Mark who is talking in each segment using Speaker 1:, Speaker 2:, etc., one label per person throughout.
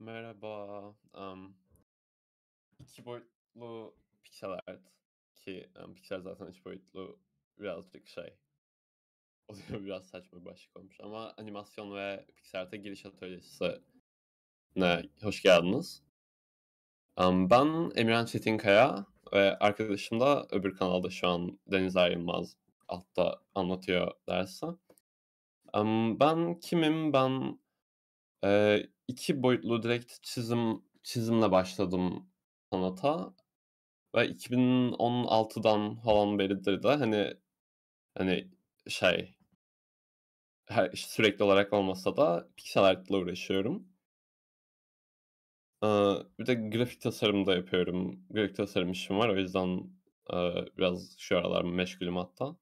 Speaker 1: Merhaba. Am, iki boyutlu pixel art ki em, pixel zaten üç boyutlu birazcık şey oluyor biraz saçma bir başlık olmuş ama animasyon ve pixel art'a giriş atölyesi ne hoş geldiniz. Am, ben Emirhan Çetinkaya ve arkadaşım da öbür kanalda şu an Deniz Ayrılmaz altta anlatıyor dersi. Am, ben kimim? Ben e, iki boyutlu direkt çizim çizimle başladım sanata ve 2016'dan falan beridir de hani hani şey her, sürekli olarak olmasa da piksel art'la uğraşıyorum. Ee, bir de grafik tasarım da yapıyorum. Grafik tasarım işim var o yüzden e, biraz şu aralar meşgulüm hatta.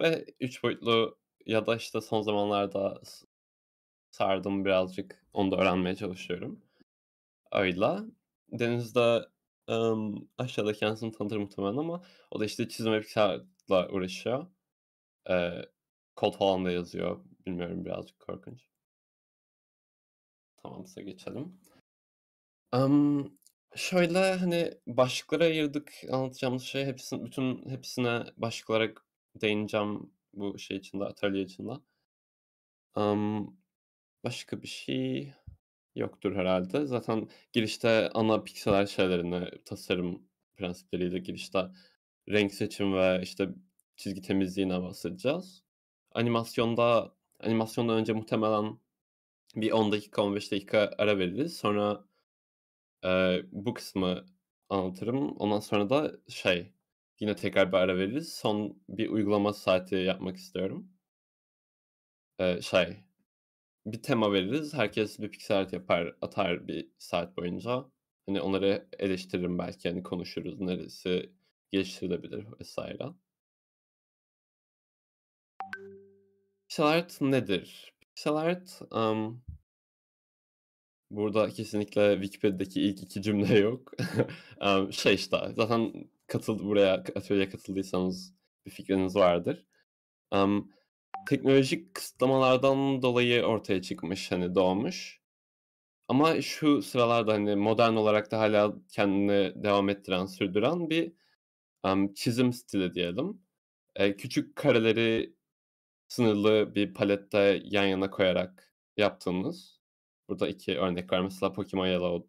Speaker 1: Ve üç boyutlu ya da işte son zamanlarda sardım birazcık. Onu da öğrenmeye çalışıyorum. Öyle. Deniz de ım, aşağıda kendisini tanıtır muhtemelen ama o da işte çizim ve pikselle uğraşıyor. Ee, kod falan da yazıyor. Bilmiyorum birazcık korkunç. Tamam size geçelim. Am, şöyle hani başlıklara ayırdık anlatacağımız şey hepsini bütün hepsine başlık olarak değineceğim bu şey içinde atölye içinde. Am, başka bir şey yoktur herhalde. Zaten girişte ana piksel şeylerini, tasarım prensipleriyle girişte renk seçim ve işte çizgi temizliğine bahsedeceğiz. Animasyonda animasyondan önce muhtemelen bir 10 dakika 15 dakika ara veririz. Sonra Eee, bu kısmı anlatırım. Ondan sonra da şey, yine tekrar bir ara veririz. Son bir uygulama saati yapmak istiyorum. Eee, şey, bir tema veririz. Herkes bir piksel art yapar, atar bir saat boyunca. Hani onları eleştiririm belki, hani konuşuruz. Neresi geliştirilebilir vesaire. Pixel art nedir? Pixel art, ımm Burada kesinlikle Wikipedia'daki ilk iki cümle yok. Emm, şey işte, zaten katıl buraya atölyeye katıldıysanız bir fikriniz vardır. Emm, teknolojik kısıtlamalardan dolayı ortaya çıkmış, hani, doğmuş. Ama şu sıralarda, hani, modern olarak da hala kendini devam ettiren, sürdüren bir, emm, çizim stili diyelim. Eee, küçük kareleri sınırlı bir palette yan yana koyarak yaptığımız Burada 2 örnek var. Mesela Pokemon Yellow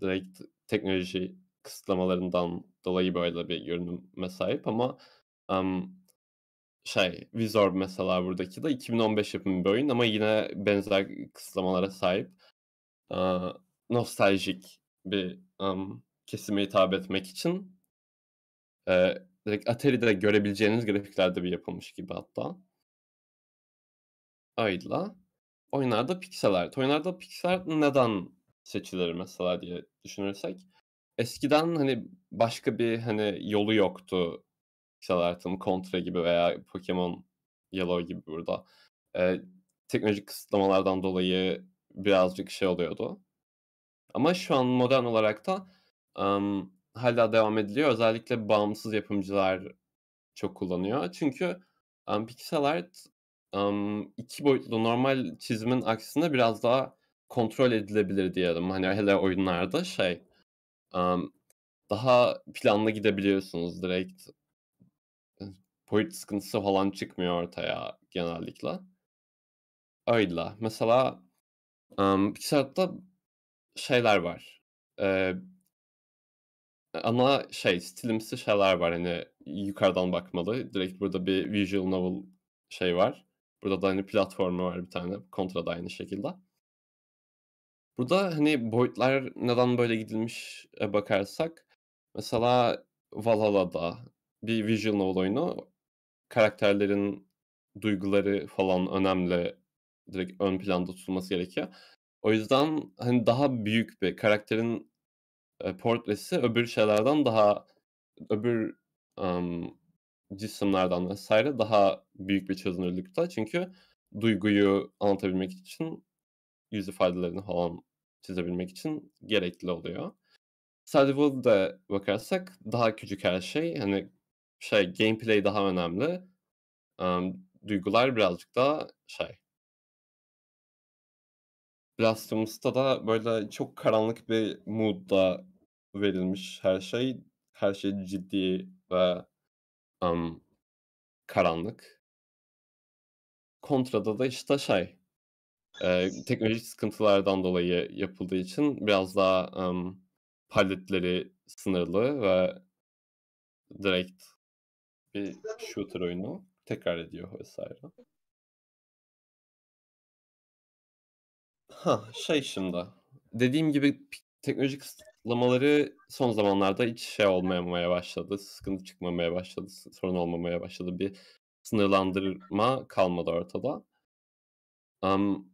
Speaker 1: direkt teknoloji kısıtlamalarından dolayı böyle bir görünüme sahip ama em, şey Wizorb mesela buradaki de 2015 yapımı bir oyun ama yine benzer kısıtlamalara sahip. Aa, nostaljik bir em, kesime hitap etmek için e, direkt Atari'de görebileceğiniz grafiklerde bir yapılmış gibi hatta. Öyle. Oyunlarda pixel art. Oyunlarda pixel art neden seçilir mesela diye düşünürsek. Eskiden hani başka bir hani yolu yoktu pixel art'ın Contra gibi veya Pokemon Yellow gibi burada. Eee, teknolojik kısıtlamalardan dolayı birazcık şey oluyordu. Ama şu an modern olarak da em, hala devam ediliyor. Özellikle bağımsız yapımcılar çok kullanıyor. Çünkü em, pixel art em, iki boyutlu normal çizimin aksine biraz daha kontrol edilebilir diyelim. Hani hele oyunlarda şey em, daha planlı gidebiliyorsunuz direkt. Boyut sıkıntısı falan çıkmıyor ortaya genellikle. Öyle. Mesela em, pixel art'ta şeyler var. Eee Ama şey, stilimsi şeyler var, hani, yukarıdan bakmalı. Direkt burada bir visual novel şey var. Burada da, hani, platformu var bir tane. Contra da aynı şekilde. Burada, hani, boyutlar neden böyle gidilmiş bakarsak mesela Valhalla'da bir visual novel oyunu. Karakterlerin duyguları falan önemli. Direkt ön planda tutulması gerekiyor. O yüzden, hani, daha büyük bir karakterin Eee, portresi öbür şeylerden daha öbür, emm, cisimlerden vs. daha büyük bir çözünürlükte. Çünkü duyguyu anlatabilmek için yüz ifadelerini falan çizebilmek için gerekli oluyor. Stardew Valley'de bakarsak daha küçük her şey. Hani, şey, gameplay daha önemli. Emm, duygular birazcık daha şey Blasphemous'ta da böyle çok karanlık bir mood'da verilmiş her şey. Her şey ciddi ve, ımm, karanlık. Contra'da da, işte, şey, eee, teknolojik sıkıntılardan dolayı yapıldığı için biraz daha, ımm, paletleri sınırlı ve direkt bir shooter oyunu tekrar ediyor vs. Hah, şey şimdi, dediğim gibi teknolojik kısıtlamaları son zamanlarda hiç şey olmamaya başladı, sıkıntı çıkmamaya başladı, sorun olmamaya başladı. Bir sınırlandırma kalmadı ortada. Emm,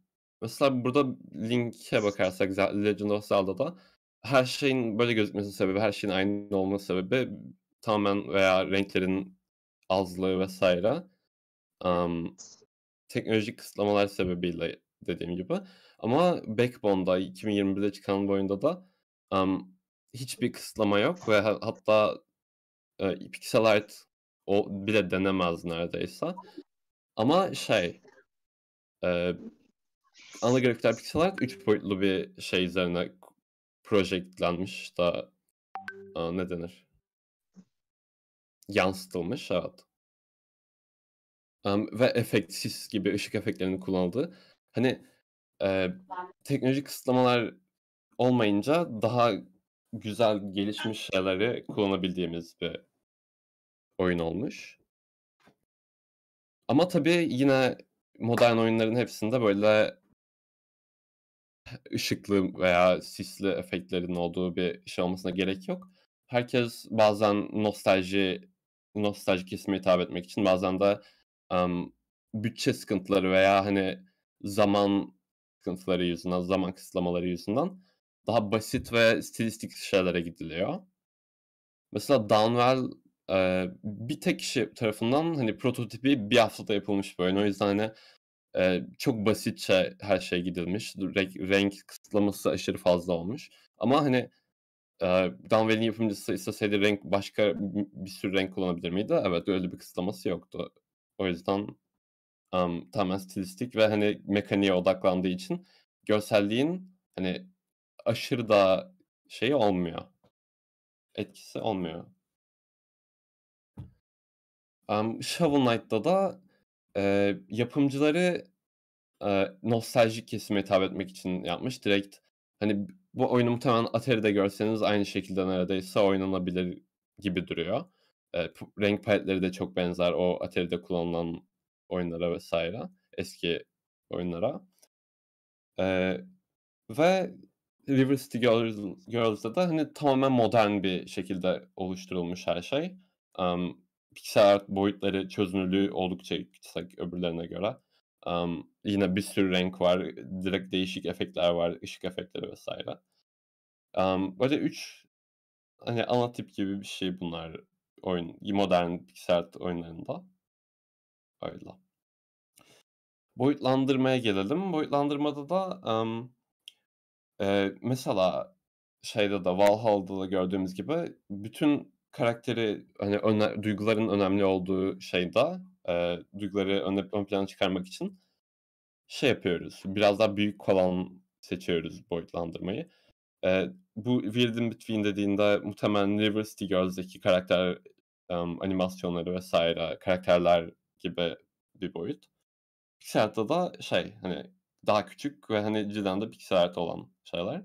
Speaker 1: mesela burada Link'e bakarsak Legend of Zelda'da her şeyin böyle gözükmesinin sebebi, her şeyin aynı olması sebebi tamamen veya renklerin azlığı vs. Emm, teknolojik kısıtlamalar sebebiyle dediğim gibi ama Backbone'da 2021'de çıkan bu oyunda da, emm, hiçbir kısıtlama yok ve ha hatta, eee, pixel art o bile denemez neredeyse ama şey, eee, ana grafikler pixel art 3 boyutlu bir şey üzerine k proje yüklenmiş da, aaa, ne denir? Yansıtılmış, evet. Emm, ve efekt, sis gibi ışık efektlerinin kullanıldığı, hani, eee, teknolojik kısıtlamalar olmayınca daha güzel gelişmiş şeyleri kullanabildiğimiz bir oyun olmuş. Ama tabii yine modern oyunların hepsinde böyle ışıklı veya sisli efektlerin olduğu bir şey olmasına gerek yok. Herkes bazen nostalji nostalji kesimine hitap etmek için bazen de, emm, bütçe sıkıntıları veya, hani, zaman sıkıntıları yüzünden, zaman kısıtlamaları yüzünden daha basit ve stilistik şeylere gidiliyor. Mesela Downwell, eee, bir tek kişi tarafından, hani, prototipi 1 haftada yapılmış bir oyun. O yüzden, hani, eee, çok basitçe her şeye gidilmiş. Renk renk kısıtlaması aşırı fazla olmuş ama, hani, eee, Downwell'in yapımcısı isteseydi renk başka bir sürü renk kullanabilir miydi? Evet, öyle bir kısıtlaması yoktu. O yüzden, emm, tamamen stilistik ve, hani, mekaniğe odaklandığı için görselliğin, hani, aşırı da şeyi olmuyor, etkisi olmuyor. Emm, Shovel Knight'ta da, eee, yapımcıları, eee, nostaljik kesime hitap etmek için yapmış. Direkt, hani, bu oyunu muhtemelen Atari'de görseniz aynı şekilde neredeyse oynanabilir gibi duruyor. P renk paletleri de çok benzer o Atari'de kullanılan oyunlara vs. eski oyunlara. Eee, ve River City Girls Girls'da da, hani, tamamen modern bir şekilde oluşturulmuş her şey. Emm, pixel art boyutları, çözünürlüğü oldukça yüksek öbürlerine göre. Emm, yine bir sürü renk var, direkt değişik efektler var, ışık efektleri vs. Emm, böyle 3, hani, ana tip gibi bir şey bunlar oyun modern pixel oyunlarında. Öyle. Boyutlandırmaya gelelim. Boyutlandırmada da, emm, eee, mesela şeyde de Valhalla'da da gördüğümüz gibi bütün karakteri, hani, öne duyguların önemli olduğu şeyde, eee, duyguları öne ön plana çıkarmak için şey yapıyoruz, biraz daha büyük olan seçiyoruz boyutlandırmayı. Eee, bu Weird in Between dediğinde muhtemelen River City Girls'daki karakter, emm, animasyonları vs. karakterler gibi bir boyut. Pixel art'ta da şey, hani, daha küçük ve, hani, cidden de pixel art olan şeyler.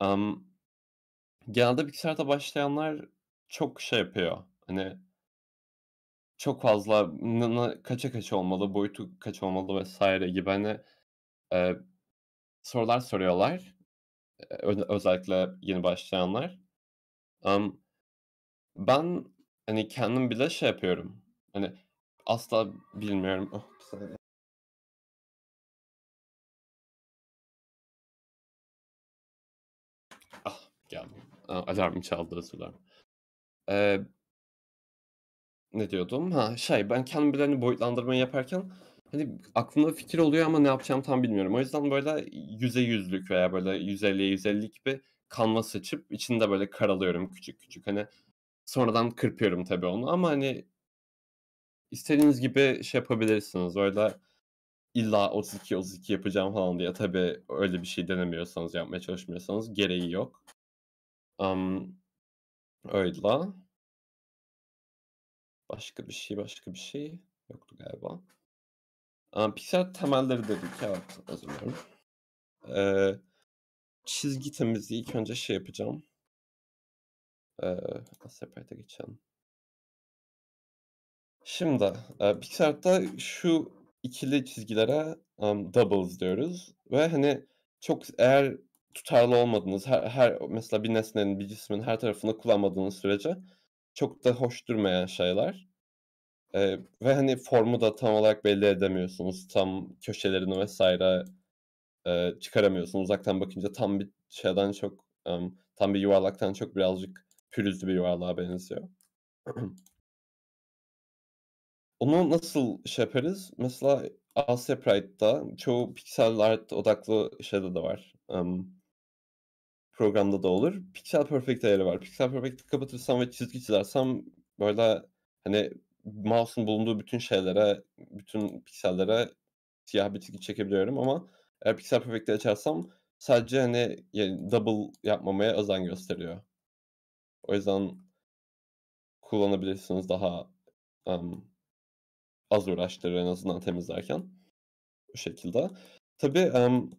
Speaker 1: Emm, genelde pixel art'a başlayanlar çok şey yapıyor, hani çok fazla kaça kaç olmalı, boyutu kaç olmalı vs. gibi, hani, eee, sorular soruyorlar. Eee, öze özellikle yeni başlayanlar. Emm, ben, hani, kendim bile şey yapıyorum, hani, asla bilmiyorum. Oh, bir saniye. Ah, geldim. Aaa, alarmım çaldı, özür. Eee Ne diyordum? Ha, şey, ben kendim bile, hani, boyutlandırmayı yaparken, hani, aklımda fikir oluyor ama ne yapacağımı tam bilmiyorum. O yüzden, böyle, %100'lük veya, böyle, 150'ye 150'lik bir kanvas seçip içinde, böyle, karalıyorum küçük küçük. Hani, sonradan kırpıyorum tabii onu ama, hani İstediğiniz gibi şey yapabilirsiniz. Öyle illa 32 32 yapacağım falan diye tabii öyle bir şey denemiyorsanız, yapmaya çalışmıyorsanız gereği yok. Emm, öyle. Başka bir şey, başka bir şey yoktu galiba. Aaa, piksel temelleri dedik. Evet, özür. Eee, çizgi temizliği ilk önce şey yapacağım. Eee, Separate'e geçelim. Şimdi, eee, PixArt'ta şu ikili çizgilere, emm, doubles diyoruz ve, hani, çok eğer tutarlı olmadığınız, her her mesela bir nesnenin, bir cismin her tarafını kullanmadığınız sürece çok da hoş durmayan şeyler. Eee, ve, hani, formu da tam olarak belli edemiyorsunuz. Tam köşelerini vs. eee, çıkaramıyorsunuz. Uzaktan bakınca tam bir şeyden çok, emm, tam bir yuvarlaktan çok birazcık pürüzlü bir yuvarlığa benziyor. Onu nasıl şey yaparız? Mesela Aseprite'da çoğu piksel art odaklı şeyde de var. Emm programda da olur. Pixel Perfect ayarı var. Pixel Perfect'i kapatırsam ve çizgi çizersem, böyle, hani, mouse'un bulunduğu bütün şeylere, bütün piksellere siyah bir çizgi çekebiliyorum ama eğer Pixel Perfect'i açarsam sadece, hani, ya double yapmamaya özen gösteriyor. O yüzden kullanabilirsiniz daha, emm, az uğraştırır en azından temizlerken. Bu şekilde. Tabii, emm,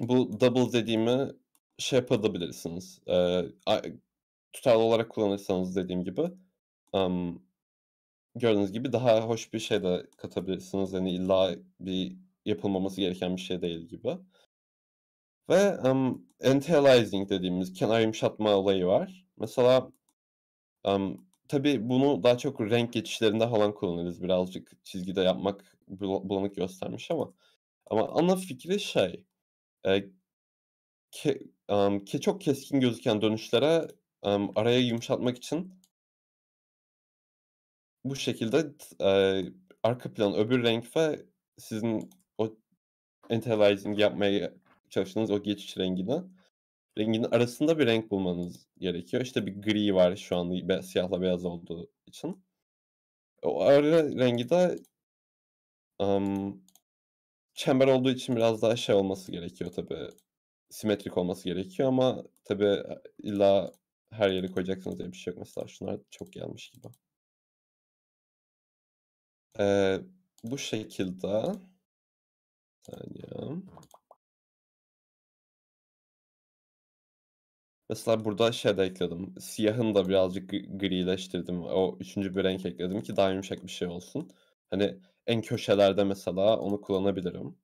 Speaker 1: bu double dediğimi şey yapabilirsiniz, a tutarlı olarak kullanırsanız dediğim gibi, emm, gördüğünüz gibi daha hoş bir şey de katabilirsiniz. Hani, illa bir yapılmaması gereken bir şey değil gibi. Ve, emm, anti-aliasing dediğimiz kenar yumuşatma olayı var. Mesela, emm, tabii bunu daha çok renk geçişlerinde falan kullanırız. Birazcık çizgide yapmak bula bulanık göstermiş ama ama ana fikri şey, eee, ke emm, ke çok keskin gözüken dönüşlere, emm, araya yumuşatmak için bu şekilde eee, arka plan öbür renk ve sizin o anti-aliasing yapmaya çalıştığınız o geçiş rengini renginin arasında bir renk bulmanız gerekiyor. İşte, bir gri var şu an be siyahla beyaz olduğu için. O ara rengi de emm, çember olduğu için biraz daha şey olması gerekiyor tabii, simetrik olması gerekiyor ama tabii, eee, illa her yere koyacaksınız diye bir şey yok. Mesela şunlar çok gelmiş gibi. Eee, bu şekilde. Saniye. Mesela burada şey de ekledim, siyahını da birazcık gri grileştirdim. O 3'üncü bir renk ekledim ki daha yumuşak bir şey olsun. Hani, en köşelerde mesela onu kullanabilirim.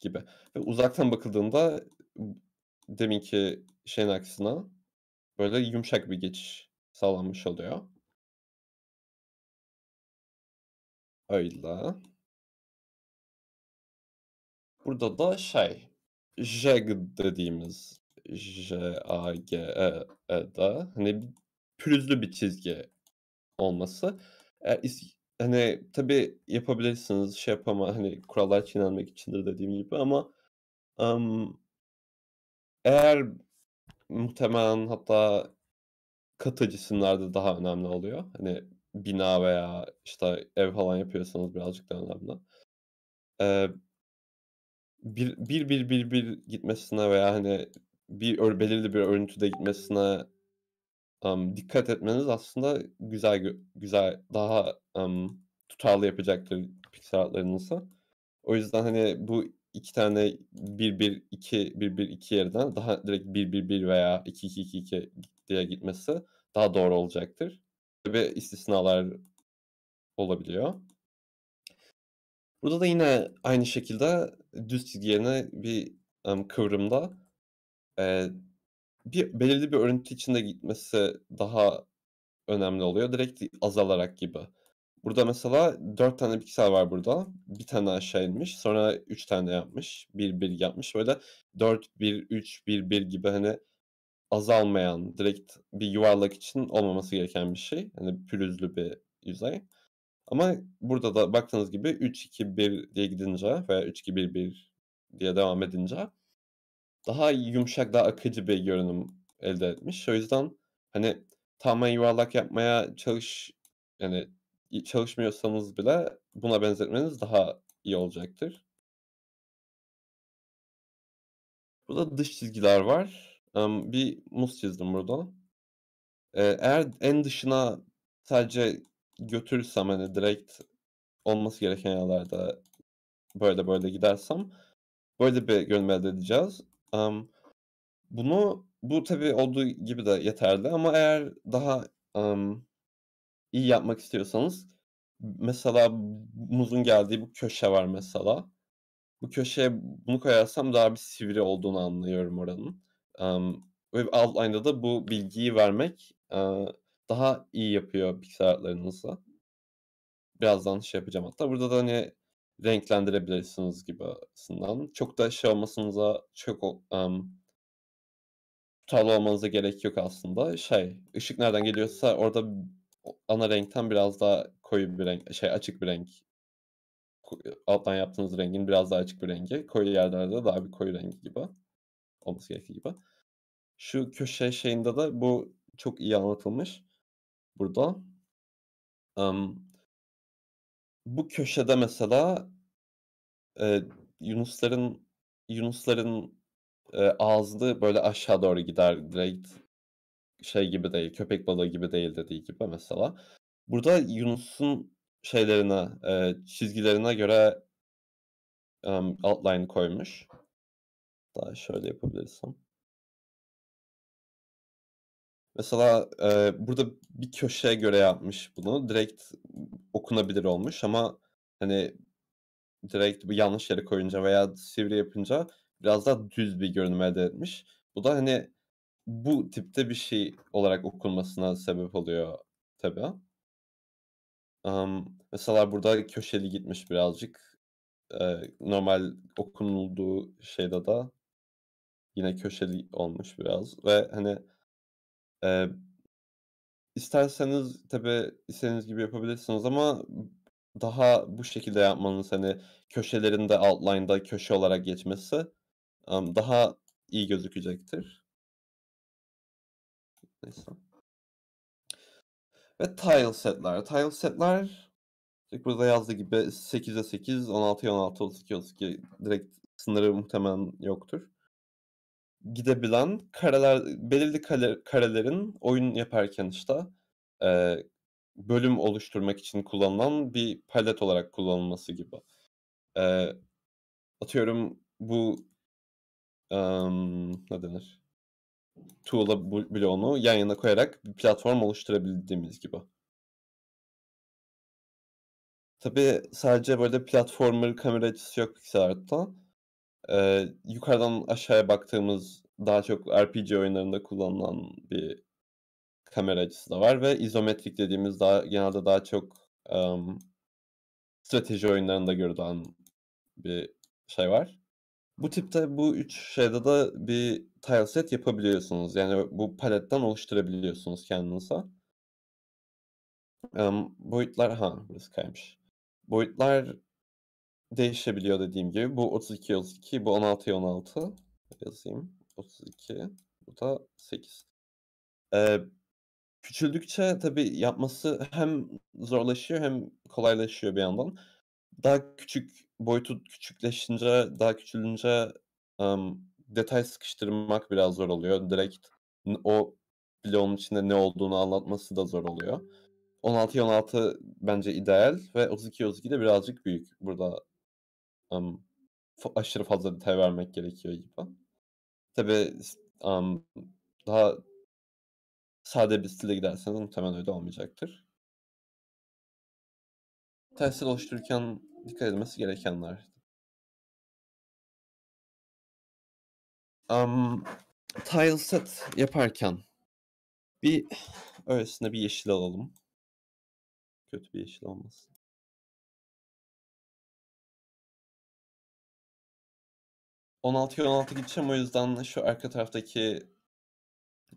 Speaker 1: Gibi ve uzaktan bakıldığında deminki şeyin aksine böyle yumuşak bir geçiş sağlanmış oluyor. Öyle. Burada da şey, jag dediğimiz J-A-G-E-E-D, hani, bir pürüzlü bir çizgi olması. Hani, tabii yapabilirsiniz, şey yapama hani, kurallar çiğnenmek içindir dediğim gibi ama, emm eğer muhtemelen hatta katı cisimlerde daha önemli oluyor. Hani, bina veya, işte, ev falan yapıyorsanız birazcık daha önemli. Eee bir bir bir bir bir gitmesine veya, hani, bir belirli bir örüntüde gitmesine, emm, dikkat etmeniz aslında güzel güzel, daha, emm, tutarlı yapacaktır piksel art'larınızı. O yüzden, hani, bu 2 tane 1-1-2, 1-1-2 yerine daha direkt 1-1-1 veya 2-2-2-2 diye gitmesi daha doğru olacaktır. Tabii istisnalar olabiliyor. Burada da yine aynı şekilde düz çizgi yerine bir, emm, kıvrımda, eee, bir belirli bir örüntü içinde gitmesi daha önemli oluyor. Direkt azalarak gibi. Burada mesela 4 tane piksel var burada. 1 tane aşağı inmiş. Sonra 3 tane yapmış. 1-1 yapmış. Böyle 4-1-3-1-1 gibi, hani, azalmayan, direkt bir yuvarlak için olmaması gereken bir şey. Hani, pürüzlü bir yüzey. Ama burada da baktığınız gibi 3-2-1 diye gidince veya 3-2-1-1 diye devam edince daha yumuşak, daha akıcı bir görünüm elde etmiş. O yüzden, hani, tamamen yuvarlak yapmaya çalış yani, çalışmıyorsanız bile buna benzetmeniz daha iyi olacaktır. Burada dış çizgiler var. Bir muz çizdim burada. Eee, eğer en dışına sadece götürürsem, hani, direkt olması gereken yerlerde böyle böyle gidersem böyle bir görünüm elde edeceğiz. Emm, bunu bu tabii olduğu gibi de yeterli ama eğer daha, emm, iyi yapmak istiyorsanız mesela muzun geldiği bu köşe var mesela. Bu köşeye bunu koyarsam daha bir sivri olduğunu anlıyorum oranın. Emm, ve outline'da da bu bilgiyi vermek, eee, daha iyi yapıyor piksel art'larınızı. Birazdan şey yapacağım hatta. Burada da, hani, renklendirebilirsiniz gibisinden. Çok da şey olmasınıza çok emm tutarlı olmanıza gerek yok aslında. Şey, ışık nereden geliyorsa orada ana renkten biraz daha koyu bir renk, şey, açık bir renk outline yaptığınız rengin biraz daha açık bir rengi, koyu yerlerde daha bir koyu rengi gibi olması gerektiği gibi. Şu köşe şeyinde de bu çok iyi anlatılmış burada. Emm bu köşede mesela, eee, yunusların yunusların, eee, ağzı böyle aşağı doğru gider direkt şey gibi değil, köpek balığı gibi değil dediği gibi mesela. Burada yunusun şeylerine, eee, çizgilerine göre emm, outline koymuş. Hatta şöyle yapabilirsem. Mesela, eee, burada bir köşeye göre yapmış bunu. Direkt okunabilir olmuş ama, hani, direkt bir yanlış yere koyunca veya sivri yapınca biraz daha düz bir görünüm elde etmiş. Bu da, hani, bu tipte bir şey olarak okunmasına sebep oluyor tabii. Emm, mesela burada köşeli gitmiş birazcık. Eee, normal okunulduğu şeyde de yine köşeli olmuş biraz ve, hani, eee, isterseniz tabii istediğiniz gibi yapabilirsiniz ama daha bu şekilde yapmanız, hani, köşelerin de outline'da köşe olarak geçmesi, emm, daha iyi gözükecektir. Neyse. Ve tile set'ler. Tile set'ler burada yazdığı gibi 8'e 8, 16'ya 16, 32'ye 32 direkt sınırı muhtemelen yoktur. Gidebilen kareler belirli kale karelerin oyun yaparken, işte, eee, bölüm oluşturmak için kullanılan bir palet olarak kullanılması gibi. Eee, atıyorum bu, emm, ne denir? Tuğla bloğunu yan yana koyarak bir platform oluşturabildiğimiz gibi. Tabii sadece böyle platformer kamera açısı yok piksel art'ta. Eee, yukarıdan aşağıya baktığımız daha çok RPG oyunlarında kullanılan bir kamera açısı da var ve izometrik dediğimiz daha genelde daha çok, emm, strateji oyunlarında görülen bir şey var. Bu tipte bu 3 şeyde de bir tile set yapabiliyorsunuz. Yani bu paletten oluşturabiliyorsunuz kendinize. Emm, boyutlar Ha, burası kaymış. Boyutlar değişebiliyor dediğim gibi. Bu 32'ye 32, bu 16'ya 16. Yazayım. 32, bu da 8. Eee, küçüldükçe tabii yapması hem zorlaşıyor hem kolaylaşıyor bir yandan. Daha küçük boyutu küçükleşince, daha küçülünce, emm, detay sıkıştırmak biraz zor oluyor. Direkt o bloğun içinde ne olduğunu anlatması da zor oluyor. 16'ya 16 bence ideal ve 32'ye 32 de birazcık büyük. Burada, fa aşırı fazla detay vermek gerekiyor gibi. Tabii s emm, daha sade bir stilde giderseniz muhtemelen öyle olmayacaktır. Tile'ları oluştururken dikkat edilmesi gerekenler. Emm, tile set yaparken bir öylesine bir yeşil alalım. Kötü bir yeşil olmasın. ...16'ya 16 gideceğim. O yüzden şu arka taraftaki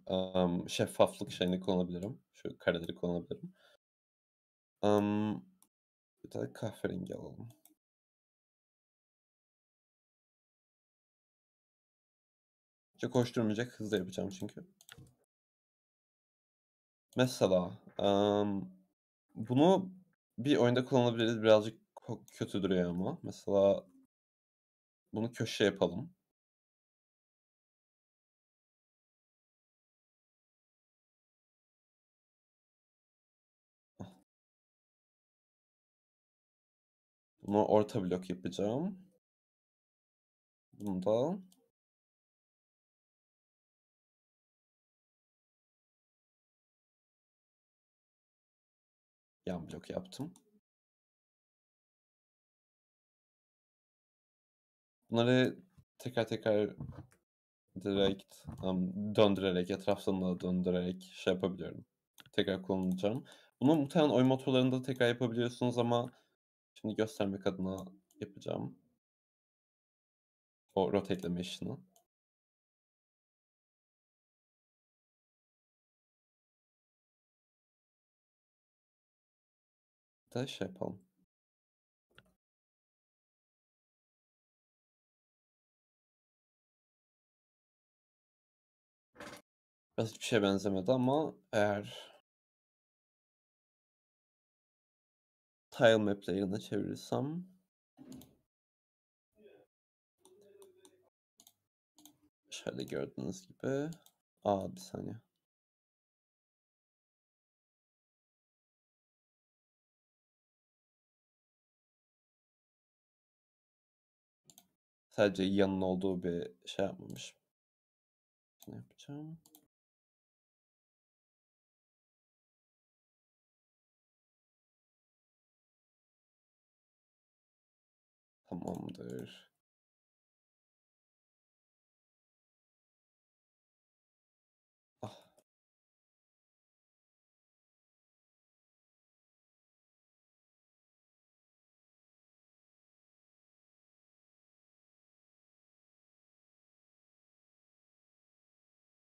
Speaker 1: emm, şeffaflık şeyini kullanabilirim. Şu kareleri kullanabilirim. Emm, bir de kahverengi alalım. Çok hoş durmayacak. Hızlı yapacağım çünkü. Mesela, emm, bunu bir oyunda kullanabiliriz. Birazcık kötü duruyor ama. Mesela bunu köşe yapalım. Bunu orta blok yapacağım. Bunu da yan blok yaptım. Bunları tekrar tekrar direkt um, döndürerek, etraflarına döndürerek şey yapabiliyorum. Tekrar kullanacağım. Bunu muhtemelen oyun motorlarında tekrar yapabiliyorsunuz ama şimdi göstermek adına yapacağım. O rotate'leme işini. Da şey yapalım. Biraz hiçbir şeye benzemedi ama eğer tile map'lerine çevirirsem şöyle gördüğünüz gibi aa bir saniye. Sadece yanın olduğu bir şey yapmamışım. Ne yapacağım? Tamamdır. Ah.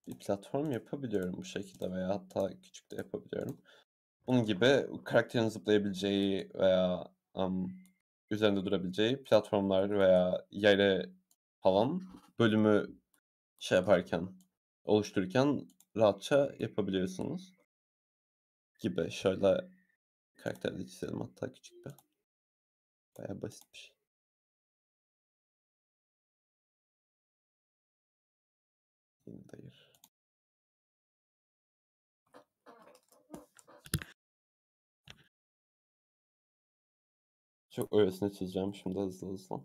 Speaker 1: Bir platform yapabiliyorum bu şekilde veya hatta küçük de yapabiliyorum. Bunun gibi karakterin zıplayabileceği veya um, üzerinde durabileceği platformlar veya yere falan bölümü şey yaparken, oluştururken rahatça yapabiliyorsunuz. Gibi. Şöyle karakterleri çizelim hatta küçük bir. Bayağı basitmiş. Yeni hayır. Çok öylesine çizeceğim şimdi hızlı hızlı.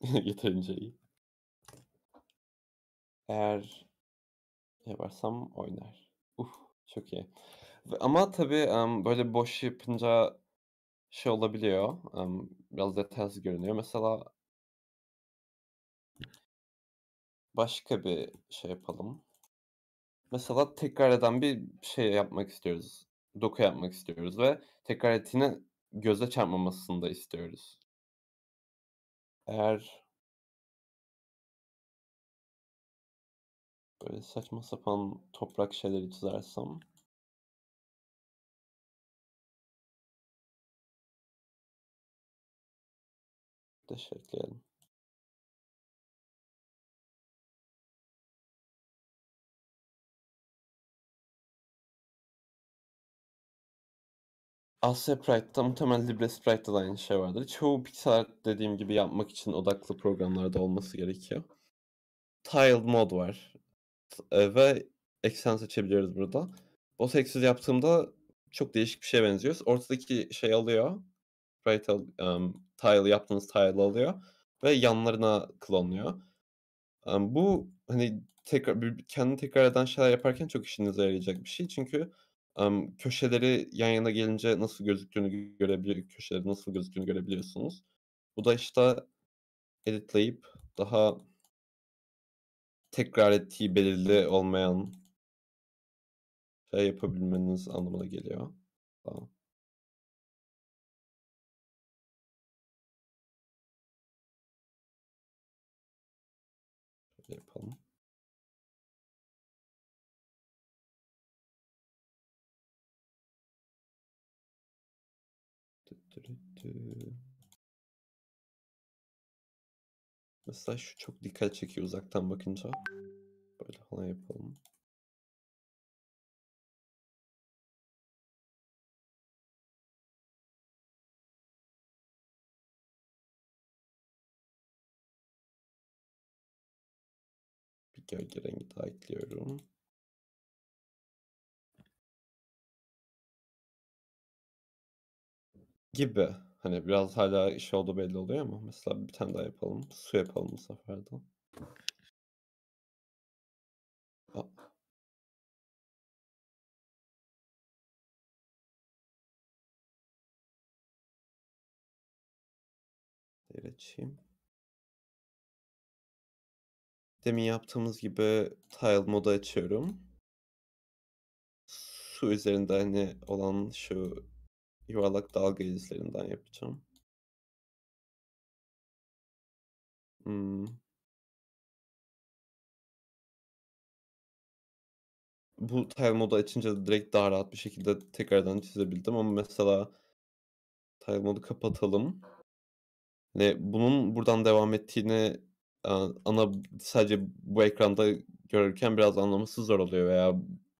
Speaker 1: Yeterince iyi. Eğer yaparsam oynar. Uf, çok iyi. Ama tabii, emm, böyle boş yapınca şey olabiliyor, emm, biraz detaysız görünüyor. Mesela başka bir şey yapalım. Mesela tekrar eden bir şey yapmak istiyoruz. Doku yapmak istiyoruz ve tekrar ettiğinde göze çarpmamasını da istiyoruz. Eğer böyle saçma sapan toprak şeyleri çizersem de şey Asya Pride'da muhtemelen Libre Sprite'da da aynı şey vardır. Çoğu pixel art dediğim gibi yapmak için odaklı programlarda olması gerekiyor. Tile mod var. Eee, ve eksen seçebiliyoruz burada. Boss Axis yaptığımda çok değişik bir şeye benziyor. Ortadaki şeyi alıyor. Sprite emm, tile yaptığınız tile'ı alıyor ve yanlarına klonluyor. Emm, bu, hani, tekrar kendini tekrar eden şeyler yaparken çok işinize yarayacak bir şey. Çünkü, emm, köşeleri yan yana gelince nasıl gözüktüğünü görebiliyor köşelerin nasıl gözüktüğünü görebiliyorsunuz. Bu da, işte, editleyip daha tekrar ettiği belirli olmayan şey yapabilmeniz anlamına geliyor. Tamam. Mesela şu çok dikkat çekiyor uzaktan bakınca. Böyle falan yapalım. Bir gölge rengi daha ekliyorum. Gibi. Hani biraz hala iş olduğu belli oluyor ama mesela bir tane daha yapalım. Su yapalım bu sefer de. A Layer açayım. Demin yaptığımız gibi tile modu açıyorum. Su üzerinde, hani, olan şu yuvarlak dalga izlerinden yapacağım. Hımm. Bu tile modu açınca direkt daha rahat bir şekilde tekrardan çizebildim ama mesela tile modu kapatalım. Hani, bunun buradan devam ettiğini, ana sadece bu ekranda görürken biraz anlaması zor oluyor veya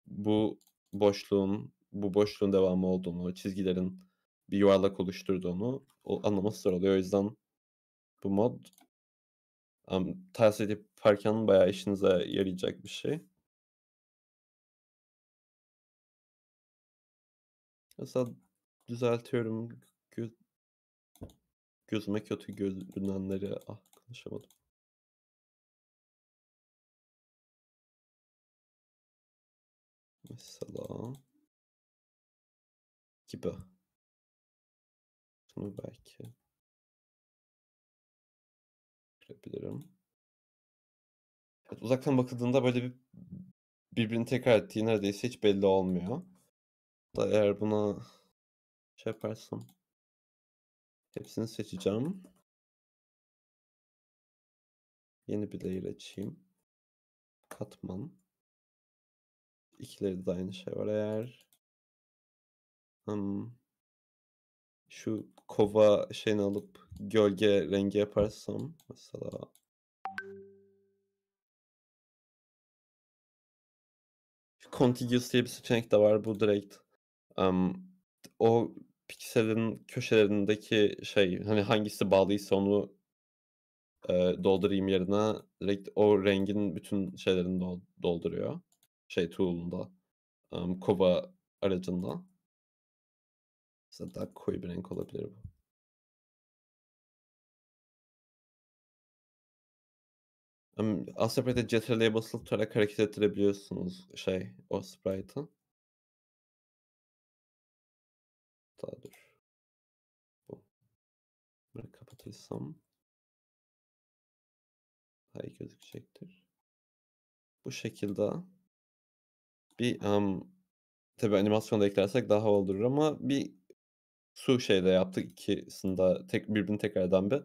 Speaker 1: bu boşluğun bu boşluğun devamı olduğunu, çizgilerin bir yuvarlak oluşturduğunu o anlaması zor oluyor. O yüzden bu mod Emm, tavsiye yaparken bayağı işinize yarayacak bir şey. Mesela düzeltiyorum. Gö gözüme kötü görünenleri Ah, konuşamadım. Mesela gibi. Bunu belki görebilirim. Evet, uzaktan bakıldığında böyle bir birbirini tekrar ettiği neredeyse hiç belli olmuyor. Da eğer buna şey yaparsam hepsini seçeceğim. Yeni bir layer açayım. Katman. İkilerinde de aynı şey var. Eğer Hımm. Şu kova şeyini alıp gölge rengi yaparsam mesela Contiguous diye bir seçenek de var. Bu direkt, emm, o pikselin köşelerindeki şey, hani, hangisi bağlıysa onu eee, doldurayım yerine direkt o rengin bütün şeylerini dol dolduruyor. Şey tool'unda, emm, kova aracında. Mesela daha koyu bir renk olabilir bu. Emm, Aspect CTRL'ye basılı tutarak hareket ettirebiliyorsunuz şey, o sprite'ı. Hatta dur. Bu. Bunları kapatırsam daha iyi gözükecektir. Bu şekilde bir, emm, tabii animasyon da eklersek daha havalı durur ama bir su şeyle yaptık. İkisini de tek birbirini tekrar eden bir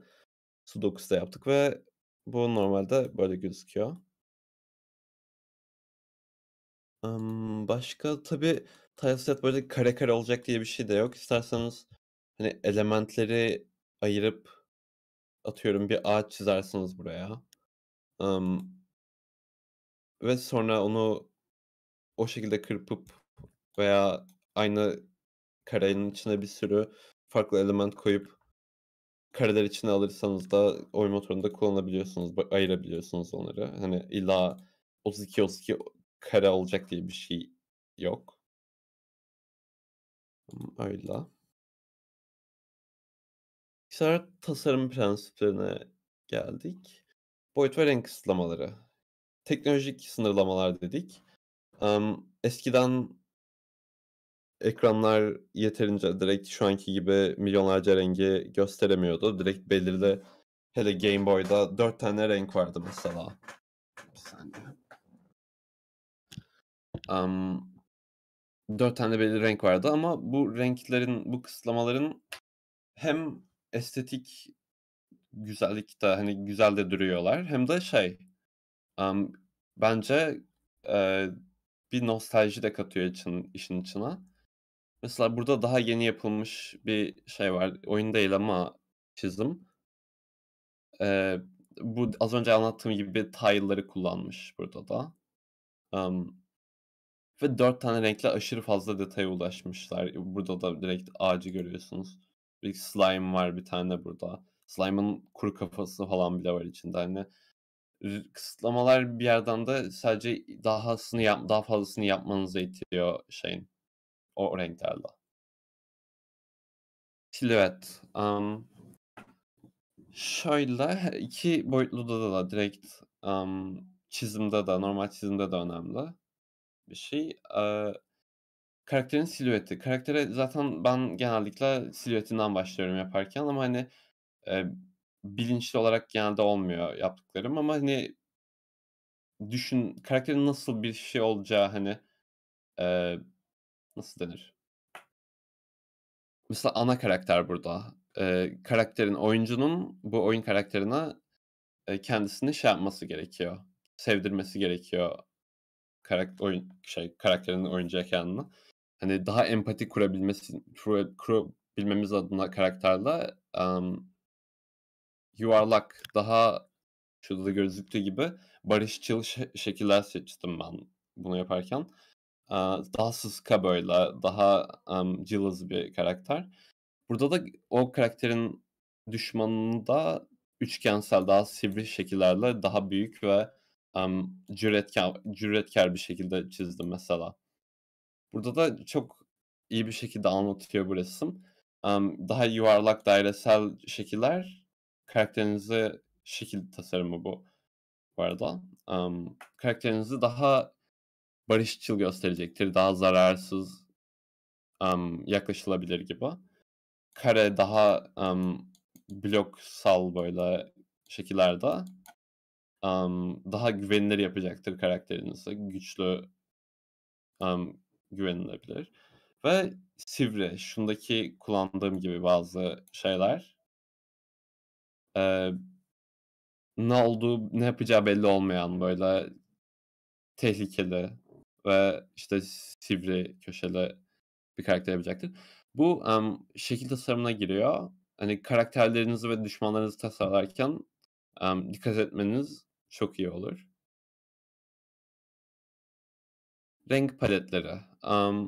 Speaker 1: su dokusu da yaptık ve bu normalde böyle gözüküyor. Emm, başka tabii tileset böyle kare kare olacak diye bir şey de yok. İsterseniz, hani, elementleri ayırıp atıyorum bir ağaç çizersiniz buraya. Emm ve sonra onu o şekilde kırpıp veya aynı karenin içine bir sürü farklı element koyup kareler içine alırsanız da oyun motorunda kullanabiliyorsunuz, ayırabiliyorsunuz onları. Hani, illa 32-32 kare olacak diye bir şey yok. Öyle. Sonra tasarım prensiplerine geldik. Boyut ve renk kısıtlamaları. Teknolojik sınırlamalar dedik. Emm, eskiden ekranlar yeterince direkt şu anki gibi milyonlarca rengi gösteremiyordu. Direkt belirli hele Game Boy'da 4 tane renk vardı mesela. Bir. Emm, 4 tane belirli renk vardı ama bu renklerin, bu kısıtlamaların hem estetik güzellikte, hani, güzel de duruyorlar hem de şey, emm, bence, eee, bir nostalji de katıyor için işin içine. Mesela burada daha yeni yapılmış bir şey var. Oyun değil ama çizim. Eee, bu az önce anlattığım gibi tile'ları kullanmış burada da. Emm, ve 4 tane renkle aşırı fazla detaya ulaşmışlar. Burada da direkt ağacı görüyorsunuz. Bir slime var bir tane burada. Slime'ın kuru kafası falan bile var içinde, hani. kısıtlamalar bir yerden de sadece dahasını yap daha fazlasını yapmanıza itiyor şeyin, o renklerle. Silüet, emm, şöyle, 2 boyutluda da direkt, emm, çizimde de normal çizimde de önemli bir şey. Eee, karakterin silüeti. Karaktere zaten ben genellikle silüetinden başlıyorum yaparken ama, hani, eee, bilinçli olarak genelde olmuyor yaptıklarım ama, hani düşün karakterin nasıl bir şey olacağı, hani, eee, nasıl denir? Mesela ana karakter burada. Eee, karakterin, oyuncunun bu oyun karakterine, eee, kendisini şey yapması gerekiyor, sevdirmesi gerekiyor karak oyun şey, karakterin oyuncuya kendini. Hani, daha empati kurabilmesi kura kurabilmemiz adına karakterle, emm yuvarlak, daha şurada da gözüktüğü gibi barışçıl şe şekiller seçtim ben bunu yaparken. Daha sıska böyle, daha, emm, cılız bir karakter. Burada da o karakterin düşmanını da üçgensel, daha sivri şekillerle daha büyük ve, emm, cüretkâr cüretkâr bir şekilde çizdim mesela. Burada da çok iyi bir şekilde anlatıyor bu resim. Emm, daha yuvarlak, dairesel şekiller karakterinize şekil tasarımı bu bu arada. Emm, karakterinizi daha barışçıl gösterecektir, daha zararsız, emm, yaklaşılabilir gibi. Kare daha, emm, bloksal böyle şekillerde, emm, daha güvenilir yapacaktır karakterinizi. Güçlü, emm, güvenilebilir ve sivri. Şundaki kullandığım gibi bazı şeyler eee, ne olduğu, ne yapacağı belli olmayan, böyle tehlikeli ve, işte, sivri köşeli bir karakter yapacaktır. Bu, emm, şekil tasarımına giriyor. Hani, karakterlerinizi ve düşmanlarınızı tasarlarken, emm, dikkat etmeniz çok iyi olur. Renk paletleri. Emm,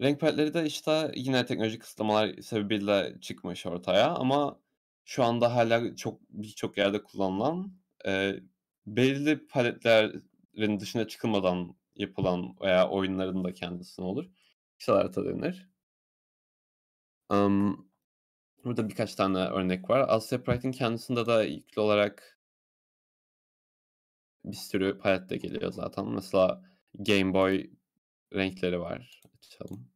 Speaker 1: renk paletleri de, işte, yine teknolojik kısıtlamalar sebebiyle çıkmış ortaya ama şu anda hâlâ çok birçok yerde kullanılan, eee, belirli paletlerin dışına çıkılmadan yapılan veya oyunların da kendisine olur. Pixel art'a denir. Emm, burada birkaç tane örnek var. Asya Sprite'in kendisinde de yüklü olarak bir sürü palet de geliyor zaten. Mesela Game Boy renkleri var. Açalım.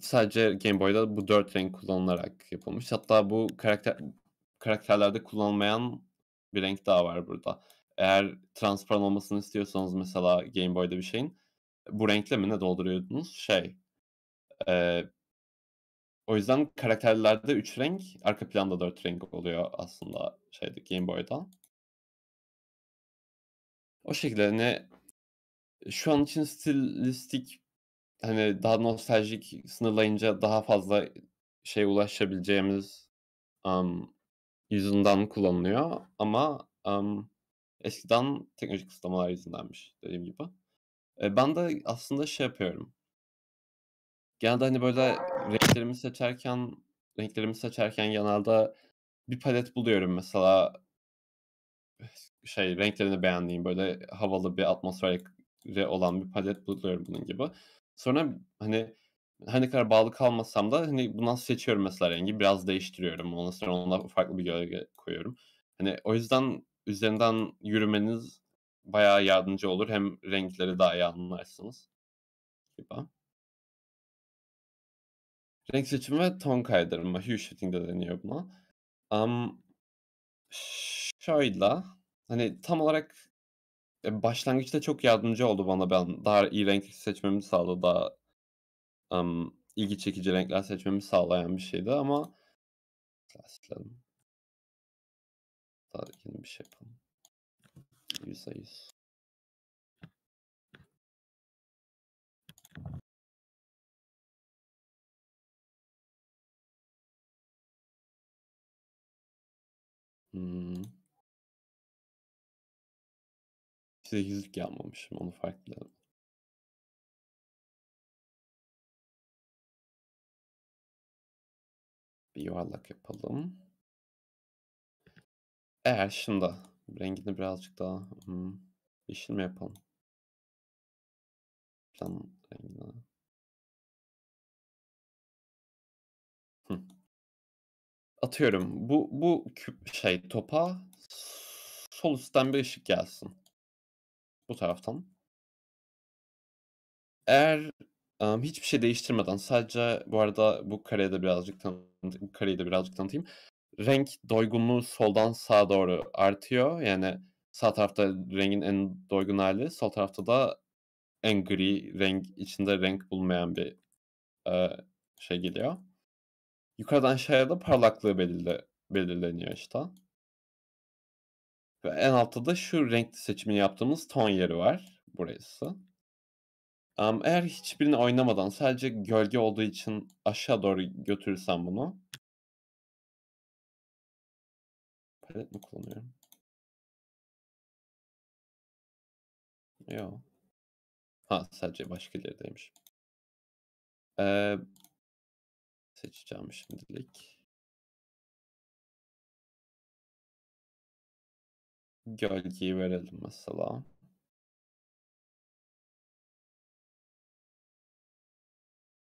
Speaker 1: Sadece Game Boy'da bu 4 renk kullanılarak yapılmış. Hatta bu karakter karakterlerde kullanılmayan bir renk daha var burada. Eğer transparan olmasını istiyorsanız mesela Game Boy'da bir şeyin, bu renkle mi ne dolduruyordunuz? Şey, eee o yüzden karakterlerde 3 renk, arka planda 4 renk oluyor aslında şeyde, Game Boy'da. O şekilde, hani, şu an için stilistik, hani, daha nostaljik sınırlayınca daha fazla şeye ulaşabileceğimiz, emm, yüzünden kullanılıyor ama, emm, eskiden teknolojik kısıtlamalar yüzündenmiş dediğim gibi. Eee, ben de aslında şey yapıyorum genelde, hani, böyle renklerimi seçerken renklerimi seçerken genelde bir palet buluyorum mesela şey, renklerini beğendiğim, böyle havalı bir atmosferi olan bir palet buluyorum bunun gibi. Sonra, hani, her ne kadar bağlı kalmasam da, hani, bundan seçiyorum mesela rengi, biraz değiştiriyorum. Ondan sonra ona farklı bir gölge koyuyorum. Hani, o yüzden üzerinden yürümeniz bayağı yardımcı olur. Hem renkleri daha iyi anlarsınız gibi. Renk seçimi ve ton kaydırma, hue shifting de deniyor buna. Emm, şöyle, hani, tam olarak, eee, başlangıçta çok yardımcı oldu bana. Ben daha iyi renk seçmemi sağladı. Daha, emm, ilgi çekici renkler seçmemi sağlayan bir şeydi ama silelim. Daha bir şey yapalım. %100. Hımm. %100'lük yapmamışım, onu farklı Bir yuvarlak yapalım. Eğer şimdi rengini birazcık daha, ımm, yeşil mi yapalım? Plan rengini. Atıyorum, bu bu küp şey, topa sol üstten bir ışık gelsin. Bu taraftan. Eğer, emm, hiçbir şey değiştirmeden sadece bu arada bu kareyi de birazcık tanıtayım kareyi de birazcık tanıtayım. Renk doygunluğu soldan sağa doğru artıyor. Yani sağ tarafta rengin en doygun hâli, sol tarafta da en gri renk, içinde renk bulunmayan bir, eee, şey geliyor. Yukarıdan aşağıya da parlaklığı belirle belirleniyor işte. Ve en altta da şu renk seçimini yaptığımız ton yeri var, burası. Emm, eğer hiçbirini oynamadan sadece gölge olduğu için aşağı doğru götürürsem bunu Palet mi kullanıyorum? Yo. Ha, sadece başka yerdeymiş. Eee seçeceğim şimdilik. Gölgeyi verelim mesela.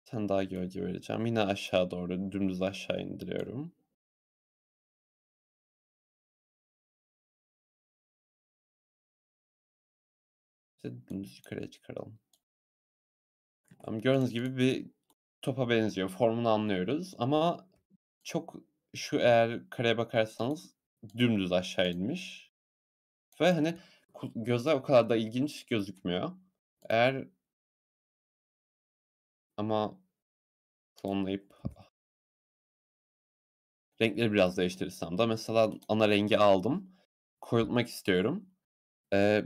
Speaker 1: Tane daha gölge vereceğim. Yine aşağı doğru, dümdüz aşağı indiriyorum. İşte dümdüz yukarıya çıkaralım. Emm, gördüğünüz gibi bir topa benziyor. Formunu anlıyoruz ama çok şu eğer kareye bakarsanız dümdüz aşağı inmiş ve, hani, göze o kadar da ilginç gözükmüyor. Eğer ama tonlayıp renkleri biraz değiştirirsem de mesela ana rengi aldım, koyultmak istiyorum. Eee,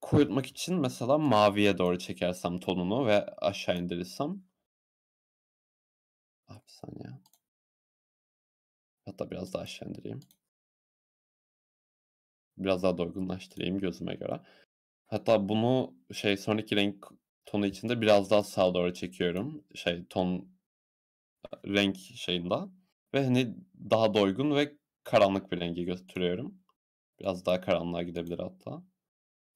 Speaker 1: koyultmak için mesela maviye doğru çekersem tonunu ve aşağı indirirsem Ah, bir saniye. Hatta biraz daha aşağı indireyim. Biraz daha doygunlaştırayım gözüme göre. Hatta bunu şey, sonraki renk tonu için de biraz daha sağa doğru çekiyorum. Şey, ton, renk şeyinde ve, hani, daha doygun ve karanlık bir renge götürüyorum. Biraz daha karanlığa gidebilir hatta.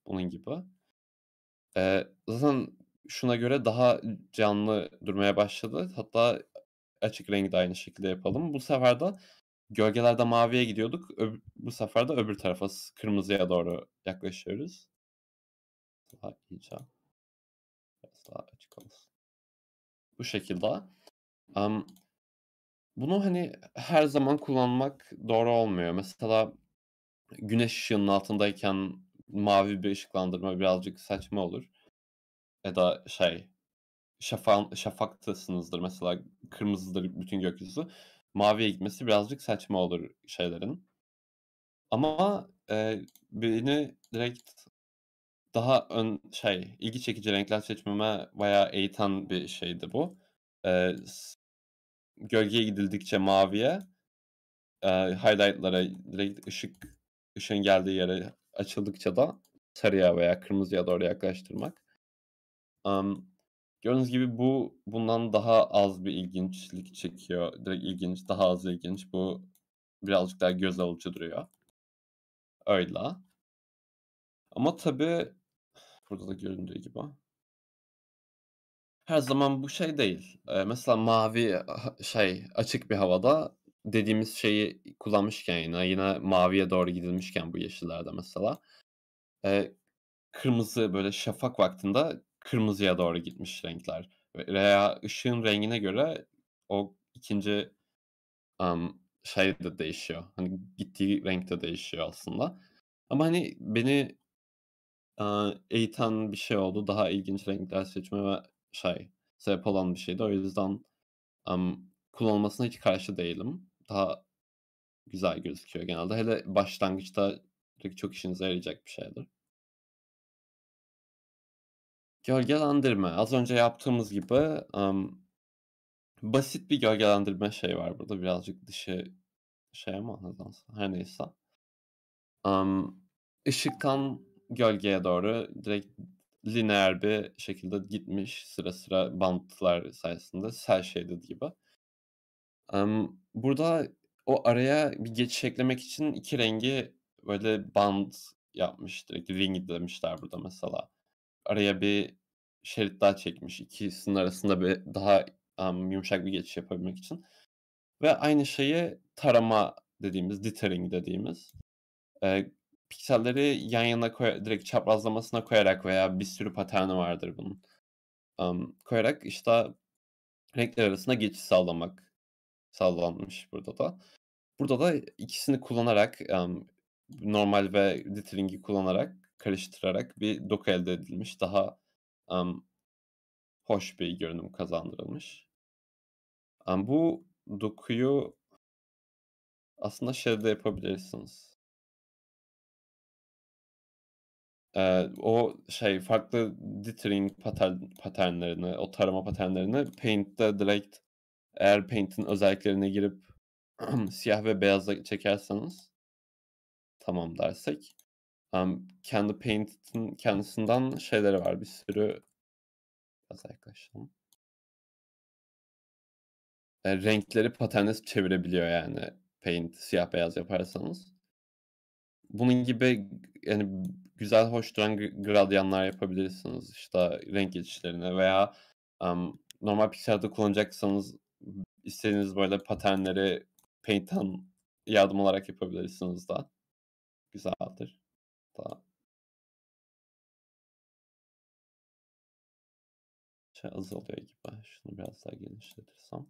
Speaker 1: Bunun gibi. Eee, zaten şuna göre daha canlı durmaya başladı. Hatta açık rengi de aynı şekilde yapalım. Bu sefer de gölgelerde maviye gidiyorduk. Öb bu sefer de öbür tarafa, kırmızıya doğru yaklaşıyoruz. Daha iyice daha açık olsun. Bu şekilde. Emm, bunu, hani, her zaman kullanmak doğru olmuyor. Mesela güneş ışığının altındayken mavi bir ışıklandırma birazcık saçma olur. Ya da şey, şafağın şafaktasınızdır mesela, kırmızıdır bütün gökyüzü. Maviye gitmesi birazcık saçma olur şeylerin. Ama, eee, beni direkt daha ön şey, ilgi çekici renkler seçmeme bayağı eğiten bir şeydi bu. Eee, s gölgeye gidildikçe maviye, eee, highlight'lara direkt ışık ışığın geldiği yere açıldıkça da sarıya veya kırmızıya doğru yaklaştırmak. Emm, gördüğünüz gibi bu bundan daha az bir ilginçlik çekiyor. Direkt ilginç, daha az ilginç. Bu birazcık daha göz alıcı duruyor. Öyle. Ama tabii burada da göründüğü gibi her zaman bu şey değil. Eee, mesela mavi, ha şey, açık bir havada dediğimiz şeyi kullanmışken yine yine maviye doğru gidilmişken bu yeşillerde mesela, eee, kırmızı, böyle, şafak vaktinde kırmızıya doğru gitmiş renkler ve veya ışığın rengine göre o 2'nci, emm, şey de değişiyor. Hani, gittiği renk de değişiyor aslında. Ama, hani, beni, eğiten bir şey oldu. Daha ilginç renkler seçmeme şey, sebep olan bir şeydi. O yüzden, emm, kullanılmasına hiç karşı değilim. Daha güzel gözüküyor genelde. Hele başlangıçta çok işinize yarayacak bir şeydir. Gölgelendirme. Az önce yaptığımız gibi, emm, basit bir gölgelendirme şeyi var burada. Birazcık dışı şey ama nedense, her neyse. Emm, ışıktan gölgeye doğru direkt lineer bir şekilde gitmiş sıra sıra bantlar sayesinde cel shaded gibi. Emm, burada o araya bir geçiş eklemek için 2 rengi böyle bant yapmış, direkt ringlemişler burada mesela. Araya bir şerit daha çekmiş ikisinin arasında bir daha, emm, yumuşak bir geçiş yapabilmek için ve aynı şeyi tarama dediğimiz, dithering dediğimiz, eee, pikselleri yan yana koya direkt çaprazlamasına koyarak veya bir sürü paterni vardır bunun. Emm, koyarak, işte, renkler arasında geçiş sağlamak sağlanmış burada da. Burada da ikisini kullanarak, emm, normal ve dithering'i kullanarak, karıştırarak bir doku elde edilmiş. Daha, emm, hoş bir görünüm kazandırılmış. Emm, bu dokuyu aslında şeyde yapabilirsiniz. Eee, o şey farklı dithering patern paternlerini, o tarama paternlerini Paint'te direkt eğer Paint'in özelliklerine girip siyah ve beyazla çekerseniz tamam dersek, emm, kendi Paint'in kendisinden şeyleri var, bir sürü Biraz yaklaştıralım. Eee, renkleri paterne çevirebiliyor yani Paint siyah beyaz yaparsanız. Bunun gibi yani güzel, hoş duran gr gradyanlar yapabilirsiniz, işte, renk geçişlerine veya, emm, normal pikselde kullanacaksanız istediğiniz böyle paternleri Paint'ten yardım alarak yapabilirsiniz de. Güzeldir. Daha Şey azalıyor gibi. Şunu biraz daha genişletirsem.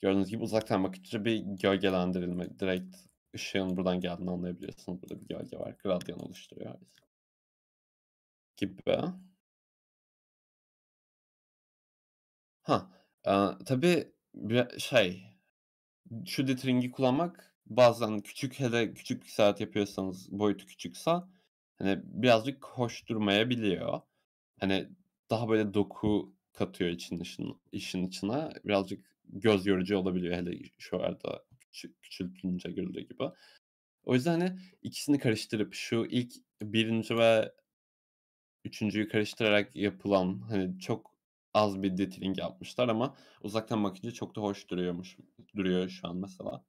Speaker 1: Gördüğünüz gibi uzaktan bakınca bir gölgelendirilme, direkt ışığın buradan geldiğini anlayabiliyorsunuz. Burada bir gölge var, gradyan oluşturuyor. Gibi. Hah, eee, tabii bir şey, şu ditheringi kullanmak bazen küçük hele küçük piksel yapıyorsanız, boyutu küçükse, hani, birazcık hoş durmayabiliyor. Hani, daha böyle doku katıyor için işin işin içine. Birazcık göz yorucu olabiliyor hele şu arada küçük küçültünce görüldüğü gibi. O yüzden, hani, ikisini karıştırıp şu ilk 1'inci ve 3'üncüyü karıştırarak yapılan, hani, çok az bir dithering yapmışlar ama uzaktan bakınca çok da hoş duruyormuş duruyor şu an mesela.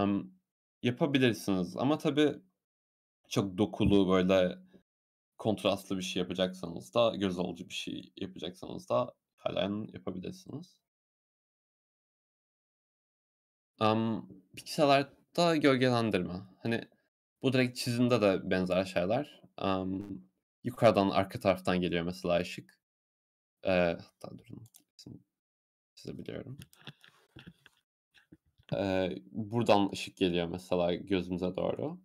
Speaker 1: Emm, yapabilirsiniz ama tabii çok dokulu, böyle kontrastlı bir şey yapacaksanız da, göz alıcı bir şey yapacaksanız da hâlen yapabilirsiniz. Emm, piksel art'ta gölgelendirme. Hani, bu direkt çizimde de benzer şeyler. Emm, yukarıdan, arka taraftan geliyor mesela ışık. Eee, hatta durun çizebiliyorum. Eee, buradan ışık geliyor mesela gözümüze doğru.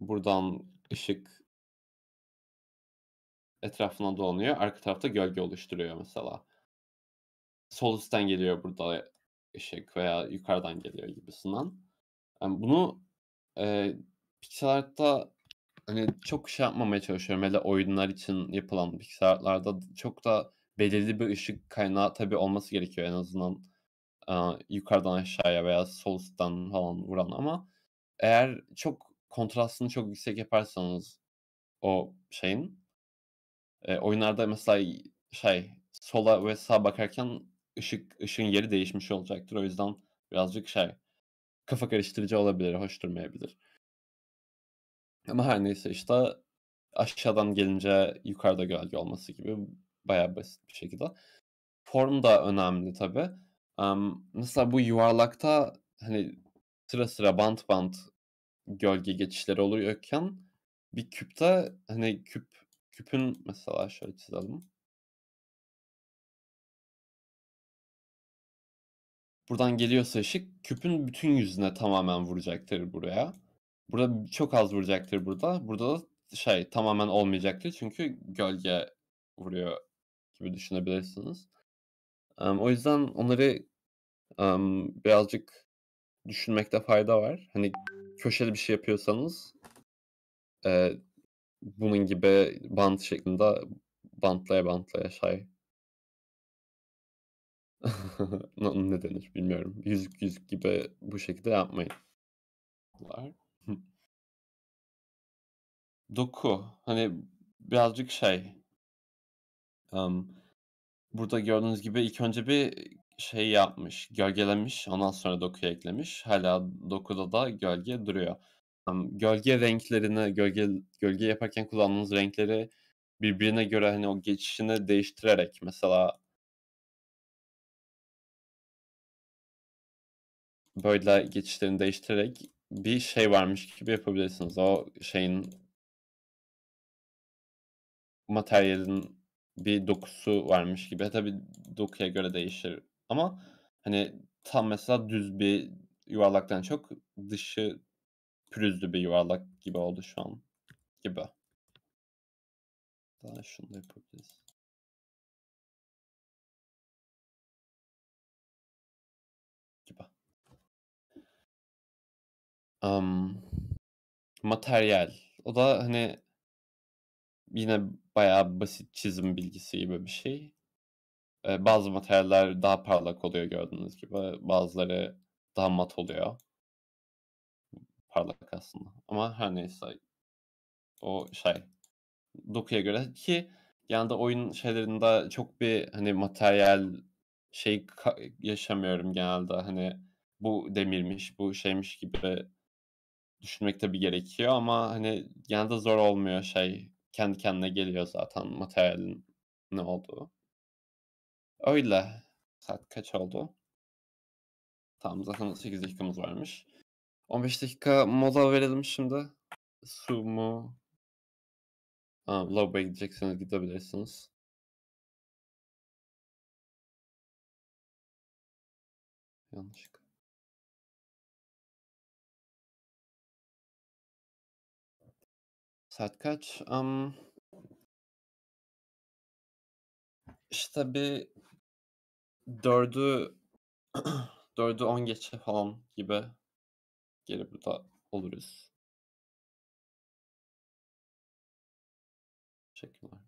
Speaker 1: Buradan ışık etrafına dolanıyor. Arka tarafta gölge oluşturuyor mesela. Sol üstten geliyor burada ışık veya yukarıdan geliyor gibisinden. Emm, bunu, eee, piksel art'ta, hani, çok şey yapmamaya çalışıyorum. Hele oyunlar için yapılan piksel art'larda çok da belirli bir ışık kaynağı tabii olması gerekiyor en azından, aaa, yukarıdan aşağıya veya sol üstten falan vuran ama eğer çok kontrastını çok yüksek yaparsanız o şeyin, eee, oyunlarda mesela şey, sola ve sağa bakarken ışık ışığın yeri değişmiş olacaktır. O yüzden birazcık şey, kafa karıştırıcı olabilir, hoş durmayabilir. Ama her neyse, işte, aşağıdan gelince yukarıda gölge olması gibi bayağı basit bir şekilde. Form da önemli tabii. Emm, mesela bu yuvarlakta, hani, sıra sıra bant bant gölge geçişleri oluyorken bir küpte, hani, küp küpün mesela şöyle çizelim. Buradan geliyorsa ışık küpün bütün yüzüne tamamen vuracaktır buraya. Burada çok az vuracaktır burada. Burada da şey, tamamen olmayacaktır çünkü gölge vuruyor gibi düşünebilirsiniz. Emm, o yüzden onları, emm, birazcık düşünmekte fayda var. Hani, köşeli bir şey yapıyorsanız eee, bunun gibi bant şeklinde bantlaya bantlaya şey Na ne denir bilmiyorum. Yüzük yüzük gibi bu şekilde yapmayın. Hı. Doku, hani, birazcık şey Emm, burada gördüğünüz gibi ilk önce bir şey yapmış, gölgelemiş, ondan sonra dokuya eklemiş. Hâlâ dokuda da gölge duruyor. Emm, gölge renklerini, gölge gölge yaparken kullandığınız renkleri birbirine göre, hani, o geçişini değiştirerek mesela böyle geçişlerini değiştirerek bir şey varmış gibi yapabilirsiniz. O şeyin materyalin bir dokusu varmış gibi. Tabii dokuya göre değişir ama, hani, tam mesela düz bir yuvarlaktan çok dışı pürüzlü bir yuvarlak gibi oldu şu an gibi. Daha şunu da yapabiliriz. Emm, materyal. O da, hani yine bayağı basit çizim bilgisi gibi bir şey. Eee, bazı materyaller daha parlak oluyor gördüğünüz gibi. Bazıları daha mat oluyor. Parlak aslında ama her neyse. O şey, dokuya göre ki genelde oyun şeylerinde çok bir, hani, materyal şey yaşamıyorum genelde. Hani, bu demirmiş, bu şeymiş gibi düşünmek tabii gerekiyor ama, hani, genelde zor olmuyor şey. Kendi kendine geliyor zaten materyalin ne olduğu. Öyle. Saat kaç oldu? Tamam, zaten 8 dakikamız varmış. 15 dakika mola verelim şimdi. Su mu? A, lavaboya gidecekseniz gidebilirsiniz. Yanlışlıkla. Saat kaç? Emm işte bir 4'ü 4'ü 10 geçe falan gibi geri burada oluruz. Teşekkürler.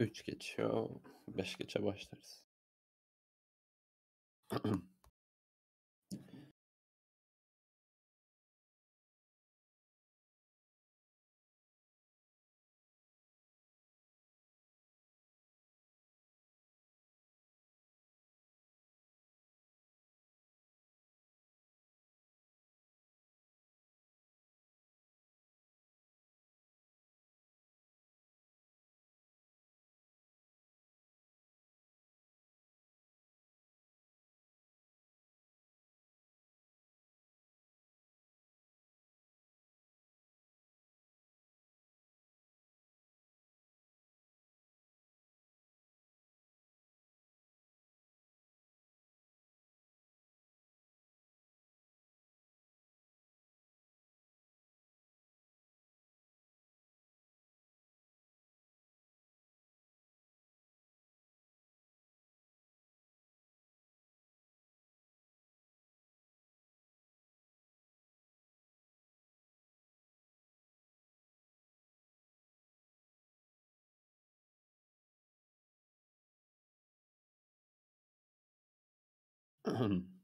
Speaker 1: 3 geçiyor. 5 geçe başlarız.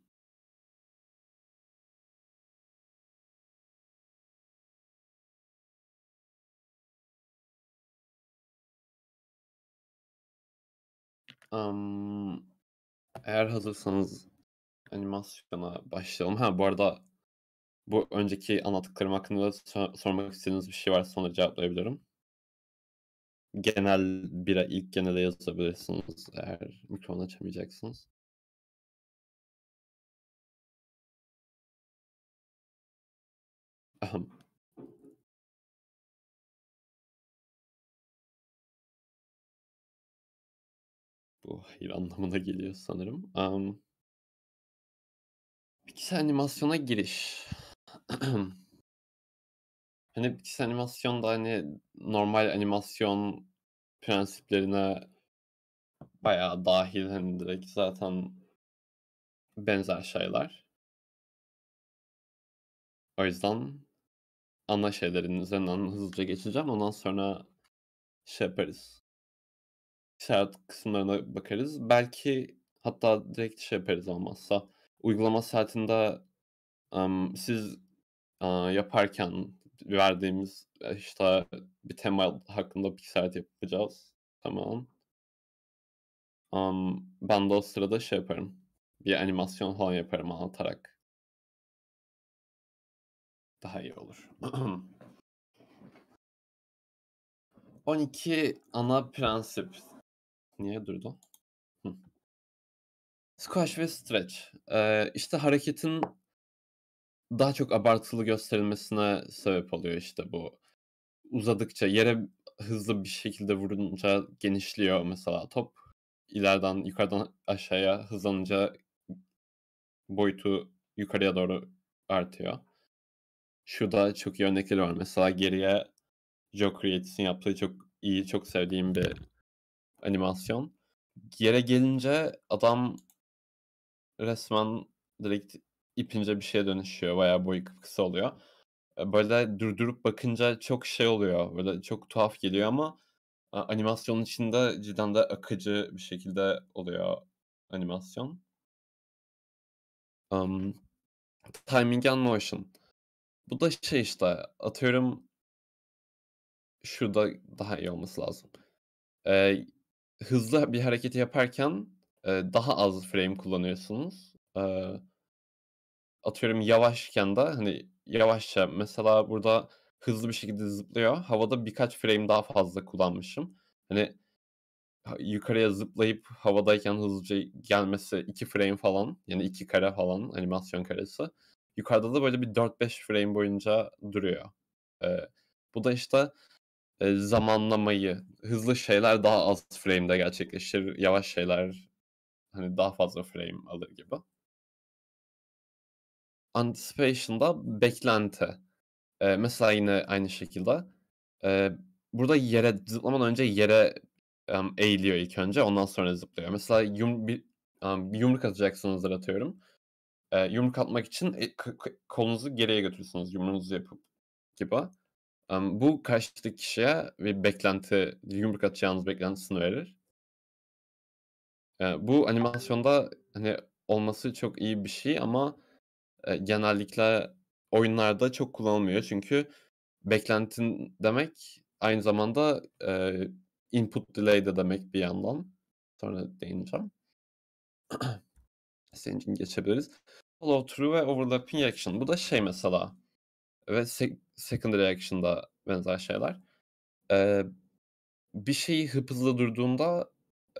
Speaker 1: Amm, eğer hazırsanız animasyona başlayalım. Ha, bu arada bu önceki anlattıklarım hakkında so sormak istediğiniz bir şey varsa onları cevaplayabilirim. Genel bira ilk genele yazabilirsiniz eğer mikrofon açamayacaksınız. Ahem. Bu hayır anlamına geliyor sanırım. Amm Piksel animasyona giriş. Hani, piksel animasyonda, hani, normal animasyon prensiplerine bayağı dâhil, hani, direkt zaten benzer şeyler. O yüzden ana şeylerin üzerinden hızlıca geçeceğim. Ondan sonra şey yaparız işaret kısımlarına bakarız. Belki hatta direkt şey yaparız olmazsa, uygulama saatinde, emm, siz, aaa, yaparken verdiğimiz, eee, işte, bir tema hakkında piksel yapacağız. Tamam. Amm, ben de o sırada şey yaparım, bir animasyon falan yaparım anlatarak. Daha iyi olur. 12 ana prensip. Niye durdu? Squash ve stretch. Eee, işte, hareketin daha çok abartılı gösterilmesine sebep oluyor, işte, bu. Uzadıkça yere hızlı bir şekilde vurunca genişliyor mesela top. İleriden yukarıdan aşağıya hızlanınca boyutu yukarıya doğru artıyor. Şurada çok iyi örnekleri var. Mesela geriye Joe Creates'in yaptığı çok iyi, çok sevdiğim bir animasyon. Yere gelince adam resmen direkt ipince bir şeye dönüşüyor. Bayağı boyu kıpkısa oluyor. Eee, böyle durdurup bakınca çok şey oluyor, böyle çok tuhaf geliyor ama a animasyonun içinde cidden de akıcı bir şekilde oluyor animasyon. Emm, timing and motion. Bu da şey, işte, atıyorum şurada daha iyi olması lazım. Eee, hızlı bir hareketi yaparken, eee, daha az frame kullanıyorsunuz. Eee atıyorum yavaşken de, hani, yavaşça mesela burada hızlı bir şekilde zıplıyor. Havada birkaç frame daha fazla kullanmışım. Hani, ha yukarıya zıplayıp havadayken hızlıca gelmesi 2 frame falan, yani 2 kare falan, animasyon karesi. Yukarıda da böyle bir 4-5 frame boyunca duruyor. Eee, bu da, işte, eee, zamanlamayı, hızlı şeyler daha az frame'de gerçekleşir, yavaş şeyler, hani, daha fazla frame alır gibi. Anticipation da beklenti. Eee, mesela yine aynı şekilde. Eee, burada yere zıplamadan önce yere, emm, eğiliyor ilk önce, ondan sonra zıplıyor. Mesela yum bir, emm, bir yumruk atacaksınızdır atıyorum. Eee, yumruk atmak için, kı kolunuzu geriye götürürsünüz yumruğunuzu yapıp gibi. Emm, bu karşıdaki kişiye bir beklenti, yumruk atacağınız beklentisini verir. Eee, bu animasyonda, hani, olması çok iyi bir şey ama, eee, genellikle oyunlarda çok kullanılmıyor. Çünkü beklentin demek aynı zamanda, eee, input delay de demek bir yandan. Sonra değineceğim. Senin geçebiliriz. Follow through ve overlapping action. Bu da şey mesela ve sek secondary action'da benzer şeyler. Eee, bir şey hıp durduğunda,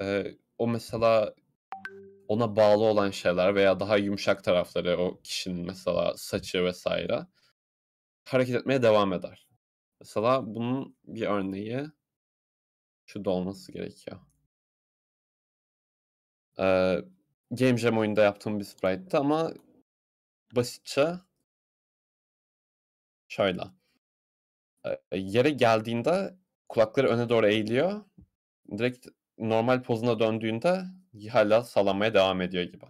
Speaker 1: eee, o mesela ona bağlı olan şeyler veya daha yumuşak tarafları o kişinin mesela saçı vs. hareket etmeye devam eder. Mesela bunun bir örneği şurada olması gerekiyor. Eee, Game Jam oyununda yaptığım bir sprite'tı ama basitçe şöyle. Eee, yere geldiğinde kulakları öne doğru eğiliyor. Direkt normal pozuna döndüğünde hâlâ sallanmaya devam ediyor gibi.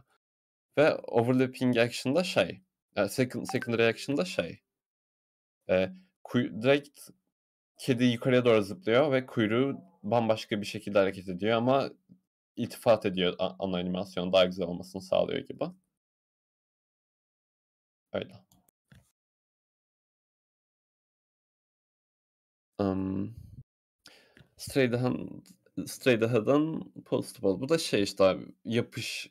Speaker 1: Ve overlapping action'da şey, eee, second secondary action'da şey, kuy direkt kedi yukarıya doğru zıplıyor ve kuyruğu bambaşka bir şekilde hareket ediyor ama iltifat ediyor ana animasyonun daha güzel olmasını sağlıyor gibi. Öyle. Ahead straight ahead'ın postable. Bu da şey işte abi, yapış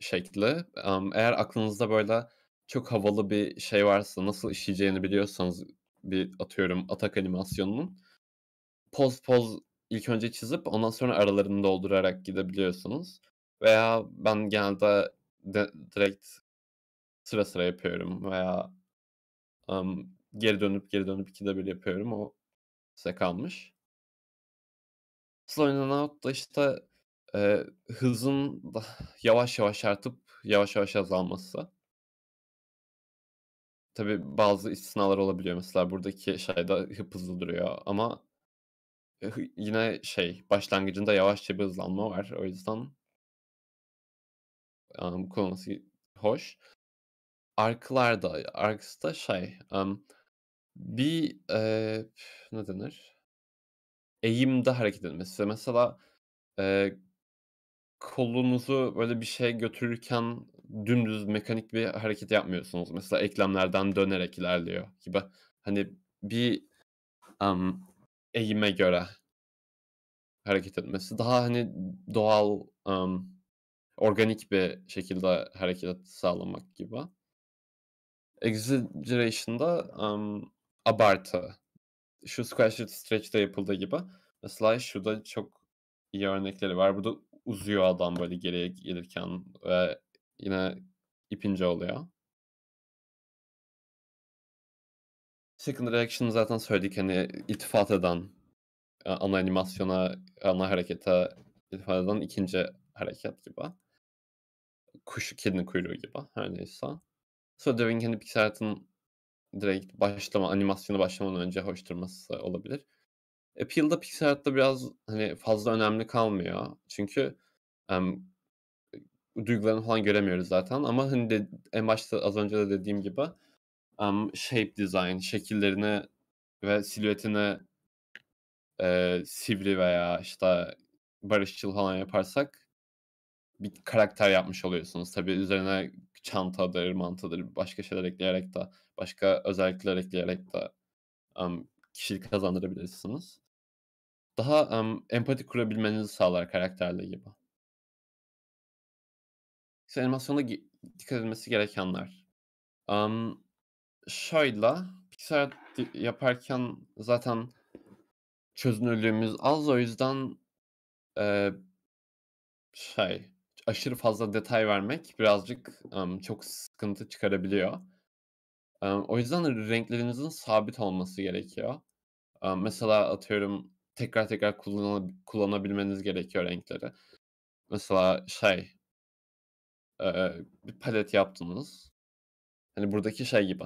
Speaker 1: şekli. Emm, eğer aklınızda böyle çok havalı bir şey varsa, nasıl işleyeceğini biliyorsanız bir atıyorum atak animasyonunun poz poz ilk önce çizip ondan sonra aralarını doldurarak gidebiliyorsunuz. Veya ben genelde de direkt sıra sıra yapıyorum veya, emm, geri dönüp geri dönüp 2'de 1 yapıyorum. O size kalmış. Slow in out da işte, eee, hızın da yavaş yavaş artıp yavaş yavaş azalması. Tabii bazı istisnalar olabiliyor. Mesela buradaki şeyde hıp hızlı duruyor ama, hı yine şey, başlangıcında yavaşça bir hızlanma var. O yüzden Emm, kullanılması hoş. Arc'larda Arcs'ta şey, emm, bir, eee, ne denir? Eğimde hareket etmesi. Mesela, eee, kolunuzu böyle bir şeye götürürken dümdüz mekanik bir hareket yapmıyorsunuz. Mesela eklemlerden dönerek ilerliyor gibi. Hani bir, emm, eğime göre hareket etmesi. Daha hani doğal, emm, organik bir şekilde hareket sağlamak gibi. Exaggeration'da, emm, abartı. Şu Squash Stretch'te yapıldığı gibi. Mesela şurada çok iyi örnekleri var. Burada uzuyor adam böyle geriye gelirken ve yine ipince oluyor. Secondary action'ı zaten söyledik, hani, iltifat eden, eee, ana animasyona, ana harekete iltifat eden 2'nci hareket gibi. Kuş, kedinin kuyruğu gibi her neyse. Devin hani Pixar Art'ın direkt başlama animasyona başlamadan önce hoş durması olabilir. Appeal'da Pixar Art'ta biraz, hani, fazla önemli kalmıyor. Çünkü, emm, duygularını falan göremiyoruz zaten ama, hani, de en başta az önce de dediğim gibi, emm, shape design, şekillerini ve silüetini, eee, sivri veya, işte, barışçıl falan yaparsak bir karakter yapmış oluyorsunuz. Tabii üzerine çantadır, mantadır, başka şeyler ekleyerek de, başka özellikler ekleyerek de, emm, kişilik kazandırabilirsiniz. Daha, emm, empati kurabilmenizi sağlar karakterle gibi. İşte animasyonda dikkat edilmesi gerekenler. Emm, şöyle, Pixar yaparken zaten çözünürlüğümüz az. O yüzden, eee, şey, aşırı fazla detay vermek birazcık, emm, çok sıkıntı çıkarabiliyor. Emm, o yüzden renklerinizin sabit olması gerekiyor. Eee, mesela atıyorum tekrar tekrar kullanab kullanabilmeniz gerekiyor renkleri. Mesela şey eee, bir palet yaptınız. Hani buradaki şey gibi,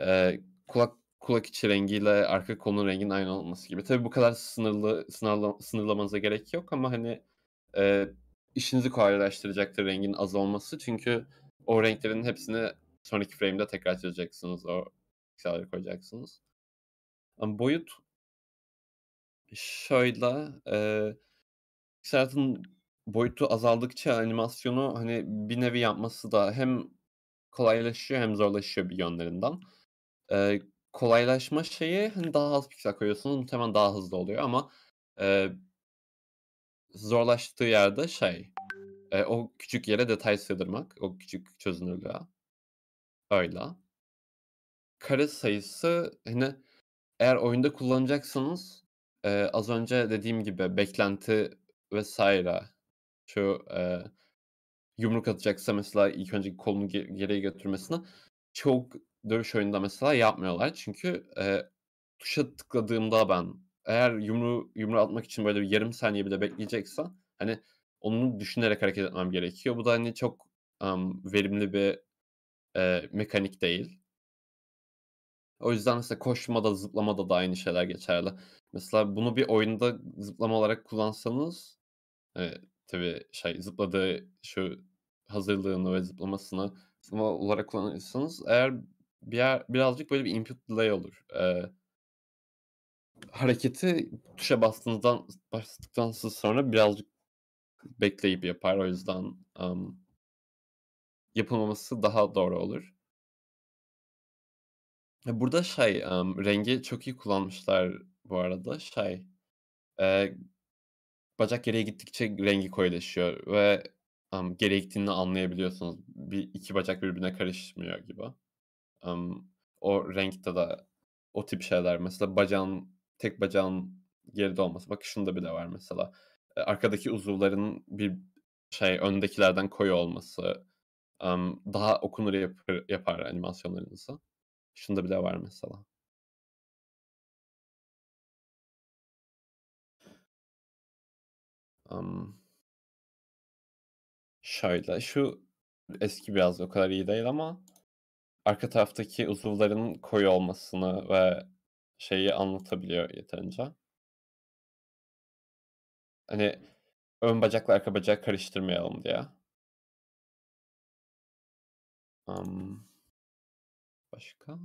Speaker 1: eee, kulak kulak içi rengiyle arka kolunun renginin aynı olması gibi. Tabii bu kadar sınırlı sınırla sınırlamanıza gerek yok ama, hani, eee, işinizi kolaylaştıracaktır rengin az olması. Çünkü o renklerin hepsini sonraki frame'de tekrar çizeceksiniz. O pixel'leri koyacaksınız. Ama boyut şöyle, eee, zaten boyutu azaldıkça animasyonu, hani, bir nevi yapması da hem kolaylaşıyor hem zorlaşıyor bir yönlerinden. Eee, kolaylaşma şeyi, hani, daha az piksel koyuyorsunuz, muhtemelen daha hızlı oluyor ama, eee zorlaştığı yerde şey, eee, o küçük yere detay sığdırmak, o küçük çözünürlüğe. Öyle. Kare sayısı, hani, eğer oyunda kullanacaksanız, eee, az önce dediğim gibi beklenti vs. şu, eee, yumruk atacaksa mesela ilk önce kolunu ge geriye götürmesini çok dövüş oyununda mesela yapmıyorlar. Çünkü, eee, tuşa tıkladığımda ben eğer yumruğu yumruğu atmak için böyle bir yarım saniye bile bekleyeceksem, hani, onu düşünerek hareket etmem gerekiyor. Bu da, hani, çok, emm, verimli bir, eee, mekanik değil. O yüzden mesela koşmada, zıplamada da aynı şeyler geçerli. Mesela bunu bir oyunda zıplama olarak kullansanız, eee, tabii şey zıpladığı şu hazırlığını ve zıplamasını zıplama olarak kullanırsanız eğer bir yer birazcık böyle bir input delay olur. Eee hareketi tuşa bastığınızdan bastıktan sonra birazcık bekleyip yapar. O yüzden, emm yapılmaması daha doğru olur. Ya, burada şey, emm, rengi çok iyi kullanmışlar bu arada. Şey, eee, bacak geriye gittikçe rengi koyulaşıyor ve, emm, geriye gittiğini anlayabiliyorsunuz. Bir 2 bacak birbirine karışmıyor gibi. Emm, o renkte de o tip şeyler. Mesela bacağın, tek bacağın geride olması. Bak şunda bile var mesela. Arkadaki uzuvların bir şey, öndekilerden koyu olması, daha okunur yapı yapar animasyonlarınızı. Şunda bile var mesela. Emm Şöyle, şu eski biraz, o kadar iyi değil ama arka taraftaki uzuvların koyu olmasını ve şeyi anlatabiliyor yeterince. Hani, ön bacakla arka bacağı karıştırmayalım diye. Emm, başka?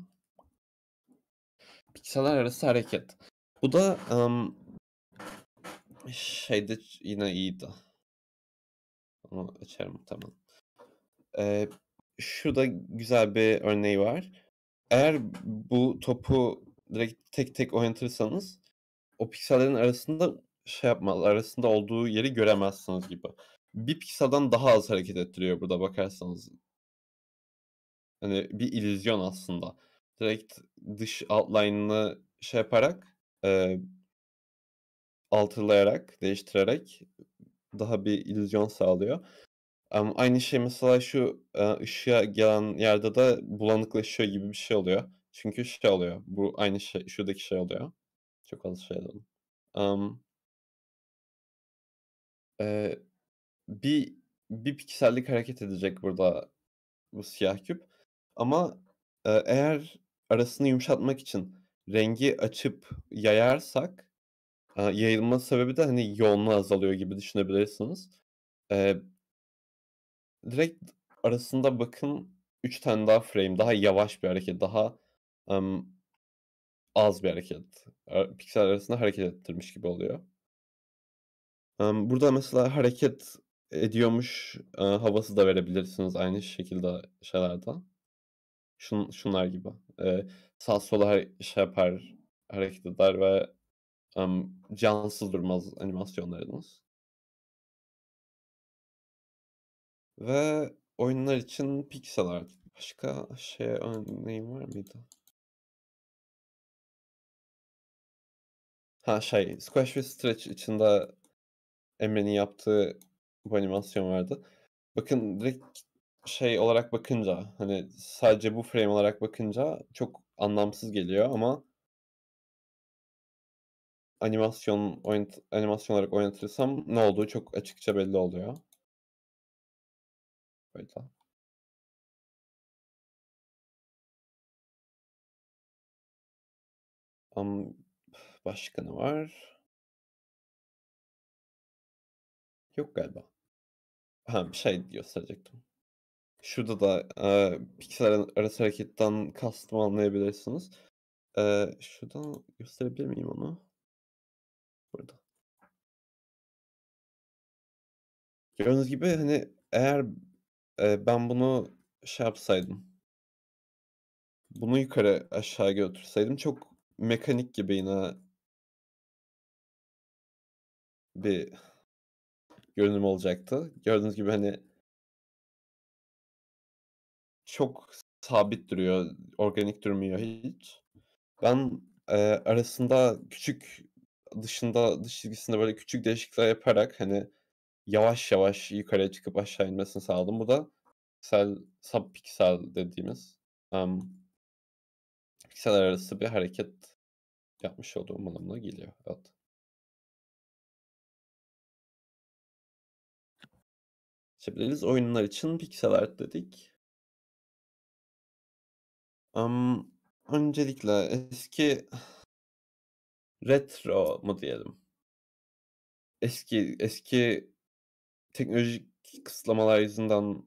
Speaker 1: Pikseller arası hareket. Bu da, emm, şeyde yine iyiydi. Onu açarım muhtemelen. Eee, şurada güzel bir örneği var. Eğer bu topu direkt tek tek oynatırsanız o piksellerin arasında şey yapmaz, arasında olduğu yeri göremezsiniz gibi. 1 pikselden daha az hareket ettiriyor burada bakarsanız. Hani, bir illüzyon aslında. Direkt dış outline'ını şey yaparak, eee altılayarak, değiştirerek daha bir illüzyon sağlıyor. Emm, aynı şey mesela şu, ışığa gelen yerde de bulanıklaşıyor gibi bir şey oluyor. Çünkü şey oluyor, bu aynı şey, şuradaki şey oluyor. Çok az şey dedim. Emm Eee, bir 1 piksellik hareket edecek burada bu siyah küp ama, eee, eğer arasını yumuşatmak için rengi açıp yayarsak, eee, yayılma sebebi de, hani, yoğunluğu azalıyor gibi düşünebilirsiniz. Eee direkt arasında bakın 3 tane daha frame, daha yavaş bir hareket, daha, emm, az bir hareket. Eee, pikseller arasında hareket ettirmiş gibi oluyor. Emm, burada mesela hareket ediyormuş, eee, havası da verebilirsiniz aynı şekilde şeylerde. Şun şunlar gibi. Eee, sağa sola şey yapar, hareket eder ve, emm, cansız durmaz animasyonlarınız. Ve oyunlar için piksel art. Başka şey örneğin var mıydı? Ha, şey, Squash ve Stretch için de Emre'nin yaptığı bu animasyon vardı. Bakın direkt şey olarak bakınca, hani, sadece bu frame olarak bakınca çok anlamsız geliyor ama animasyon oynat animasyon olarak oynatırsam ne olduğu çok açıkça belli oluyor. Öyle. Emm, başka ne var? Yok galiba. Ha, bir şey gösterecektim. Şurada da, eee, piksel arası hareketten kastımı anlayabilirsiniz. Eee, şuradan gösterebilir miyim onu? Burada. Gördüğünüz gibi, hani, eğer, eee, ben bunu şey yapsaydım bunu yukarı aşağı götürseydim çok mekanik gibi yine bir görünüm olacaktı. Gördüğünüz gibi, hani çok sabit duruyor, organik durmuyor hiç. Ben, eee, arasında küçük dışında dış çizgisinde böyle küçük değişiklikler yaparak, hani, yavaş yavaş yukarıya çıkıp aşağı inmesini sağladım. Bu da piksel subpiksel dediğimiz, emm pikseller arası bir hareket yapmış olduğum anlamına geliyor. Evet. Çevresiz oyunlar için pixel art dedik. Emm, öncelikle eski retro mu diyelim? Eski eski teknolojik kısıtlamalar yüzünden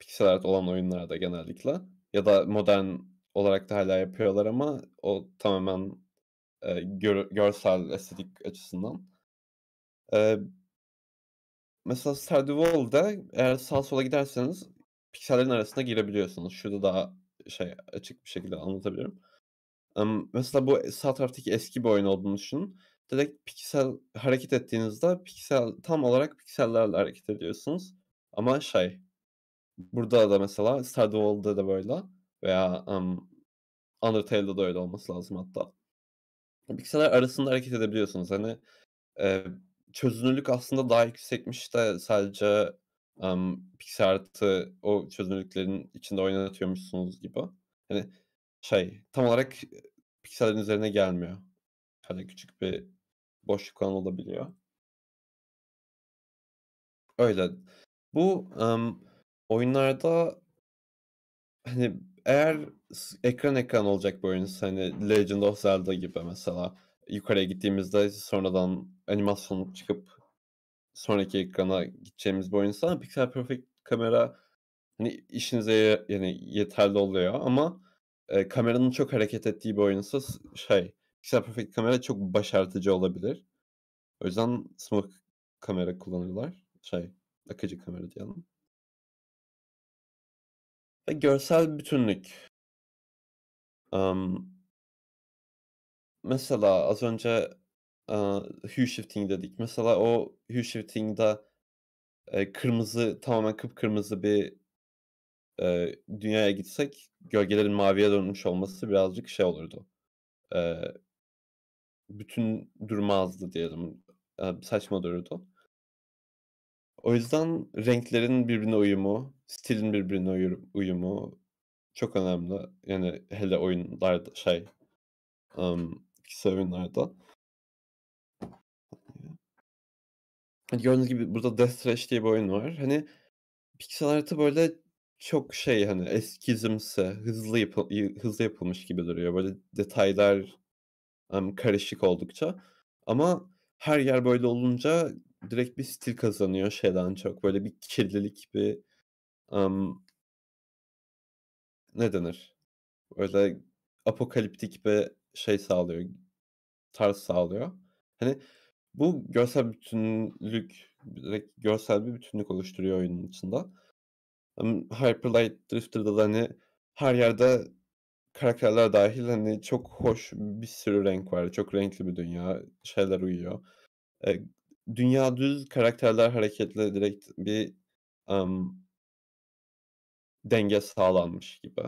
Speaker 1: pixel art olan oyunlarda genellikle ya da modern olarak da hâlâ yapıyorlar ama o tamamen, eee, gör görsel estetik açısından. Eee mesela Stardew eğer sağa sola giderseniz piksellerin arasına girebiliyorsunuz. Şurada daha şey, açık bir şekilde anlatabilirim. Emm, mesela bu sağ taraftaki eski bir oyun olduğunu düşünün. Direkt piksel hareket ettiğinizde piksel tam olarak piksellerle hareket ediyorsunuz ama şey, burada da mesela Stardew Valley'da da böyle veya, emm, Undertale'da da öyle olması lazım hatta. Pikseller arasında hareket edebiliyorsunuz. Hani, eee, çözünürlük aslında daha yüksekmiş de sadece, emm, piksel art'ı o çözünürlüklerin içinde oynatıyormuşsunuz gibi. Hani, şey, tam olarak, eee, piksellerin üzerine gelmiyor. Hani, küçük bir boşluk falan olabiliyor. Öyle. Bu, emm, oyunlarda hani, eğer ekran ekran olacak bir oyunsa, hani, Legend of Zelda gibi mesela yukarıya gittiğimizde sonradan animasyon çıkıp sonraki ekrana gideceğimiz bir oyunsa Pixel Perfect kamera, hani, işinize ya yani, yeterli oluyor ama, eee, kameranın çok hareket ettiği bir oyunsa şey, Pixel Perfect kamera çok başartıcı olabilir. O yüzden smooth kamera kullanıyorlar. Şey, akıcı kamera diyelim. Ve görsel bütünlük. Emm Mesela az önce, aaa, hue shifting dedik. Mesela o hue shifting'de, eee, kırmızı, tamamen kıpkırmızı bir, eee, dünyaya gitsek gölgelerin maviye dönmüş olması birazcık şey olurdu, eee bütün durmazdı diyelim. Eee, saçma dururdu. O yüzden renklerin birbirine uyumu, stilin birbirine uyu uyumu çok önemli. Yani hele oyunlarda şey, emm, kısa oyunlarda. Hani, gördüğünüz gibi burada Death Trash diye bir oyun var. Hani, piksel art'ı böyle çok şey, hani, eskizimsi, hızlı yapı hızlı yapılmış gibi duruyor. Böyle detaylar, emm, karışık oldukça ama her yer böyle olunca direkt bir stil kazanıyor şeyden çok. Böyle bir kirlilik, bir, emm ne denir? Böyle apokaliptik bir şey sağlıyor, tarz sağlıyor. Hani, bu görsel bütünlük, görsel bir bütünlük oluşturuyor oyunun içinde. Emm, Hyper Light Drifter'da da, hani, her yerde karakterler dâhil, hani, çok hoş bir sürü renk var. Çok renkli bir dünya, şeyler uyuyor. Eee, dünya düz, karakterler hareketli, direkt bir, emm denge sağlanmış gibi.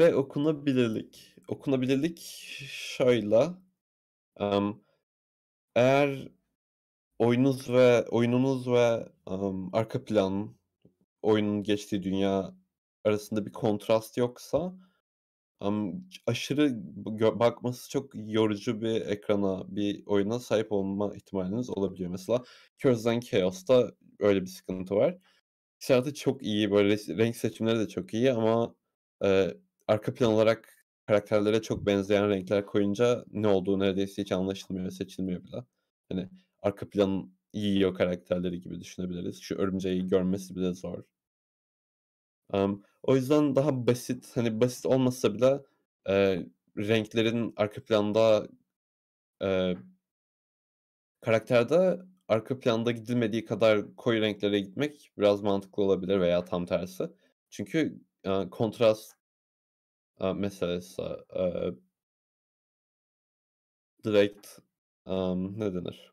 Speaker 1: Ve okunabilirlik. Okunabilirlik şöyle, emm, eğer oyununuz ve oyununuz ve, emm, arka plan, oyunun geçtiği dünya arasında bir kontrast yoksa, ç aşırı bakması çok yorucu bir ekrana, bir oyuna sahip olma ihtimaliniz olabiliyor. Mesela Curses and Chaos'ta öyle bir sıkıntı var. Hissiyatı çok iyi, böyle renk seçimleri de çok iyi ama, eee, arka plan olarak karakterlere çok benzeyen renkler koyunca ne olduğu neredeyse hiç anlaşılmıyor, seçilmiyor bile. Hani, arka plan yiyor karakterleri gibi düşünebiliriz. Şu örümceği görmesi bile zor. Emm, o yüzden daha basit, hani, basit olmasa bile, eee, renklerin arka planda, eee karakterde arka planda gidilmediği kadar koyu renklere gitmek biraz mantıklı olabilir veya tam tersi. Çünkü, eee, kontrast, meselesi, direkt, emm, ne denir?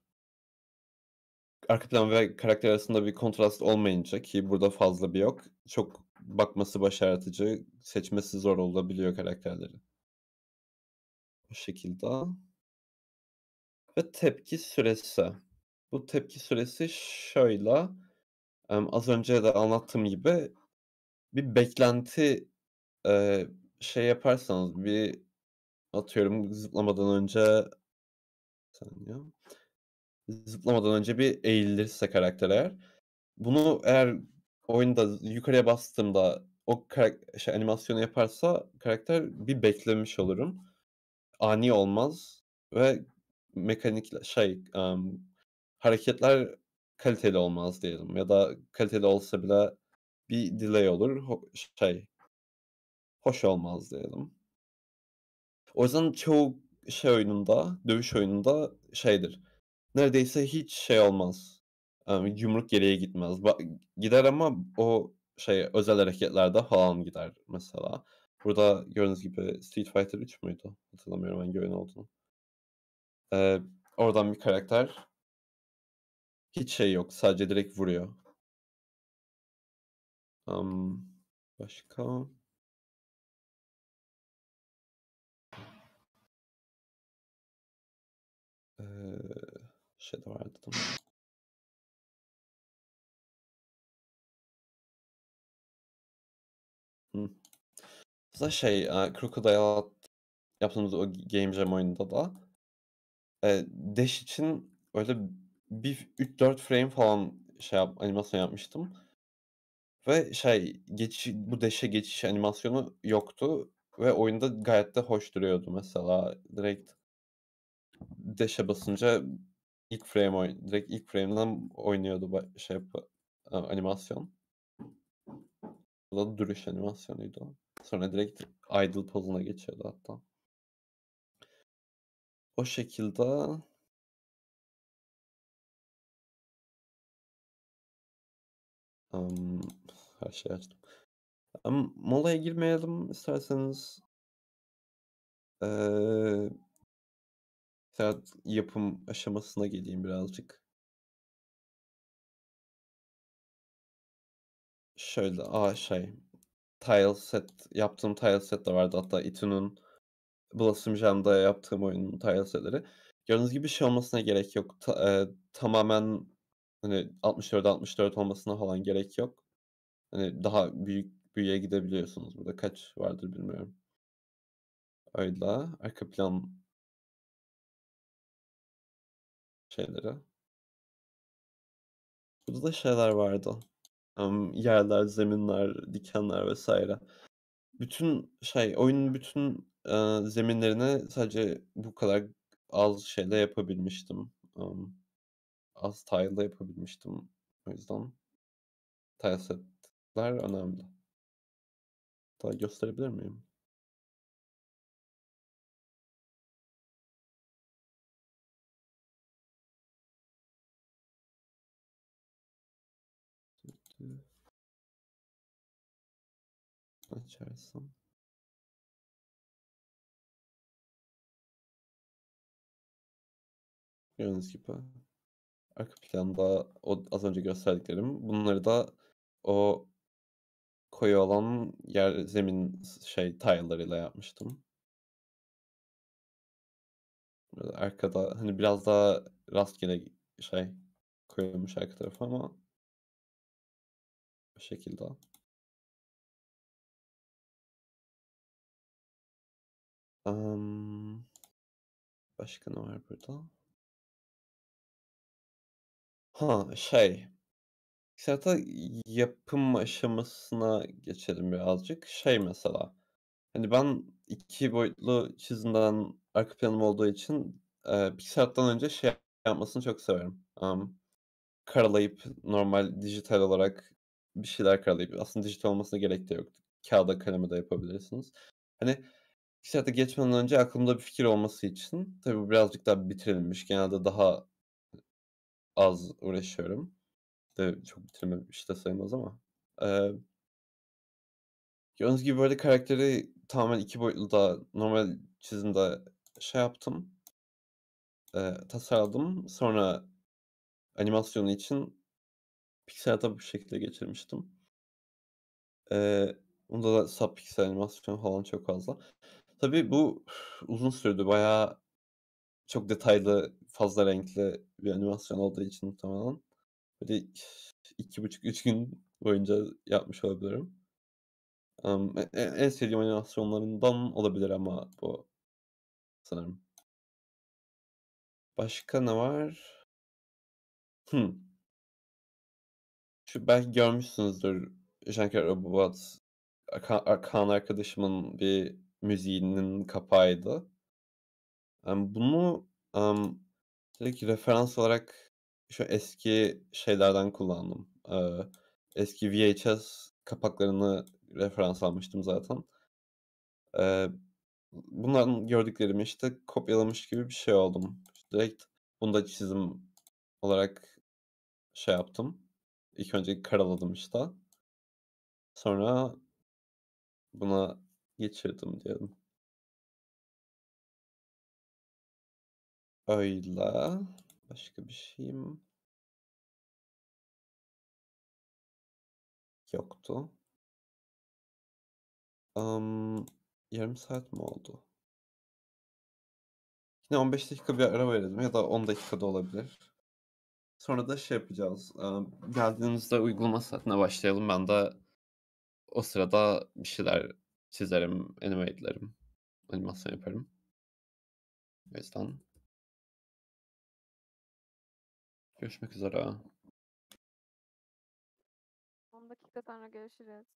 Speaker 1: Arka plan ve karakter arasında bir kontrast olmayınca ki burada fazla bir yok, çok bakması baş ağrıtıcı, seçmesi zor olabiliyor karakterleri. Bu şekilde. Ve tepki süresi. Bu tepki süresi şöyle, emm, az önce de anlattığım gibi bir beklenti, eee, şey yaparsanız, bir atıyorum zıplamadan önce saniye, zıplamadan önce bir eğilirse karakter eğer, bunu eğer oyunda yukarıya bastığımda o karak şey animasyonu yaparsa karakter bir beklemiş olurum. Ani olmaz ve mekanik şey, emm, hareketler kaliteli olmaz diyelim ya da kaliteli olsa bile bir delay olur. Şey hoş olmaz diyelim. O yüzden çoğu şey oyununda, dövüş oyununda şeydir, neredeyse hiç şey olmaz, emm, yumruk geriye gitmez. Ba gider ama o şey özel hareketlerde falan gider mesela. Burada gördüğünüz gibi Street Fighter 3 müydü? Hatırlamıyorum hangi oyun olduğunu. Eee, oradan bir karakter hiç şey yok, sadece direkt vuruyor. Emm, başka? Eee, şey de vardı mi? Hıh. Mesela şey, eee, Crocodile yaptığımız o Game Jam oyununda da, eee, dash için öyle bir 3-4 frame falan şey yap animasyon yapmıştım ve şey, geçiş bu dash'e geçiş animasyonu yoktu ve oyunda gayet de hoş duruyordu mesela. Direkt dash'e basınca ilk frame oy direkt ilk frame'den oynuyordu şey animasyon. Bu da duruş animasyonuydu. Sonra direkt idle pozuna geçiyordu hatta. O şekilde Emm, her şeyi açtım. Emm, molaya girmeyelim isterseniz. Eee Biraz yapım aşamasına geleyim birazcık. Şöyle, aaa, şey, tile set yaptığım tile set de vardı hatta Etu'nun Blossom Jam'da yaptığım oyunun tile setleri. Gördüğünüz gibi şey olmasına gerek yok. Ta eee, tamamen, hani, 64'e 64 olmasına falan gerek yok. Hani, daha büyük büyüğe gidebiliyorsunuz burada. Kaç vardır bilmiyorum. Öyle. Arka plan şeyleri. Burada da şeyler vardı. Emm, yerler, zeminler, dikenler vs. Bütün şey, oyunun bütün, eee, zeminlerini sadece bu kadar az şeyle yapabilmiştim. Emm, az tile'la yapabilmiştim. O yüzden tile setler önemli. Hatta gösterebilir miyim? Açarsam. Gördüğünüz gibi arka planda o az önce gösterdiklerim. Bunları da o koyu olan yer, zemin şey tile'larıyla yapmıştım. Arkada, hani, biraz daha rastgele şey koyulmuş arka tarafı ama bu şekilde. Emm, başka ne var burada? Ha, şey, zaten yapım aşamasına geçelim birazcık. Şey mesela, hani, ben 2 boyutlu çizimden arka planım olduğu için, eee, pixel önce şey yapmasını çok severim. Emm, karalayıp normal dijital olarak bir şeyler karalayıp aslında dijital olmasına gerek de yok. Kağıda kaleme de yapabilirsiniz. Hani, hissiyata geçmeden önce aklımda bir fikir olması için tabii bu birazcık daha bitirilmiş. Genelde daha az uğraşıyorum. De çok bitirmemiş de sayılmaz ama. Eee gördüğünüz gibi böyle karakteri tamamen 2 boyutlu da normal çizimde şey yaptım. Eee, tasarladım. Sonra animasyonu için Pixar'da bu şekilde geçirmiştim. Eee, onda da subpixel animasyon falan çok fazla. Tabii bu uzun sürdü. Bayağı çok detaylı, fazla renkli bir animasyon olduğu için muhtemelen. Böyle 2,5-3 gün boyunca yapmış olabilirim. Emm, e e en sevdiğim animasyonlarından olabilir ama bu sanırım. Başka ne var? Hımm. Şu belki görmüşsünüzdür. Ka a Kaan arkadaşımın bir müziğinin kapağıydı. Emm, bunu, emm, direkt referans olarak şu eski şeylerden kullandım. Eee, eski VHS kapaklarını referans almıştım zaten. Eee, bundan gördüklerimi, işte, kopyalamış gibi bir şey oldum. Direkt bunu da çizim olarak şey yaptım. İlk önce karaladım, işte. Sonra buna geçirdim diyelim. Öyle. Başka bir şeyim yoktu. Emm, yarım saat mi oldu? Yine 15 dakika bir ara verelim ya da 10 dakika da olabilir. Sonra da şey yapacağız, emm, geldiğinizde uygulama saatine başlayalım. Ben de o sırada bir şeyler çizerim, anime ederim, animasyon yaparım. O yüzden Görüşmek üzere.
Speaker 2: 10 dakika sonra görüşürüz.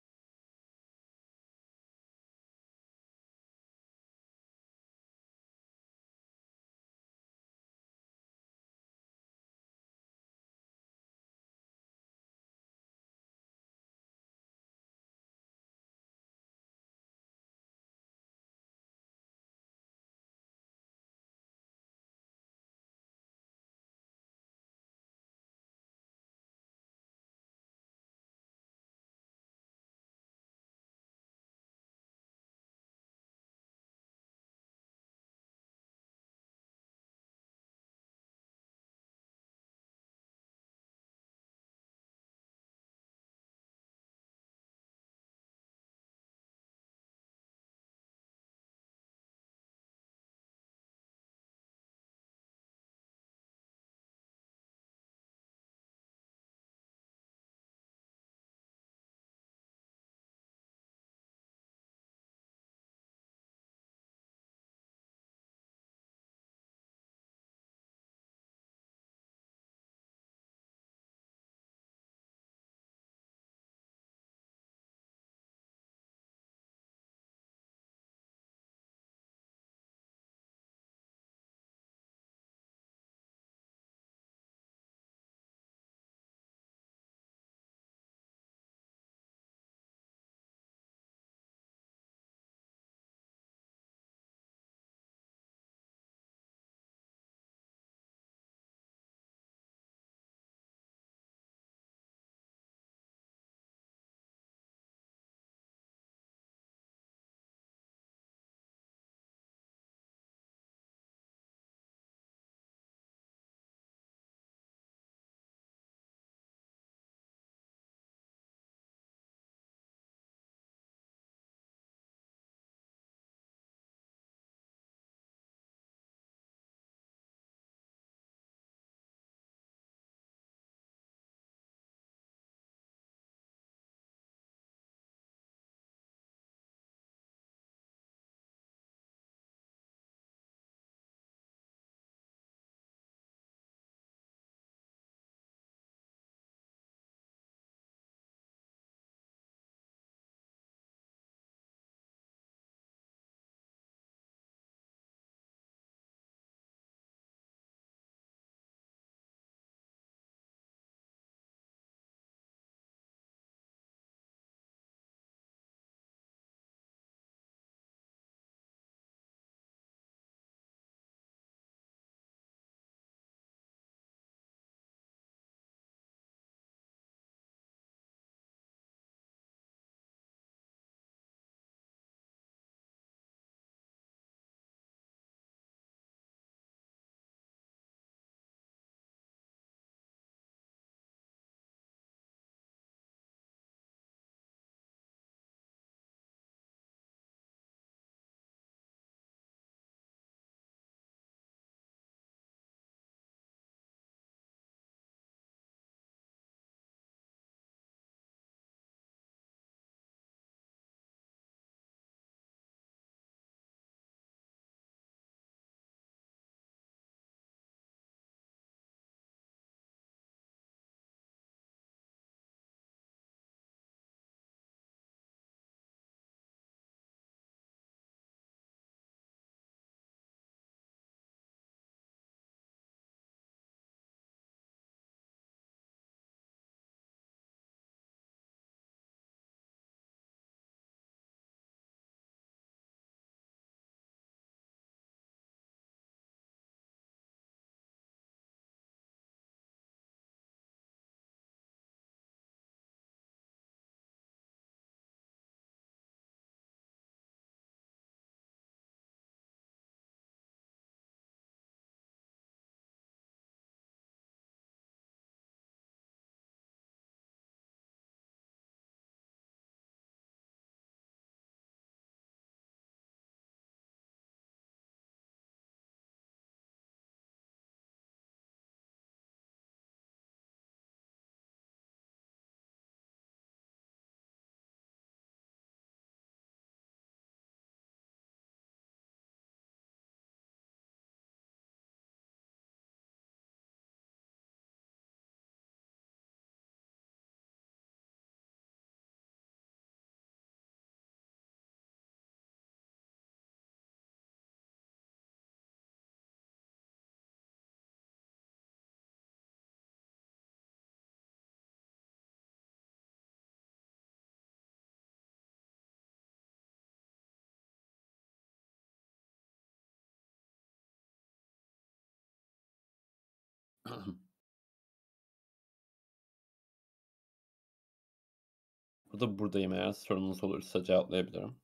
Speaker 1: Burada buradayım eğer sorunuz olursa cevaplayabilirim.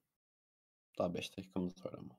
Speaker 1: Daha 5 dakikamız var ama.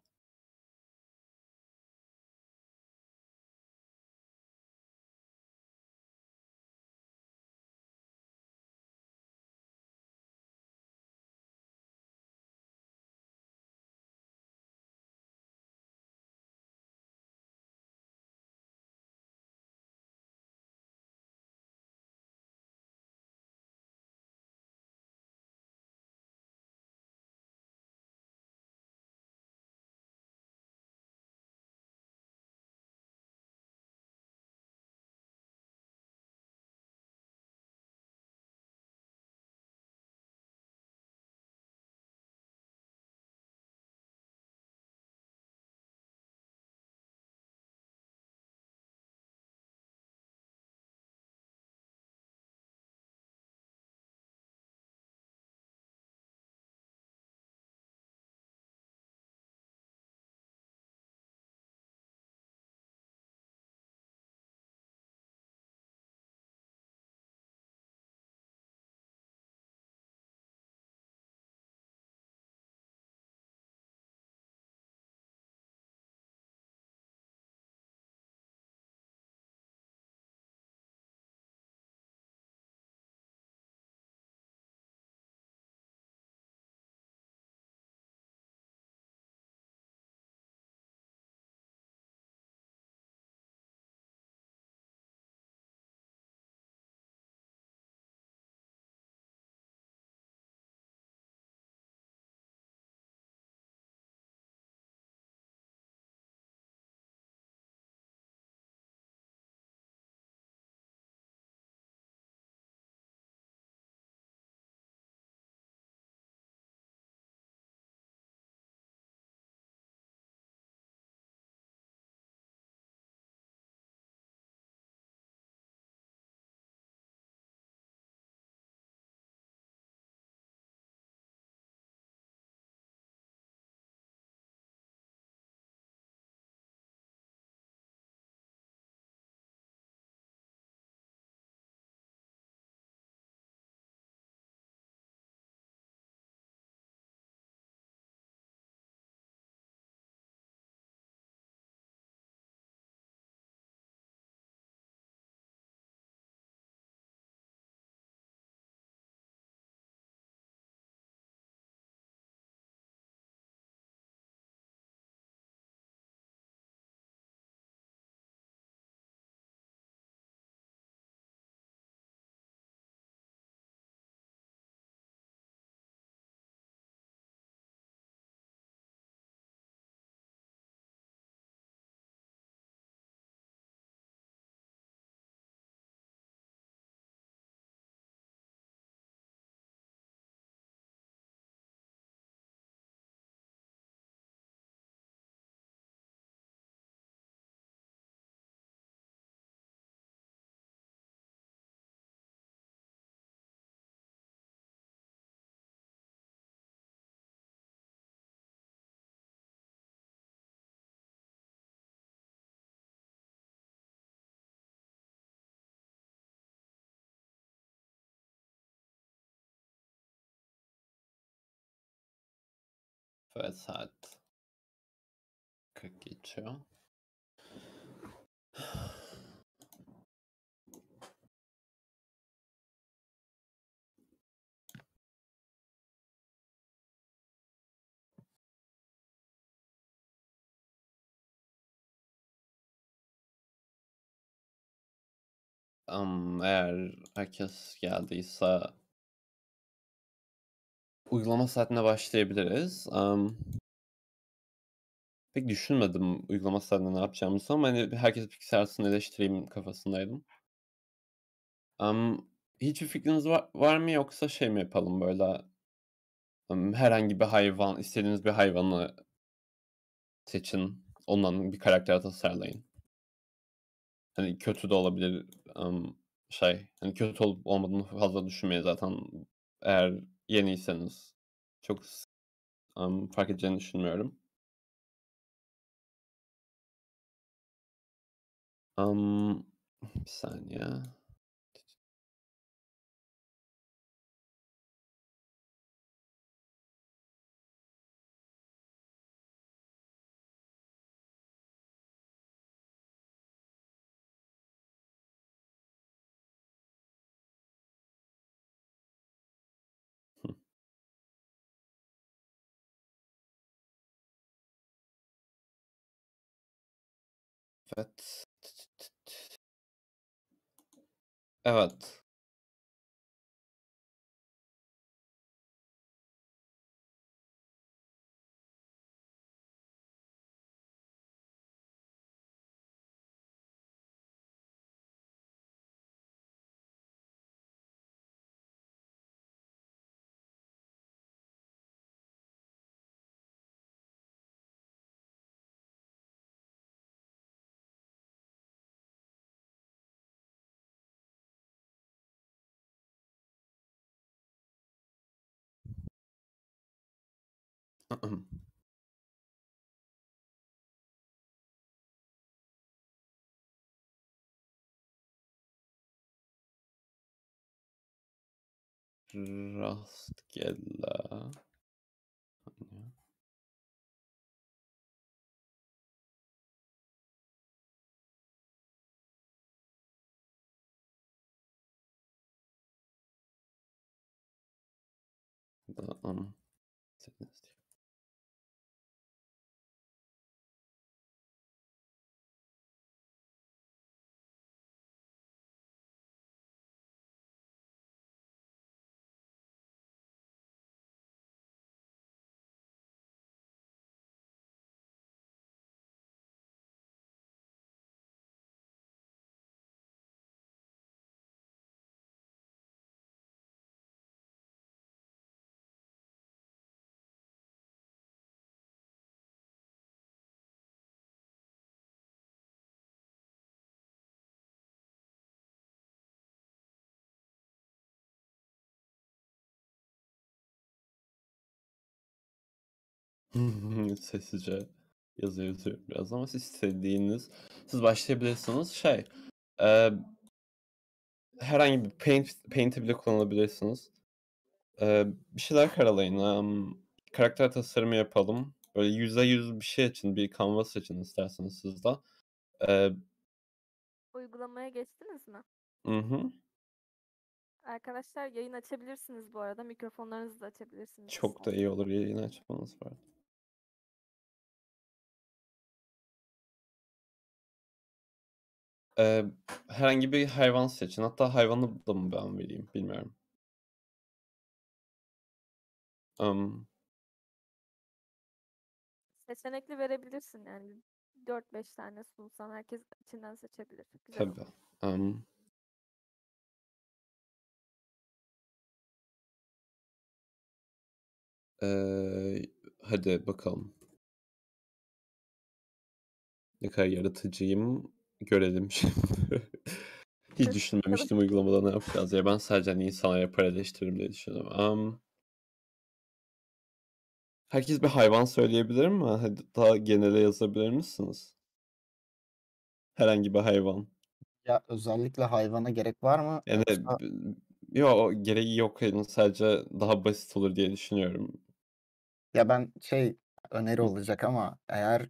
Speaker 1: Evet saat 40 geçiyor. Am, eğer herkes geldiyse uygulama saatine başlayabiliriz. Am pek düşünmedim uygulama saatinde ne yapacağımızı ama, hani, herkes bilgisayarını eleştireyim kafasındaydım. Am, hiçbir fikriniz var var mı yoksa şey mi yapalım böyle, ımm, herhangi bir hayvan, istediğiniz bir hayvanı seçin, ondan bir karakter tasarlayın. Hani, kötü de olabilir, ımm, şey, hani, kötü olup olmadığını fazla düşünmeyin zaten eğer yeniyseniz. Çok ımm, fark edeceğini düşünmüyorum. Amm, bir saniye. Evet. Evet. Rastgele. Saniye. Devam. Sekiz. Sessizce yazı yazıyorum biraz ama siz istediğiniz siz başlayabilirsiniz. Şey, eee herhangi bir Paint Paint'i bile kullanabilirsiniz. Eee, bir şeyler karalayın. Emm, karakter tasarımı yapalım. Böyle %100 bir şey için, bir canvas için isterseniz siz de. Eee
Speaker 2: Uygulamaya geçtiniz mi?
Speaker 1: Hı hı.
Speaker 2: Arkadaşlar yayın açabilirsiniz bu arada. Mikrofonlarınızı da açabilirsiniz
Speaker 1: Çok da iyi olur yayını açmanız bu Eee, herhangi bir hayvan seçin. Hatta hayvanı da mı ben vereyim bilmiyorum. Emm
Speaker 2: Seçenekli verebilirsin yani. 4-5 tane sunsan herkes içinden seçebilir. Güzel
Speaker 1: Tabii.
Speaker 2: olur.
Speaker 1: Emm Eee, hadi bakalım. Ne kadar yaratıcıyım görelim şimdi. Hiç düşünmemiştim uygulamada ne yapacağız diye. Ben sadece, hani, insanlara para eleştiririm diye düşündüm. Emm Herkes bir hayvan söyleyebilir mi? Hadi daha genele yazabilir misiniz? Herhangi bir hayvan.
Speaker 3: Ya, özellikle hayvana gerek var mı
Speaker 1: Yani,
Speaker 3: yoksa
Speaker 1: b yo, gereği yok henüz. Sadece daha basit olur diye düşünüyorum.
Speaker 3: Ya, ben şey, öneri olacak ama eğer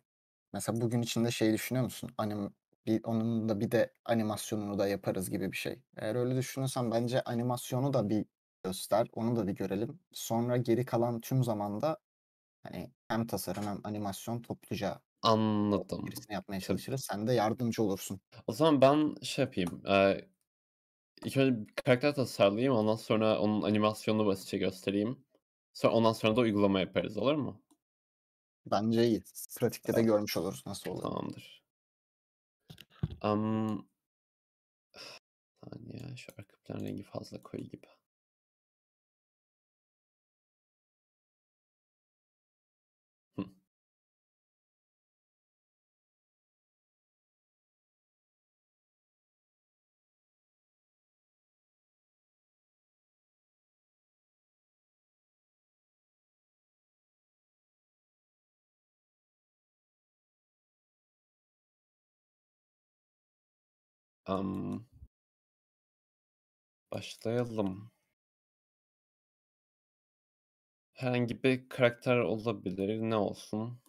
Speaker 3: mesela bugün içinde şey düşünüyor musun? Anim bir onun da bir de animasyonunu da yaparız gibi bir şey. Eğer öyle düşünüyorsan bence animasyonu da bir göster, onu da bir görelim. Sonra geri kalan tüm zamanda, hani, hem tasarım hem animasyon topluca
Speaker 1: Anladım.
Speaker 3: gerisini yapmaya çalışırız. Sen de yardımcı olursun.
Speaker 1: O zaman ben şey yapayım, eee, ilk önce bir karakter tasarlayayım, ondan sonra onun animasyonunu basitçe göstereyim. Sonra ondan sonra da uygulama yaparız, olur mu?
Speaker 3: Bence iyi. Pratikte de görmüş oluruz nasıl oluyor.
Speaker 1: Tamamdır. Emm Saniye, şu arka plan rengi fazla koyu gibi. Emm Başlayalım. Herhangi bir karakter olabilir. Ne olsun?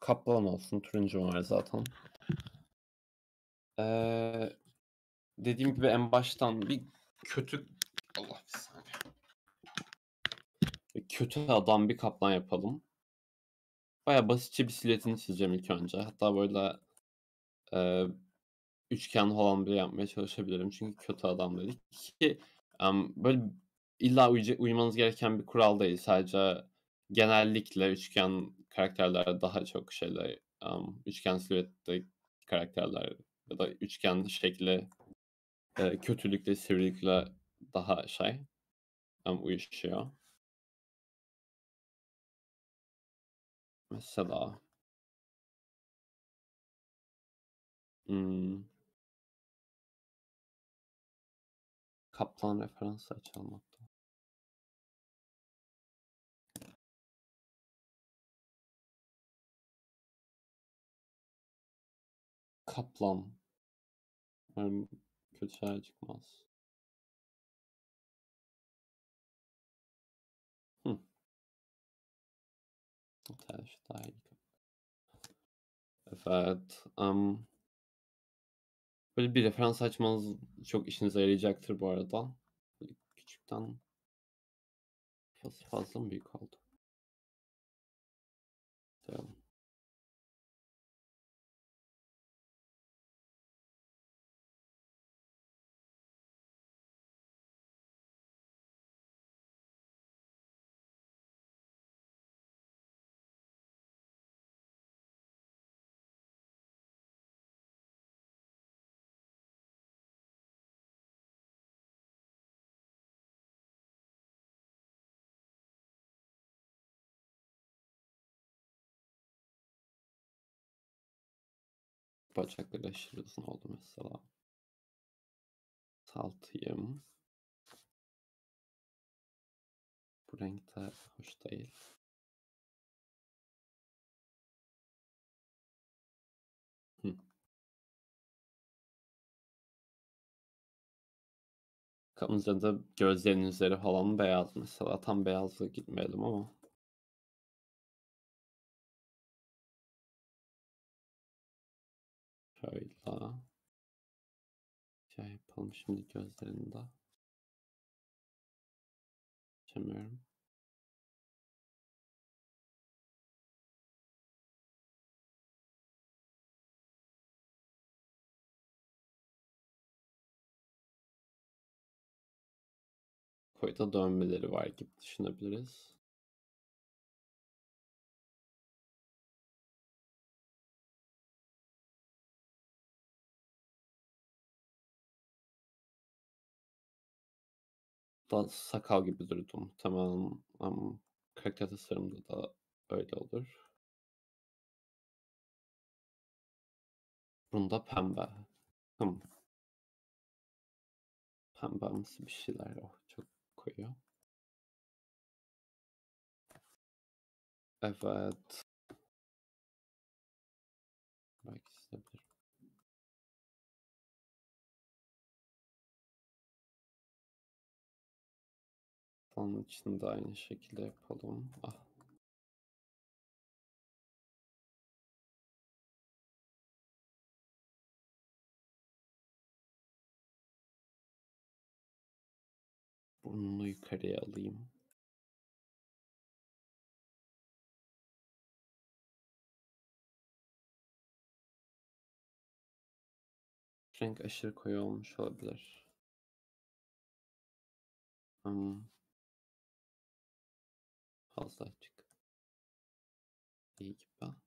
Speaker 1: Kaplan olsun. Turuncum var zaten. Eee, dediğim gibi en baştan bir kötü Allah bir saniye. Bir kötü adam bir kaplan yapalım. Bayağı basitçe bir silüetini çizeceğim ilk önce. Hatta böyle eee, üçgen falan bile yapmaya çalışabilirim. Çünkü kötü adam dedik ki em, böyle illa uyca- uymanız gereken bir kural değil. Sadece genellikle üçgen karakterler daha çok şeyle em, üçgen silüette karakterler ya da üçgen şekli e, kötülükle sivrilikle daha şey em, uyuşuyor. Mesela hmm, Kaplan referansı açalım hatta. Kaplan. Umarım kötü şeyler çıkmaz. Hı. Hatta şu. Evet. am, böyle bir referans açmanız çok işinize yarayacaktır bu arada. Böyle küçükten fazla, fazla mı büyük oldu? Tamam. Bacakları aşırı uzun oldu mesela. Saltayım. Bu renk de hoş değil. Hı. Kapımızda da gözlerinin üzeri falan beyaz mesela. Tam beyazla gitmeyelim ama. Şöyle. Şey yapalım şimdi gözlerini de. Açamıyorum. Koyda dönmeleri var gibi düşünebiliriz. Sakal gibi durdu muhtemelen. Ama karakter tasarımda da öyle olur. Bunda pembe. Hım. Pembemsi bir şeyler. Oh çok koyu. Evet. Onun için de aynı şekilde yapalım. Ah. Burnunu yukarıya alayım. Renk aşırı koyu olmuş olabilir. Hmm. Fazla açık. İyi gibi.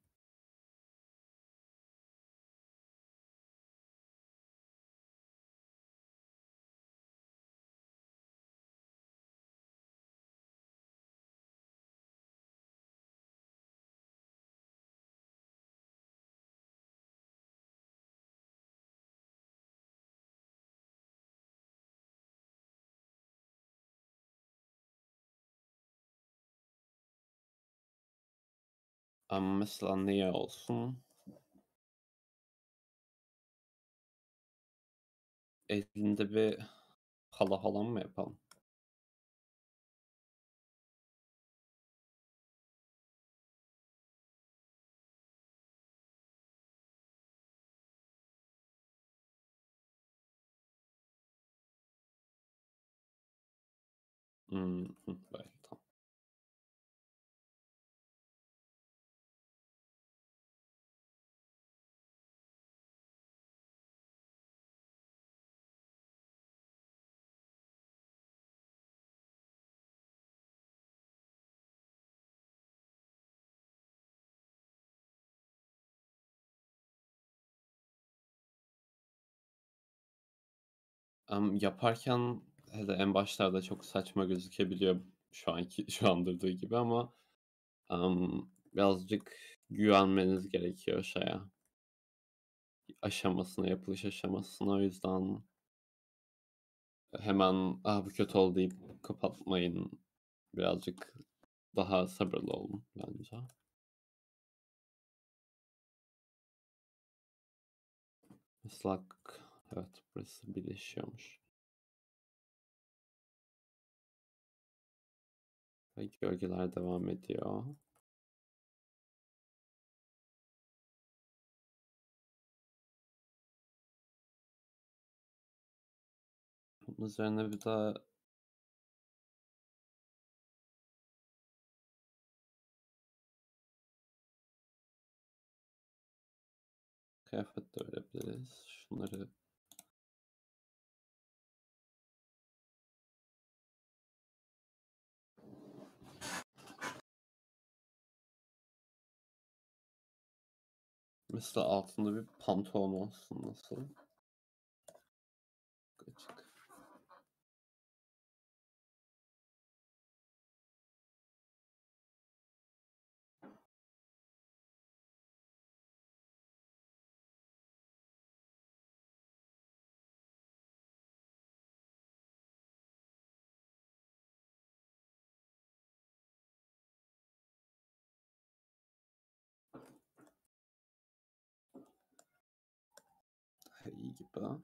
Speaker 1: Ama mesela ne olsun? Elinde bir hala falan mı yapalım? Hmm, Emm, yaparken hele en başlarda çok saçma gözükebiliyor şu anki şu an gibi ama, emm, birazcık güvenmeniz gerekiyor şeye aşamasına, yapılış aşamasına. O yüzden hemen, "A, bu kötü oldu." deyip kapatmayın. Birazcık daha sabırlı olun bence. Mesela evet, burası birleşiyormuş. Ve gölgeler devam ediyor. Bunun üzerine bir de Kıyafet de verebiliriz. Şunları Mesela altında bir pantolon olsun nasıl? Daha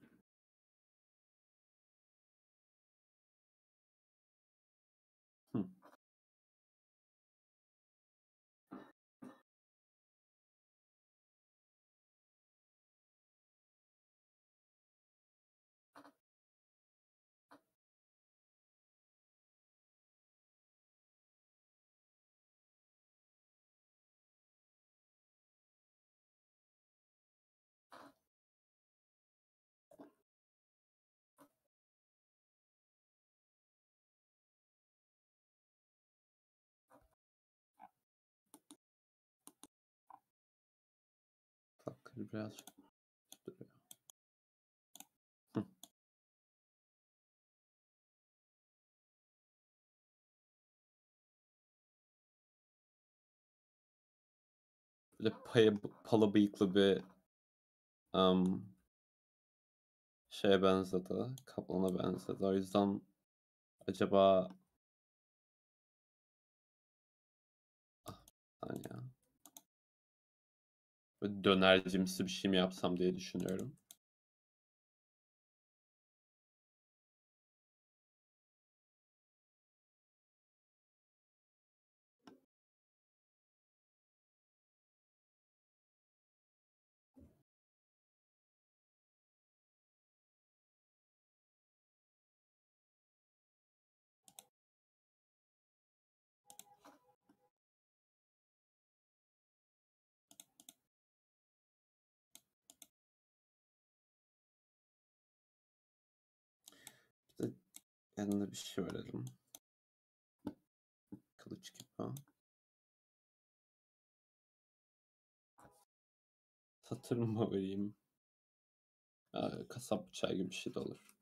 Speaker 1: Duruyor. Hıh. Böyle paya pala bıyıklı bir, emm şeye benzedi, kaplana benzedi. O yüzden acaba Ah. Böyle dönercimsi bir şey mi yapsam diye düşünüyorum. Yanına bir şey verelim. Kılıç gibi. Satır mı vereyim? Kasap bıçağı gibi bir şey de olur.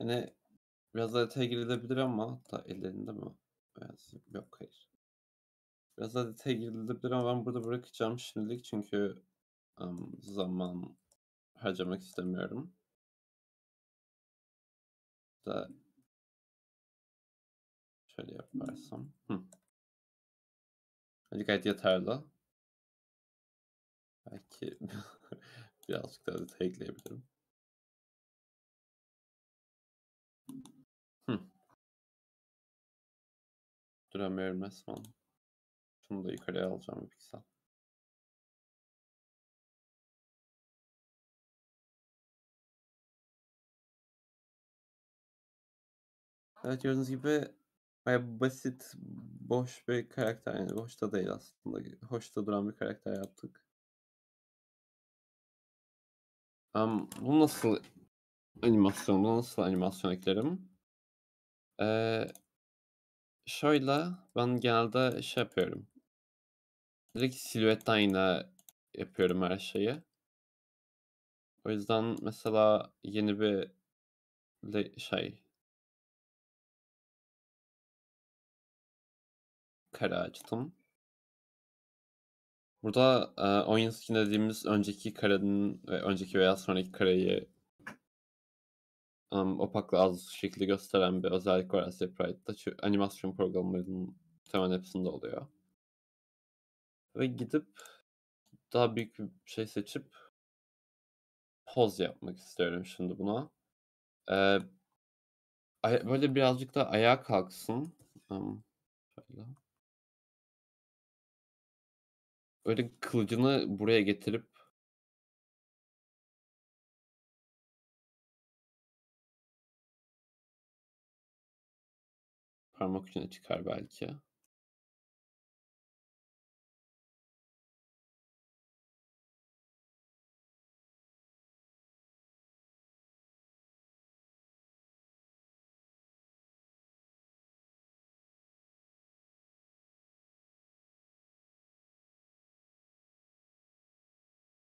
Speaker 1: Yani biraz daha detaya girilebilir ama hatta ellerinde mi beyaz? Yok, hayır. Biraz daha detaya girilebilir ama ben burada bırakacağım şimdilik çünkü, emm, zaman harcamak istemiyorum. Da şöyle yaparsam. Hıh. Bence gayet yeterli. Belki birazcık daha detay ekleyebilirim. Duramıyorum resmen. Şunu da yukarıya alacağım bir piksel. Evet, gördüğünüz gibi bayağı basit, boş bir karakter. Yani boş da değil aslında. Hoş da duran bir karakter yaptık. Am, bu nasıl animasyon? Buna nasıl animasyon eklerim? Eee şöyle, ben genelde şey yapıyorum. Direkt silüetten yine yapıyorum her şeyi. O yüzden mesela yeni bir şey kare açtım. Burada, eee, onion skin dediğimiz önceki karenin ve önceki veya sonraki kareyi Imm, opaklığı az şekilde gösteren bir özellik var Sprite'da. Çü animasyon programlarının muhtemelen hepsinde oluyor. Ve gidip daha büyük bir şey seçip poz yapmak istiyorum şimdi buna. Aya böyle birazcık da ayağa kalksın. Imm, şöyle. Böyle kılıcını buraya getirip parmak ucuna çıkar belki.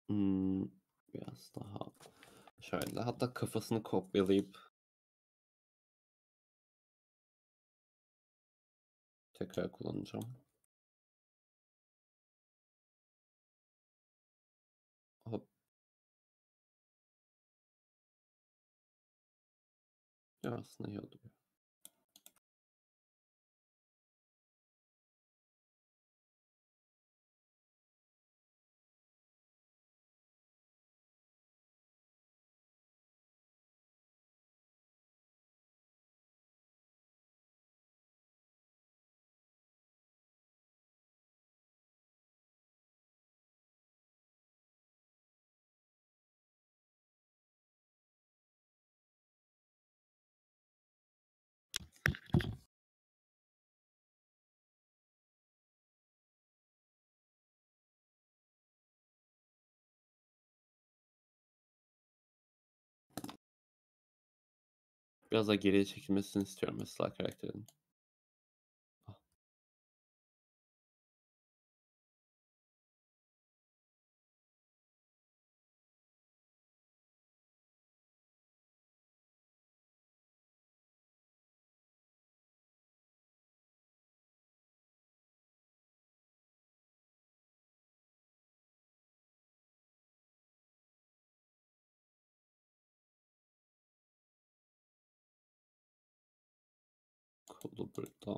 Speaker 1: Imm, biraz daha şöyle hatta kafasını kopyalayıp tekrar kullanacağım. Hop. Ya, aslında iyi oldu bu. Biraz daha geriye çekilmesini istiyorum mesela karakterin.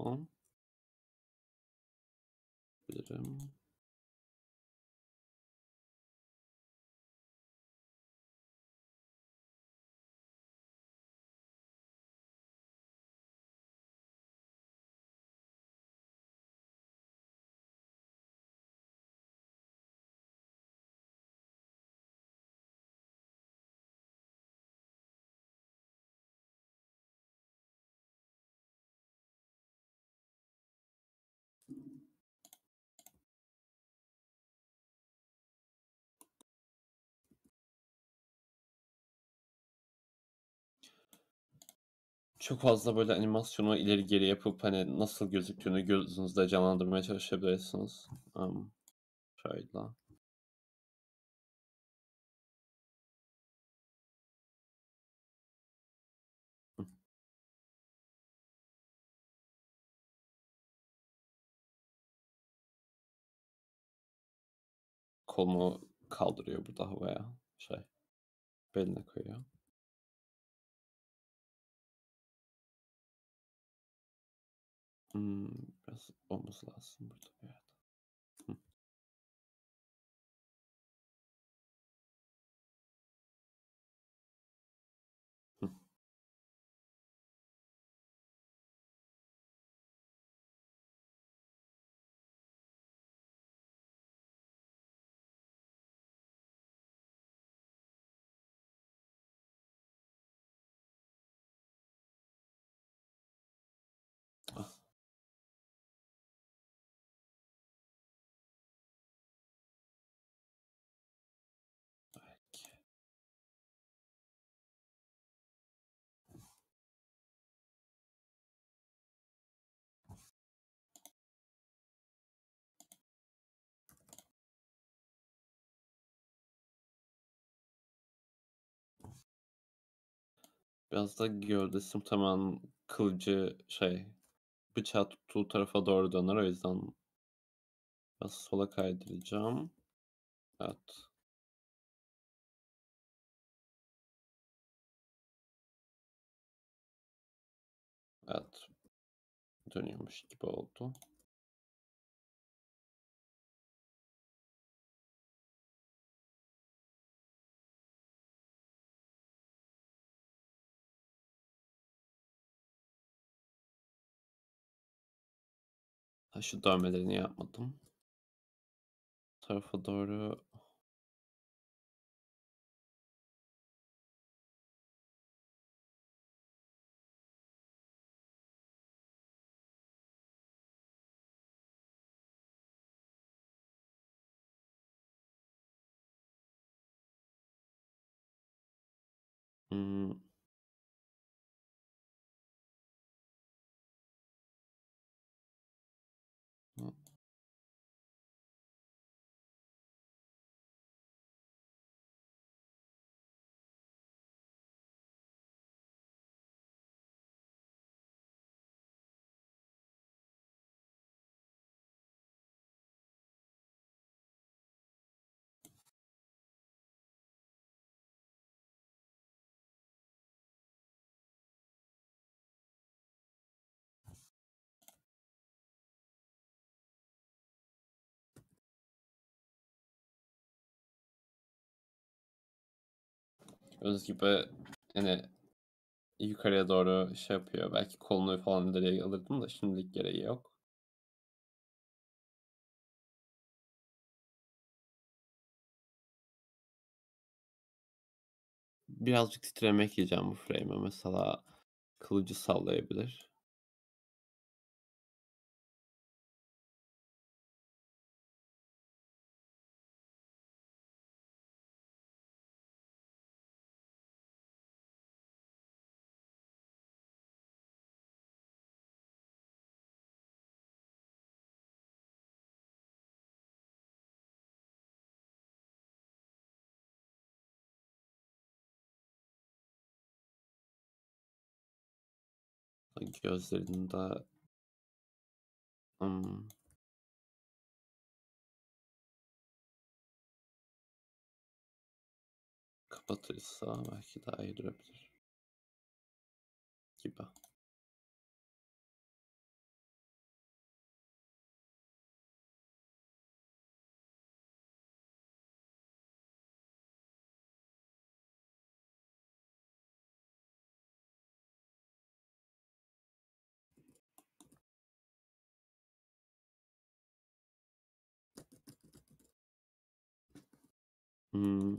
Speaker 1: Buradan. Bilirim. Çok fazla böyle animasyonu ileri geri yapıp, hani, nasıl gözüktüğünü gözünüzde canlandırmaya çalışabilirsiniz. Emm, şöyle. Hıh. Kolunu kaldırıyor burada havaya, şey, beline koyuyor. Biraz olması lazım burada Biraz da gövdesi muhtemelen kılıcı şey bıçağı tuttuğu tarafa doğru döner. O yüzden biraz sola kaydıracağım. Evet. Evet. Dönüyormuş gibi oldu. Ha, şu dövmelerini yapmadım. Tarafa doğru Hmm. Göz gibi yani yukarıya doğru şey yapıyor. Belki kolunu falan ileriye alırdım da şimdilik gereği yok. Birazcık titreme ekleyeceğim bu frame'e. Mesela kılıcı sallayabilir. Gözlerinde hmm. kapatırsa belki daha iyi durabilir. Gibi. Hmm.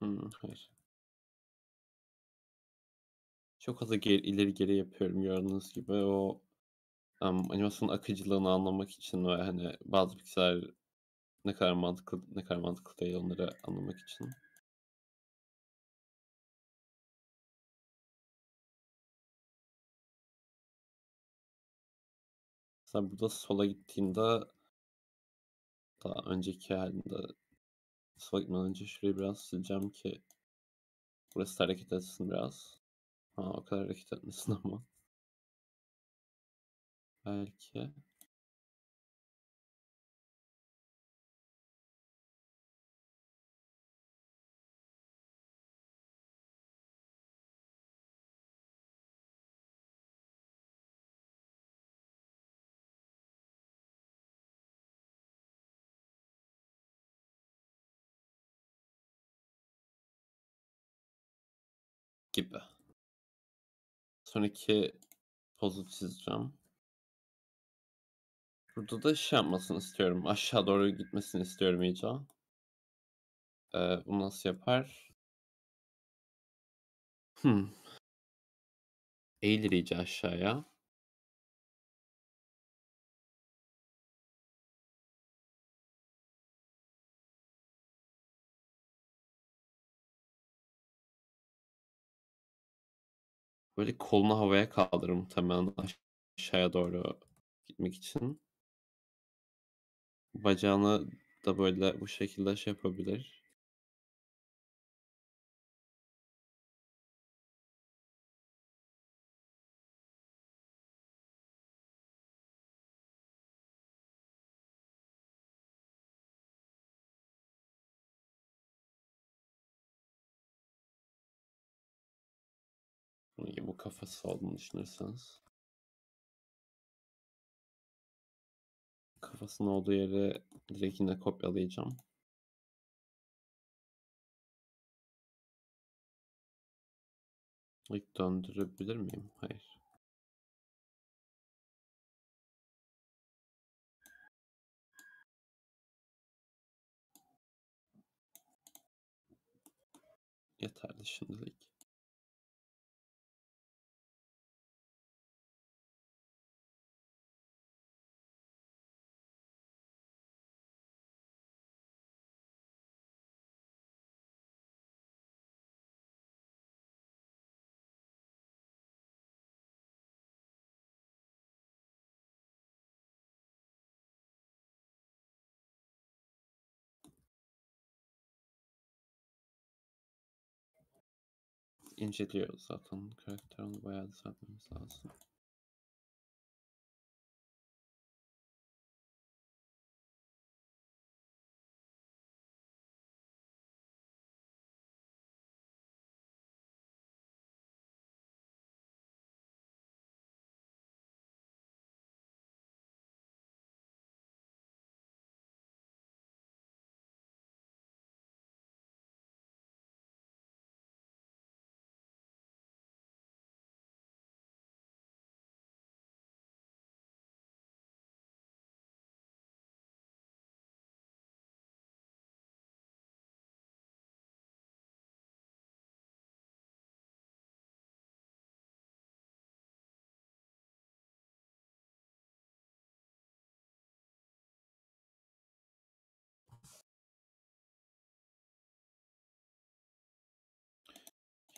Speaker 1: Hmm, hayır. Çok fazla geri, ileri geri yapıyorum gördüğünüz gibi. O um, animasyon akıcılığını anlamak için ve hani bazı pikseller ne kadar mantıklı ne kadar mantıklı değil onları anlamak için. Mesela burada sola gittiğinde daha önceki halinde sola gitmeden önce şurayı biraz sileceğim ki burası hareket etsin biraz. Ha, o kadar hareket etmesin ama. Belki. Gibi. Sonraki pozu çizeceğim. Burada da şey yapmasını istiyorum. Aşağı doğru gitmesini istiyorum iyice. Ee, bunu nasıl yapar? Hmm. Eğilir iyice aşağıya. Böyle kolunu havaya kaldırır muhtemelen aşağıya doğru gitmek için. Bacağını da böyle bu şekilde şey yapabilir. İyi, bu kafası olduğunu düşünürseniz. Kafasının olduğu yeri direkt yine kopyalayacağım. İlk döndürebilir miyim? Hayır. Yeterli şimdilik. İnceliyoruz zaten. Karakterini bayağı düzeltmemiz lazım.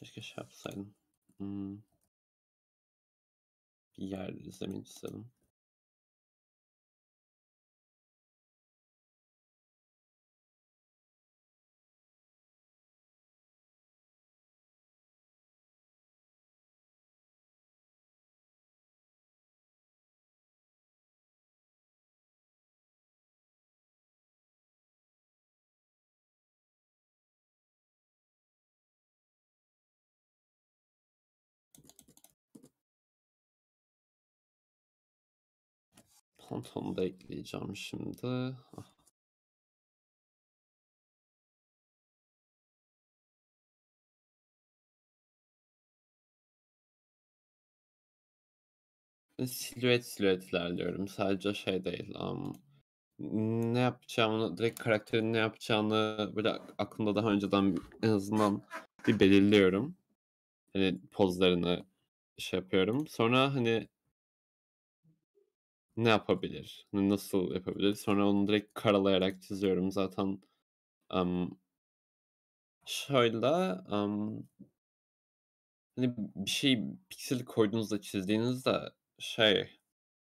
Speaker 1: nicht geschafft sein. Mm. Ja, das ist der Minus 7. Phantom'u da ekleyeceğim şimdi. Ah. Silüet silüet ilerliyorum. Sadece şey değil. Um, ne yapacağını, direkt karakterin ne yapacağını böyle aklımda daha önceden en azından bir belirliyorum. Hani pozlarını şey yapıyorum. Sonra hani ne yapabilir? Nasıl yapabilir? Sonra onu direkt karalayarak çiziyorum zaten. Um, şöyle um, hani bir şey piksel koyduğunuzda çizdiğinizde şey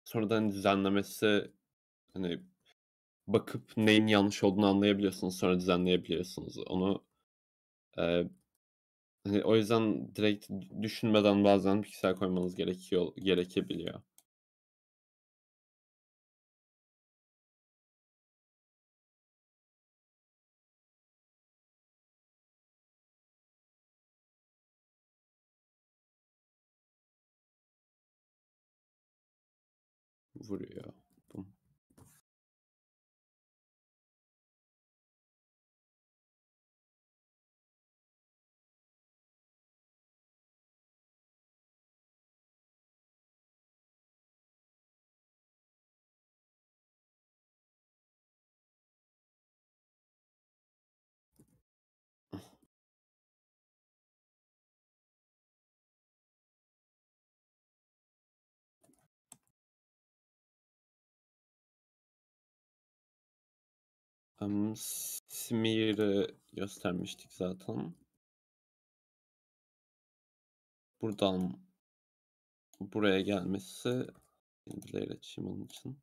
Speaker 1: sonradan düzenlemesi hani bakıp neyin yanlış olduğunu anlayabiliyorsunuz sonra düzenleyebiliyorsunuz onu e, hani o yüzden direkt düşünmeden bazen piksel koymanız gerekiyor gerekebiliyor. Vuruyor. Um, smear'ı göstermiştik zaten. Buradan buraya gelmesi layer açayım onun için.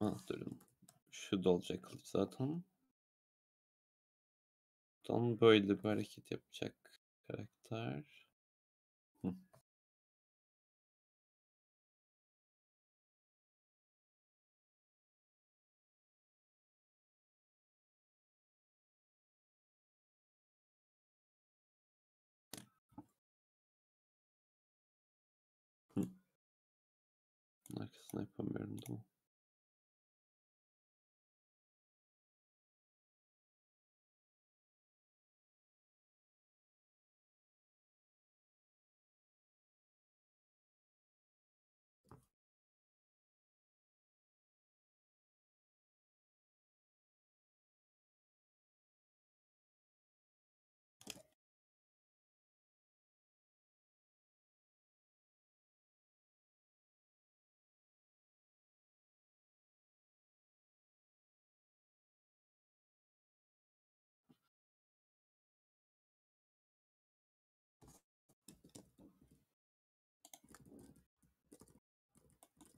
Speaker 1: Ah durun. Şu da olacak kılıç zaten. Tam böyle bir hareket yapacak karakter. Bunun Arkasına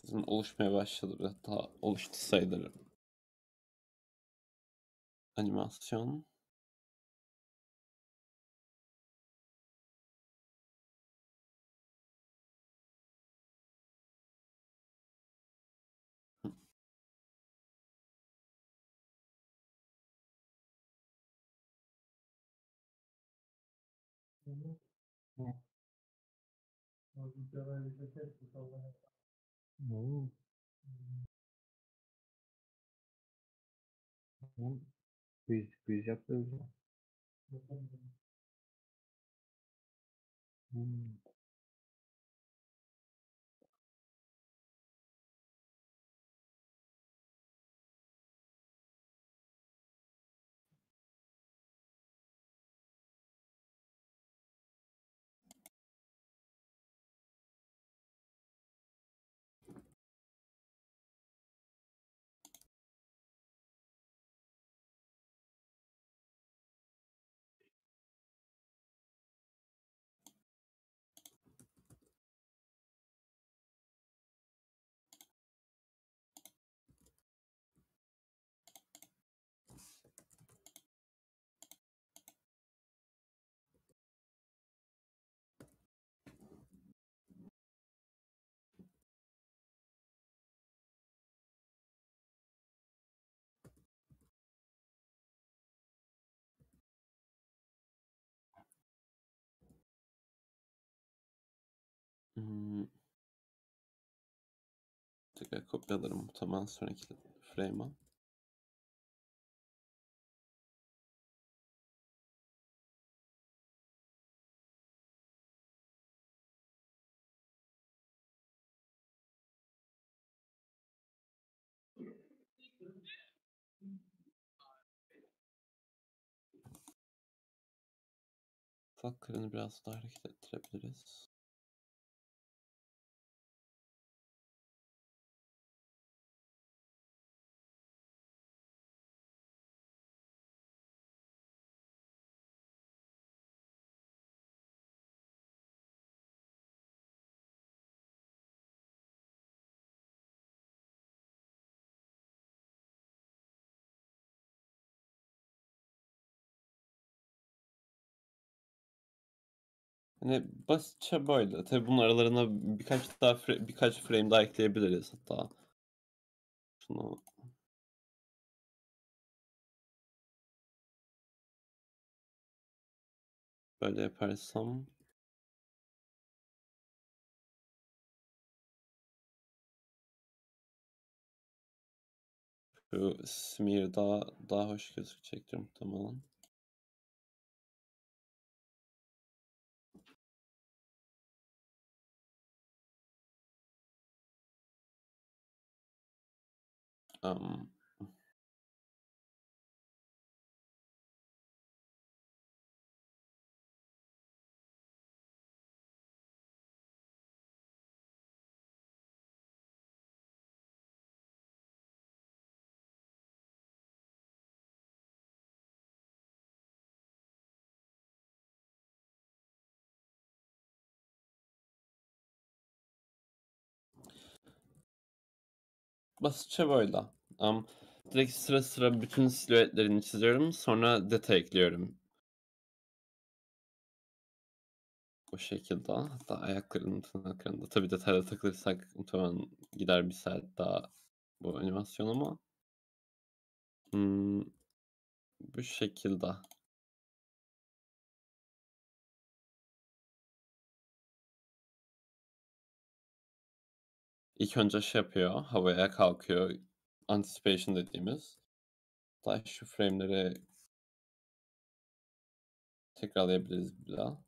Speaker 1: Bizim oluşmaya başladı. Hatta oluştu sayılır. Animasyon. Hı.
Speaker 4: Oo. Tamam. Quiz, quiz yapıyoruz ya. Hmm.
Speaker 1: Hmm. Tekrar kopyalarım muhtemelen sonraki frame'a. Falklarını biraz daha hareket ettirebiliriz. Hani basitçe böyle. Tabii bunun aralarına birkaç daha fra- birkaç frame daha ekleyebiliriz hatta. Şunu böyle yaparsam şu smear daha daha hoş gözükecektir muhtemelen. Am, basitçe böyle. Am, direkt sıra sıra bütün silüetlerini çiziyorum. Sonra detay ekliyorum. O şekilde. Hatta ayaklarının tırnaklarında. Tabii detayla takılırsak muhtemelen gider bir saat daha bu animasyon ama. Hmm, bu şekilde. İlk önce şey yapıyor. Havaya kalkıyor. Anticipation dediğimiz. Hatta şu frame'leri tekrarlayabiliriz bir daha.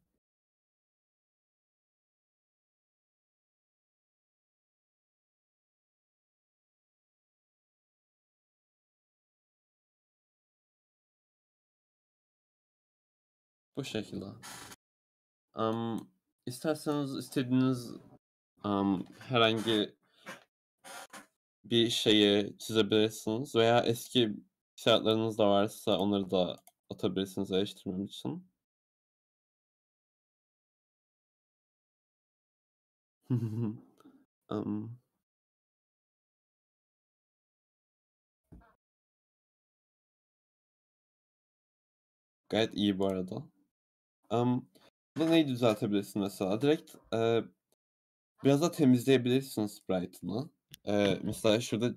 Speaker 1: Bu şekilde. Am, isterseniz istediğiniz am, herhangi bir şeyi çizebilirsiniz veya eski kağıtlarınız da varsa onları da atabilirsiniz eleştirmem için. Am, gayet iyi bu arada. Am, burada neyi düzeltebilirsin mesela? Direkt e, biraz da temizleyebilirsin sprite'ını. E, mesela şurada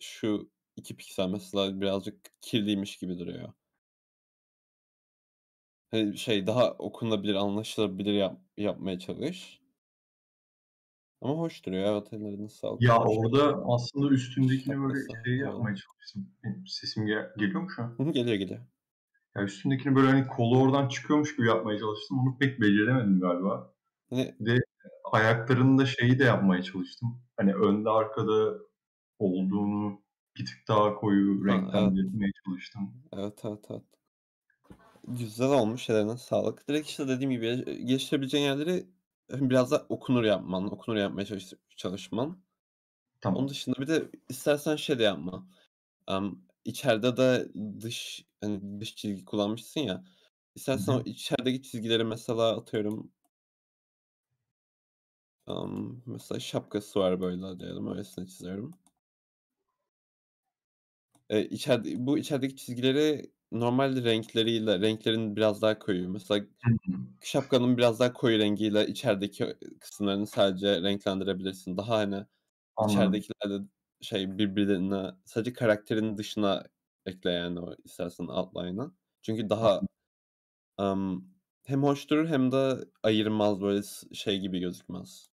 Speaker 1: şu iki piksel mesela birazcık kirliymiş gibi duruyor. Hani şey daha okunabilir, anlaşılabilir yap, yapmaya çalış. Ama hoş duruyor. Evet ellerine sağlık.
Speaker 5: Ya orada
Speaker 1: şekilde.
Speaker 5: aslında üstündekini böyle şey
Speaker 1: evet.
Speaker 5: yapmaya çalıştım. Benim Sesim gel- geliyor mu şu an?
Speaker 1: Hı hı, Geliyor geliyor.
Speaker 5: Ya üstündekini böyle hani kolu oradan çıkıyormuş gibi yapmaya çalıştım. Onu pek beceremedim galiba.
Speaker 1: Hani
Speaker 5: Bir de ayaklarında şeyi de yapmaya çalıştım. Hani önde arkada olduğunu bir tık daha koyu
Speaker 1: ha, evet.
Speaker 5: renklendirmeye çalıştım.
Speaker 1: Evet evet evet. Güzel olmuş. Ellerine sağlık. Direkt işte dediğim gibi e, geliştirebileceğin yerleri biraz da okunur yapman. Okunur yapmaya çalış, çalışman. Onun
Speaker 5: Tamam.
Speaker 1: dışında bir de istersen şey de yapma. Am, içeride de dış hani dış çizgi kullanmışsın ya. İstersen o
Speaker 5: hı.
Speaker 1: içerideki çizgileri mesela atıyorum am, mesela şapkası var böyle diyelim öylesine çiziyorum. E, içeride, bu içerideki çizgileri normal renkleriyle renklerin biraz daha koyu. Mesela
Speaker 5: Hı hı.
Speaker 1: şapkanın biraz daha koyu rengiyle içerideki kısımlarını sadece renklendirebilirsin. Daha hani
Speaker 5: Anladım.
Speaker 1: içeridekilerle şey birbirine sadece karakterin dışına ekle yani o istersen outline'a. Çünkü daha am, hem hoş durur hem de ayırmaz böyle s- şey gibi gözükmez.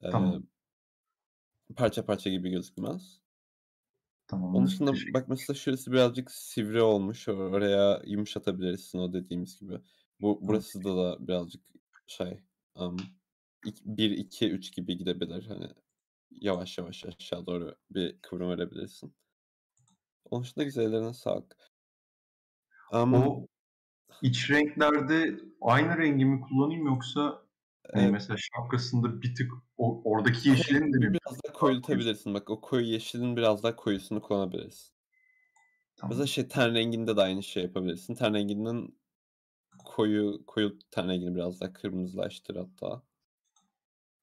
Speaker 5: Tamam.
Speaker 1: parça parça gibi gözükmez. Onun
Speaker 5: Tamamdır.
Speaker 1: dışında
Speaker 5: Teşekkür
Speaker 1: bak mesela şurası birazcık sivri olmuş. Or- Oraya yumuşatabilirsin o dediğimiz gibi. Bu burası da da birazcık şey um, 1 2 3 gibi gidebilir. Hani yavaş yavaş aşağı doğru bir kıvrım verebilirsin. Onun dışında güzellerine sağlık. Um,
Speaker 5: O iç renklerde aynı rengi mi kullanayım yoksa hani
Speaker 1: e,
Speaker 5: mesela şapkasında bir tık o, oradaki
Speaker 1: koyu,
Speaker 5: yeşilin de
Speaker 1: bir
Speaker 5: bir
Speaker 1: biraz daha
Speaker 5: koyusu?
Speaker 1: koyultabilirsin. Bak o koyu yeşilin biraz daha koyusunu kullanabilirsin. Mesela
Speaker 5: Tamam.
Speaker 1: şey ten renginde de aynı şey yapabilirsin. Ten renginden koyu koyu ten rengini biraz daha kırmızılaştır hatta.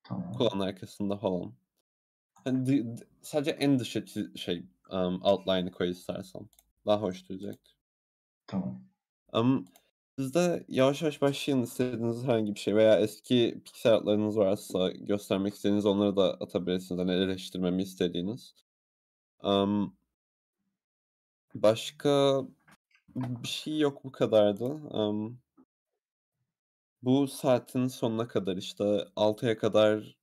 Speaker 5: Tamam.
Speaker 1: Kulağın arkasında falan. Hani dı- dı- sadece en dışa çiz- şey um, outline'ı koy istersen. Daha hoş duracaktır.
Speaker 5: Tamam.
Speaker 1: Ama siz de yavaş yavaş başlayın istediğiniz herhangi bir şey veya eski piksel artlarınız varsa göstermek istediğiniz onları da atabilirsiniz. Hani eleştirmemi istediğiniz. Um, başka bir şey yok bu kadardı. Um, bu saatin sonuna kadar işte 6'ya kadar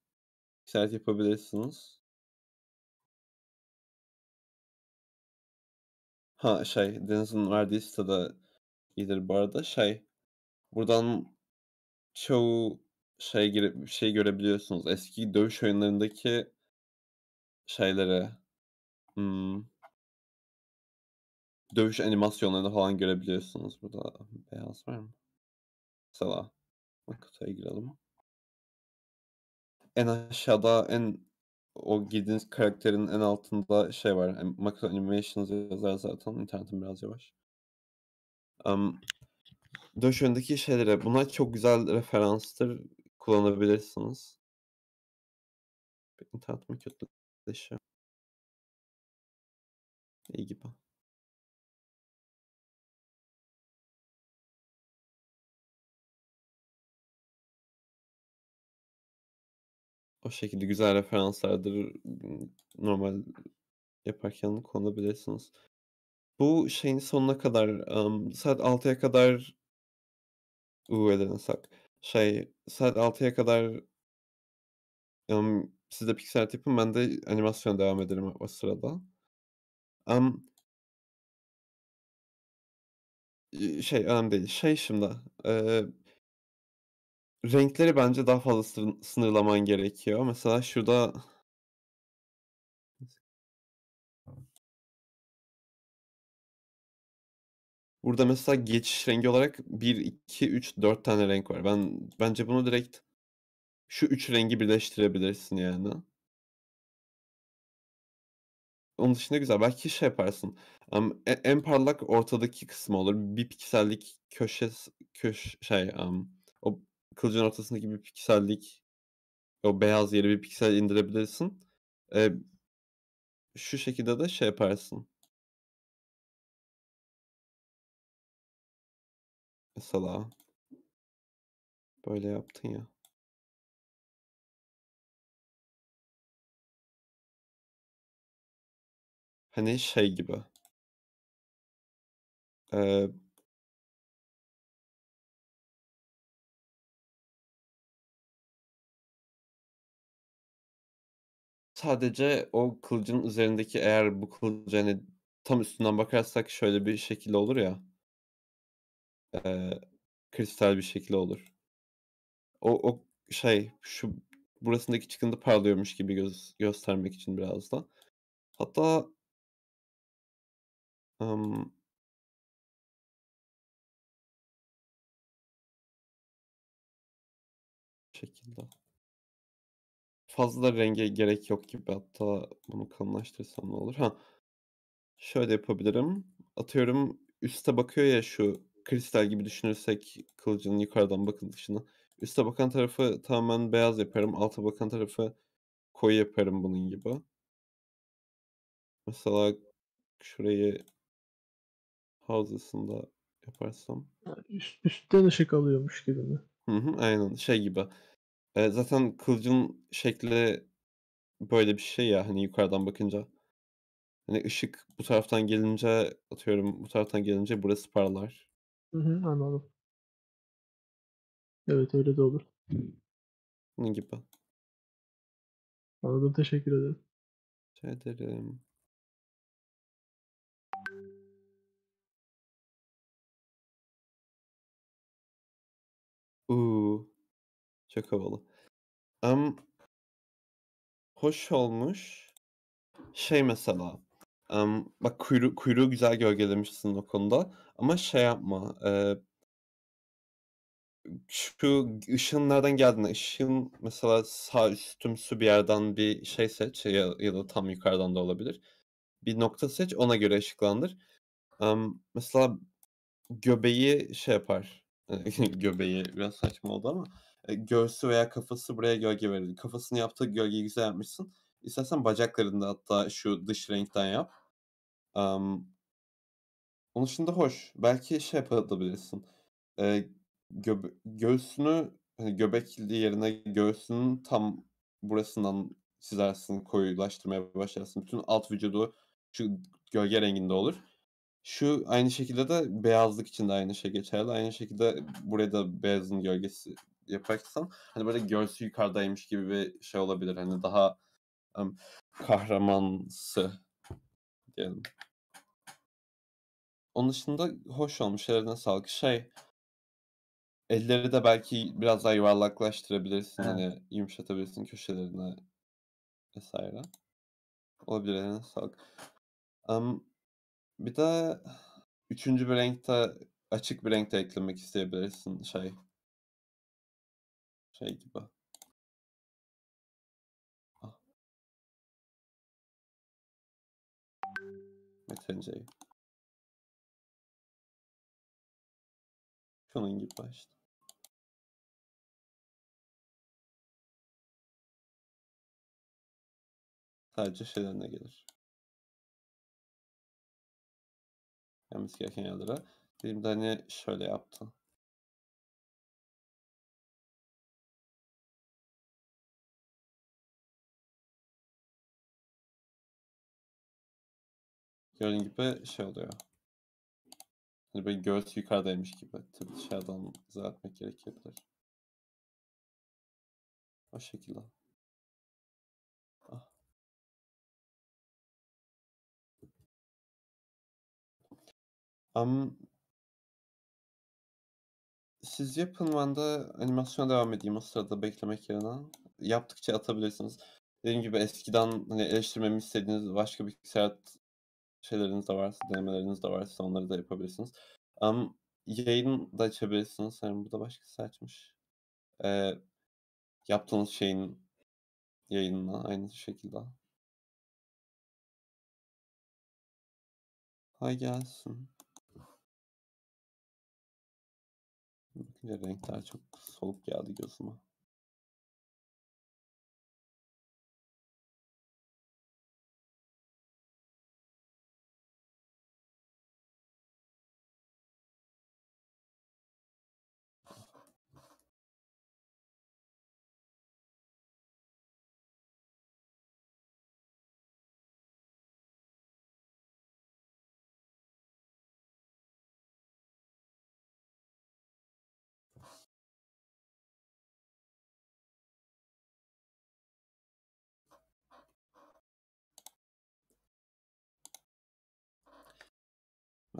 Speaker 1: saat yapabilirsiniz. Ha şey Deniz'in verdiği sitede iyidir bu arada. Şey buradan çoğu şey gire, şey görebiliyorsunuz. Eski dövüş oyunlarındaki şeyleri hmm, dövüş animasyonlarını falan görebiliyorsunuz. Burada beyaz var mı? Mesela kutuya girelim. En aşağıda en o girdiğiniz karakterin en altında şey var. Macro Animations yazar zaten. İnternetim biraz yavaş. Um, oyunundaki şeylere bunlar çok güzel referanstır. Kullanabilirsiniz. İnternetim kötüleşiyor. Şey gibi. O şekilde güzel referanslardır. Normal yaparken kullanabilirsiniz. Bu şeyin sonuna kadar, emm, saat 6'ya kadar U denesek. Şey, saat 6'ya kadar emm, siz de pixel art yapın, ben de animasyon devam ederim o sırada. İii, şey, önemli değil. Şey şimdi, eee renkleri bence daha fazla sın sınırlaman gerekiyor. Mesela şurada Burada mesela geçiş rengi olarak 1, 2, 3, 4 tane renk var. Ben bence bunu direkt şu 3 rengi birleştirebilirsin yani. Onun dışında güzel. Belki şey yaparsın, e en parlak ortadaki kısmı olur. 1 piksellik köşes köş şey, emm, o kılıcın ortasındaki 1 piksellik o beyaz yeri 1 piksel indirebilirsin. Eee şu şekilde de şey yaparsın. Mesela. Böyle yaptın ya. Hani şey gibi. Eee Sadece o kılıcın üzerindeki eğer bu kılıcı, hani, tam üstünden bakarsak şöyle bir şekil olur ya. Eee, kristal bir şekli olur. O o şey, şu burasındaki çıkıntı parlıyormuş gibi göz göstermek için biraz da. Hatta Emm Şekilde. Fazla renge gerek yok gibi. Hatta bunu kalınlaştırsam ne olur? Hah. Şöyle yapabilirim. Atıyorum üste bakıyor ya şu kristal gibi düşünürsek kılıcın yukarıdan bakılışını. Üste bakan tarafı tamamen beyaz yaparım. Alta bakan tarafı koyu yaparım bunun gibi. Mesela şurayı fazlasını da yaparsam.
Speaker 6: Üst üstten ışık alıyormuş gibi mi?
Speaker 1: Hı hı, aynen. Şey gibi. Eee, zaten kılıcın şekli böyle bir şey ya, hani, yukarıdan bakınca. Hani, ışık bu taraftan gelince, atıyorum bu taraftan gelince burası parlar.
Speaker 6: Hı hı, anladım. Evet, öyle de olur.
Speaker 1: Bunun gibi.
Speaker 6: Anladım, teşekkür ederim.
Speaker 1: Rica ederim. U! Çok havalı. Emm Hoş olmuş. Şey mesela, emm, bak kuyru kuyruğu güzel gölgelemişsin o konuda ama şey yapma, eee şu ışığın nereden geldiğini, ışığın mesela sağ üstümsü bir yerden bir şey seç ya ya da tam yukarıdan da olabilir. Bir nokta seç, ona göre ışıklandır. Emm, mesela göbeği şey yapar, göbeği biraz saçma oldu ama, göğsü veya kafası buraya gölge verir. Kafasını yaptığı gölgeyi güzel yapmışsın. İstersen bacaklarını da hatta şu dış renkten yap. Emm Onun dışında hoş. Belki şey yapabilirsin, eee, göbe göğsünü, hani, göbekli yerine göğsünün tam burasından çizersin, koyulaştırmaya başlarsın. Bütün alt vücudu şu gölge renginde olur. Şu aynı şekilde de beyazlık için de aynı şey geçerli. Aynı şekilde buraya da beyazın gölgesi yaparsan, hani, böyle göğsü yukarıdaymış gibi bir şey olabilir. Hani, daha, emm, kahramansı diyelim. Onun dışında hoş olmuş, ellerine sağlık. Şey elleri de belki biraz daha yuvarlaklaştırabilirsin,
Speaker 3: Evet.
Speaker 1: hani, yumuşatabilirsin köşelerini vs. Olabilir, eline sağlık. Emm, bir de 3'üncü bir renk de açık bir renk de eklemek isteyebilirsin şey şey gibi. Ah. Yeterince iyi. Şunun gibi işte. Sadece şeylerine gelir. Gelmesi gereken yerlere. Benim de hani şöyle yaptı. Gördüğün gibi şey oluyor. Hani böyle göğüs yukarıdaymış gibi. Tabii dışarıdan düzeltmek gerekebilir. O şekilde. Ah. Am, siz yapın ben de animasyona devam edeyim o sırada beklemek yerine. Yaptıkça atabilirsiniz. Dediğim gibi eskiden hani eleştirmemi istediğiniz başka bilgisayar şeyleriniz de varsa, denemeleriniz de varsa onları da yapabilirsiniz. Am, yayın da açabilirsiniz. Yani burada başkası açmış. Ee, yaptığınız şeyin yayınına aynı şekilde. Hay gelsin. Bakınca renkler çok soluk geldi gözüme.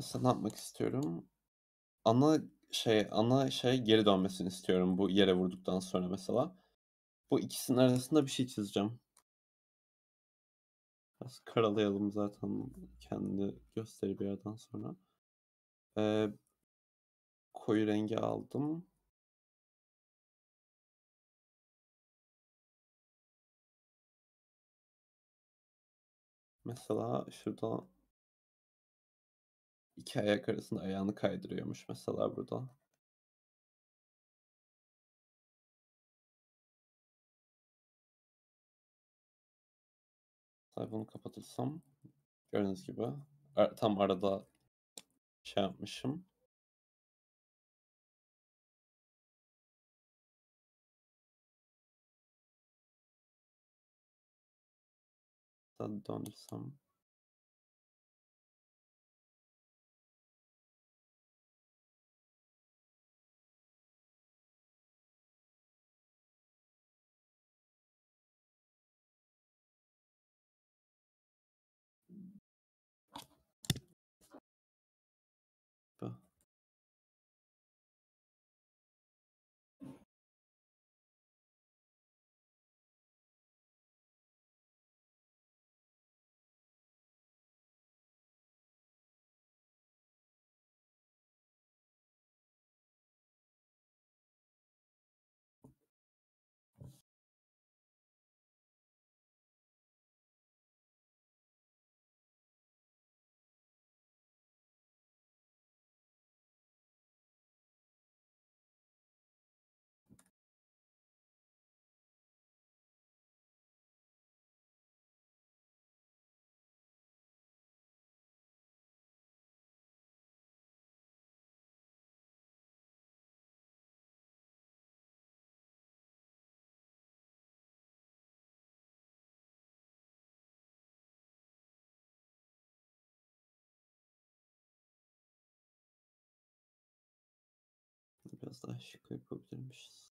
Speaker 1: Mesela ne yapmak istiyorum? Ana şey ana şey geri dönmesini istiyorum bu yere vurduktan sonra mesela. Bu ikisinin arasında bir şey çizeceğim. Biraz karalayalım zaten kendi gösteri bir yerden sonra. Ee, koyu rengi aldım. Mesela şurada iki ayak arasında ayağını kaydırıyormuş mesela burada. Bunu kapatırsam gördüğünüz gibi tam arada şey yapmışım. Döndürsem. Biraz daha şık yapabilirmişiz.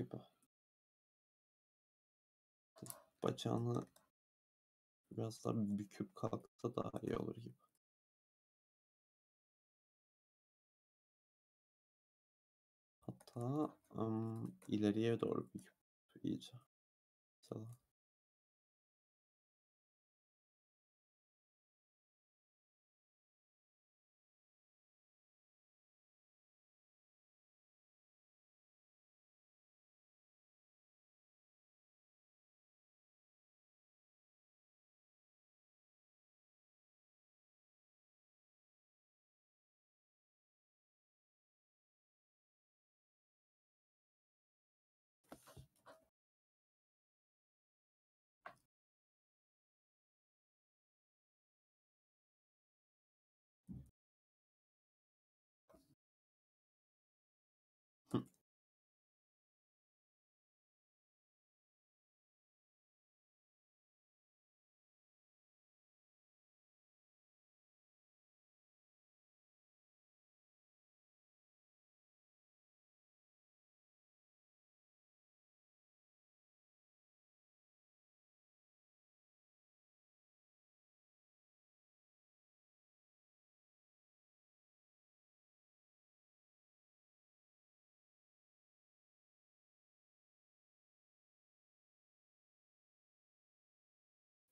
Speaker 1: Gibi. Bacağını biraz daha büküp kalksa daha iyi olur gibi. Hatta ım, ileriye doğru büküp iyice. Mesela.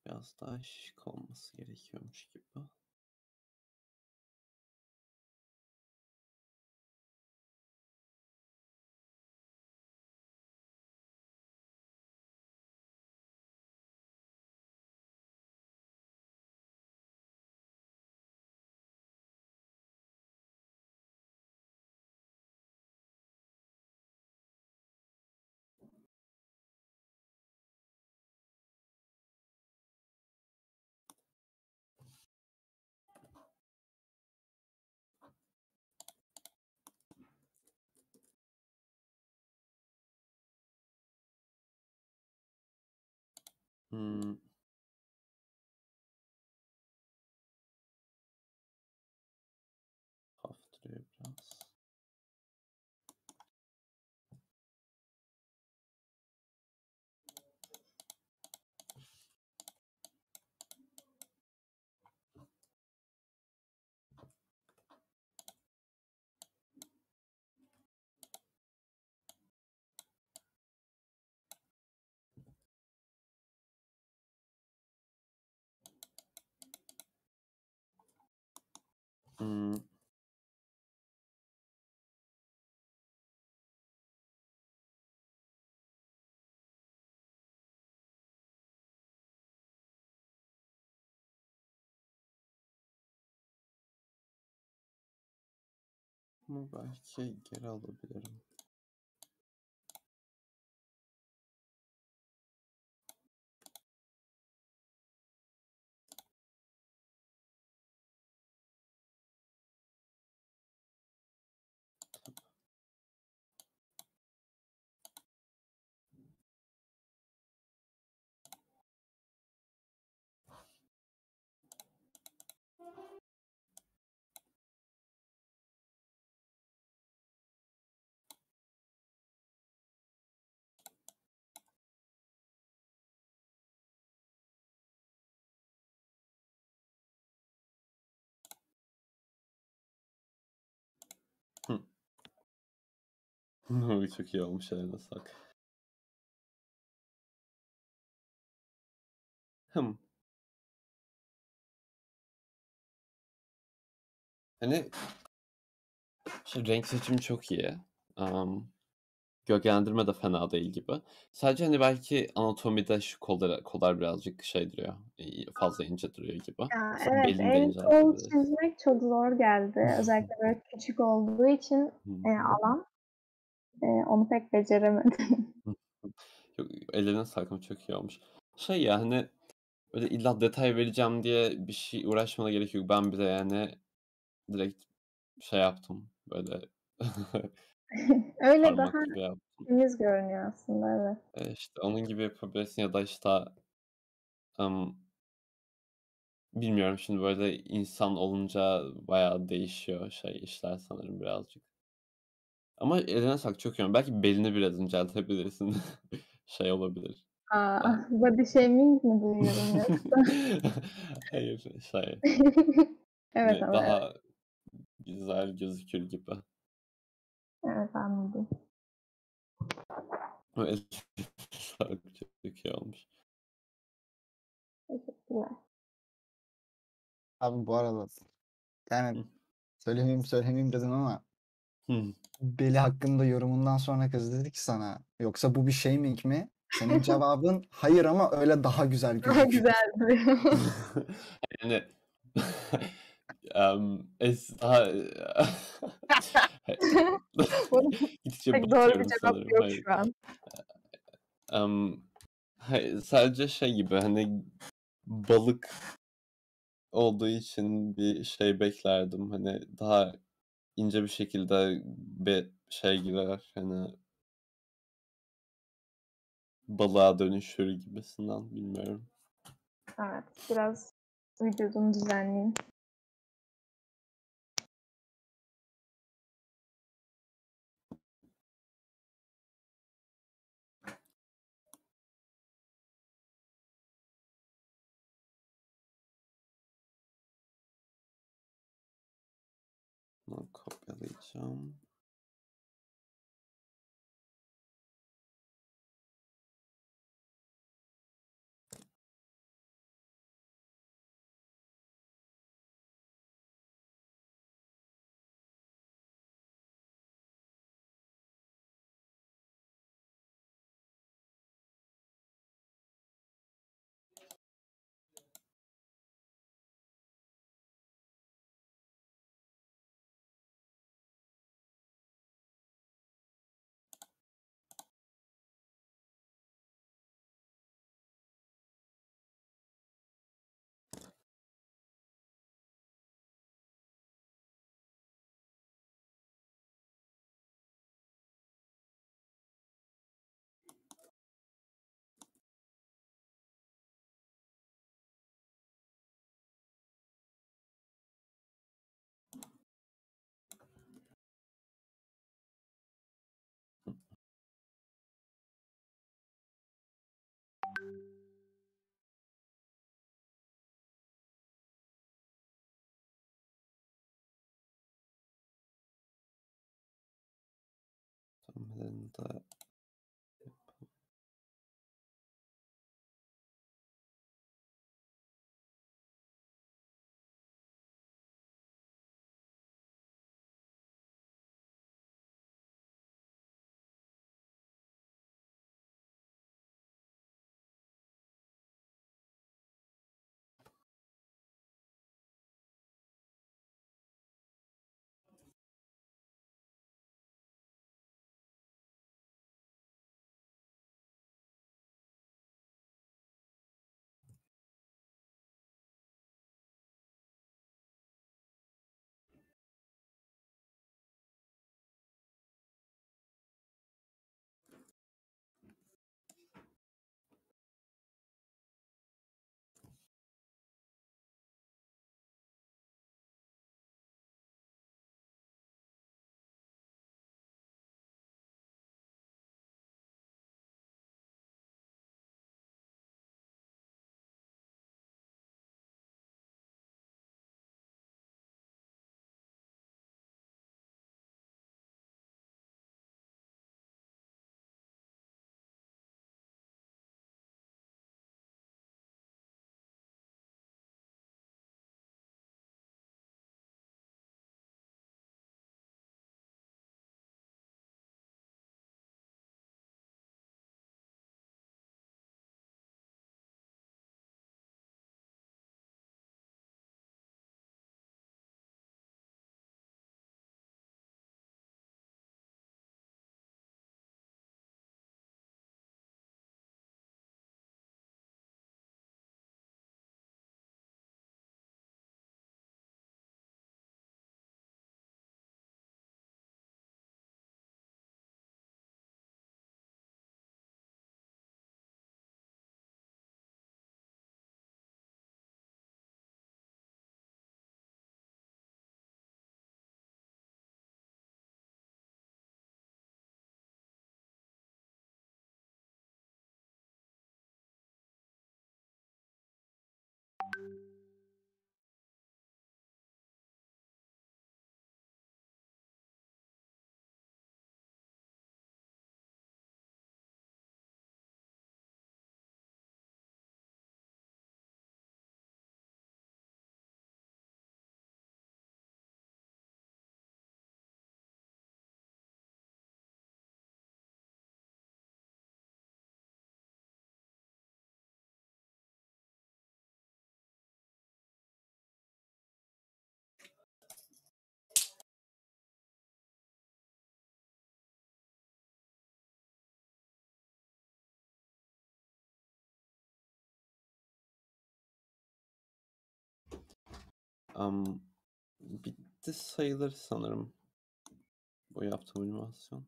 Speaker 1: Biraz daha şık olması gerekiyormuş gibi. Hmm. Hafif duruyor biraz. Hmm. Bunu belki geri alabilirim. Çok iyi olmuş eline sağlık. Hım. Hani şey, renk seçimi çok iyi. Am, gölgelendirme de fena değil gibi. Sadece hani belki anatomide şu kollar, kollar birazcık şey duruyor. Fazla ince duruyor gibi.
Speaker 7: Ya
Speaker 1: Mesela
Speaker 7: evet, kol
Speaker 1: inceltebiliriz.
Speaker 7: çizmek çok zor geldi. Özellikle böyle küçük olduğu için e, alan e, onu pek beceremedim.
Speaker 1: Yok, ellerine sağlık çok iyi olmuş. Şey ya hani öyle illa detay vereceğim diye bir şey uğraşmana gerek yok. Ben bile yani direkt şey yaptım böyle
Speaker 7: Öyle daha temiz görünüyor aslında evet.
Speaker 1: E, işte onun gibi yapabilirsin ya da işte am, bilmiyorum şimdi böyle insan olunca bayağı değişiyor şey işler sanırım birazcık. Ama eline sağlık çok iyi. Belki belini biraz inceltebilirsin. Şey olabilir.
Speaker 7: Aa,
Speaker 1: Ben
Speaker 7: body shaming mi duyuyorum yoksa?
Speaker 1: Hayır, şey,
Speaker 7: Evet
Speaker 1: hani
Speaker 7: ama evet.
Speaker 1: daha güzel gözükür gibi.
Speaker 7: Evet anladım.
Speaker 1: Eline sağlık çok çok iyi olmuş.
Speaker 7: Teşekkürler.
Speaker 3: Abi bu arada yani söylemeyeyim söylemeyeyim dedim ama
Speaker 1: Hı.
Speaker 3: Beli hakkında yorumundan sonra kız dedi ki sana yoksa bu bir shaming mi? Senin cevabın hayır ama öyle daha güzel
Speaker 7: Daha
Speaker 3: gözüküyor.
Speaker 7: güzel duruyor.
Speaker 1: Yani em, es daha gittikçe
Speaker 2: doğru bir cevap
Speaker 1: sanırım.
Speaker 2: yok
Speaker 1: Hayır.
Speaker 2: şu an.
Speaker 1: Em, hayır, sadece şey gibi hani balık olduğu için bir şey beklerdim. Hani daha ince bir şekilde bir şey girer. Hani balığa dönüşür gibisinden bilmiyorum.
Speaker 7: Evet biraz vücudumu düzenleyeyim.
Speaker 1: Bunu kopyalayacağım. Tamam, da Am, bitti sayılır sanırım. Bu yaptığım animasyon.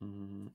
Speaker 1: Hmm.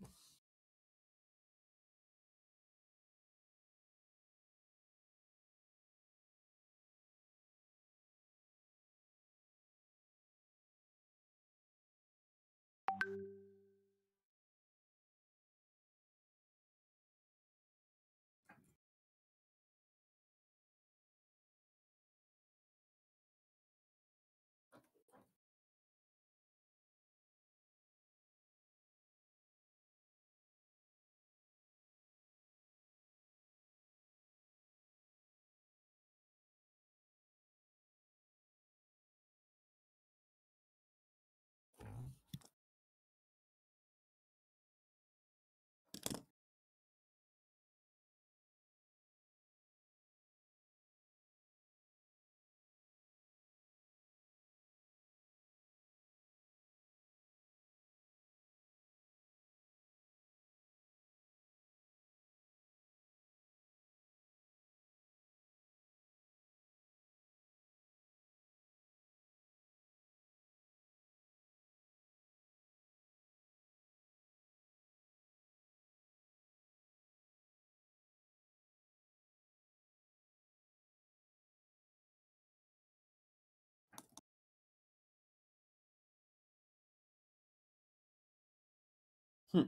Speaker 1: Hı.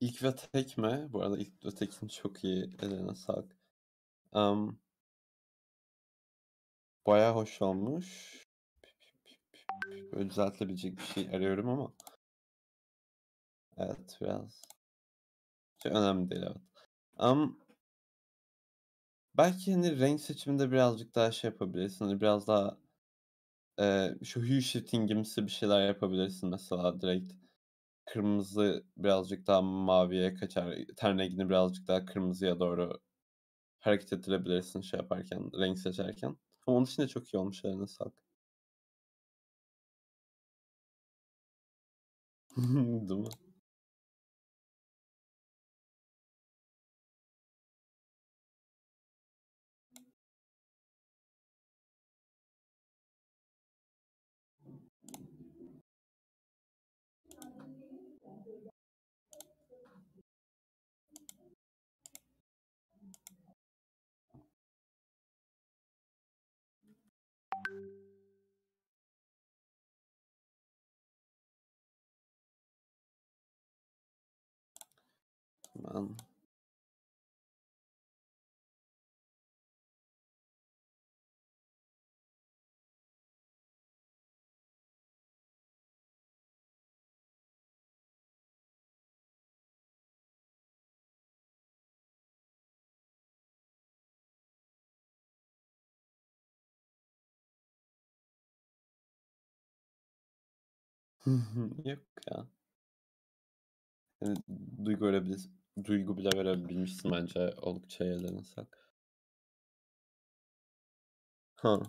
Speaker 1: İlk ve tek mi? Bu arada ilk ve tekin çok iyi. Ellerine sağlık. Am, bayağı hoş olmuş. Böyle düzeltilebilecek bir şey arıyorum ama. Evet biraz. Çok önemli değil evet. Am, belki hani renk seçiminde birazcık daha şey yapabilirsin. Hani biraz daha e, şu hue shiftingimsi bir şeyler yapabilirsin mesela direkt. Kırmızı birazcık daha maviye kaçar. Ten rengini birazcık daha kırmızıya doğru hareket ettirebilirsin şey yaparken, renk seçerken. Ama onun dışında çok iyi olmuş eline sağlık. Değil mi? Tamam. Yok ya. Yani duygu verebilir, duygu bile verebilmişsin bence oldukça sağlık. Ha.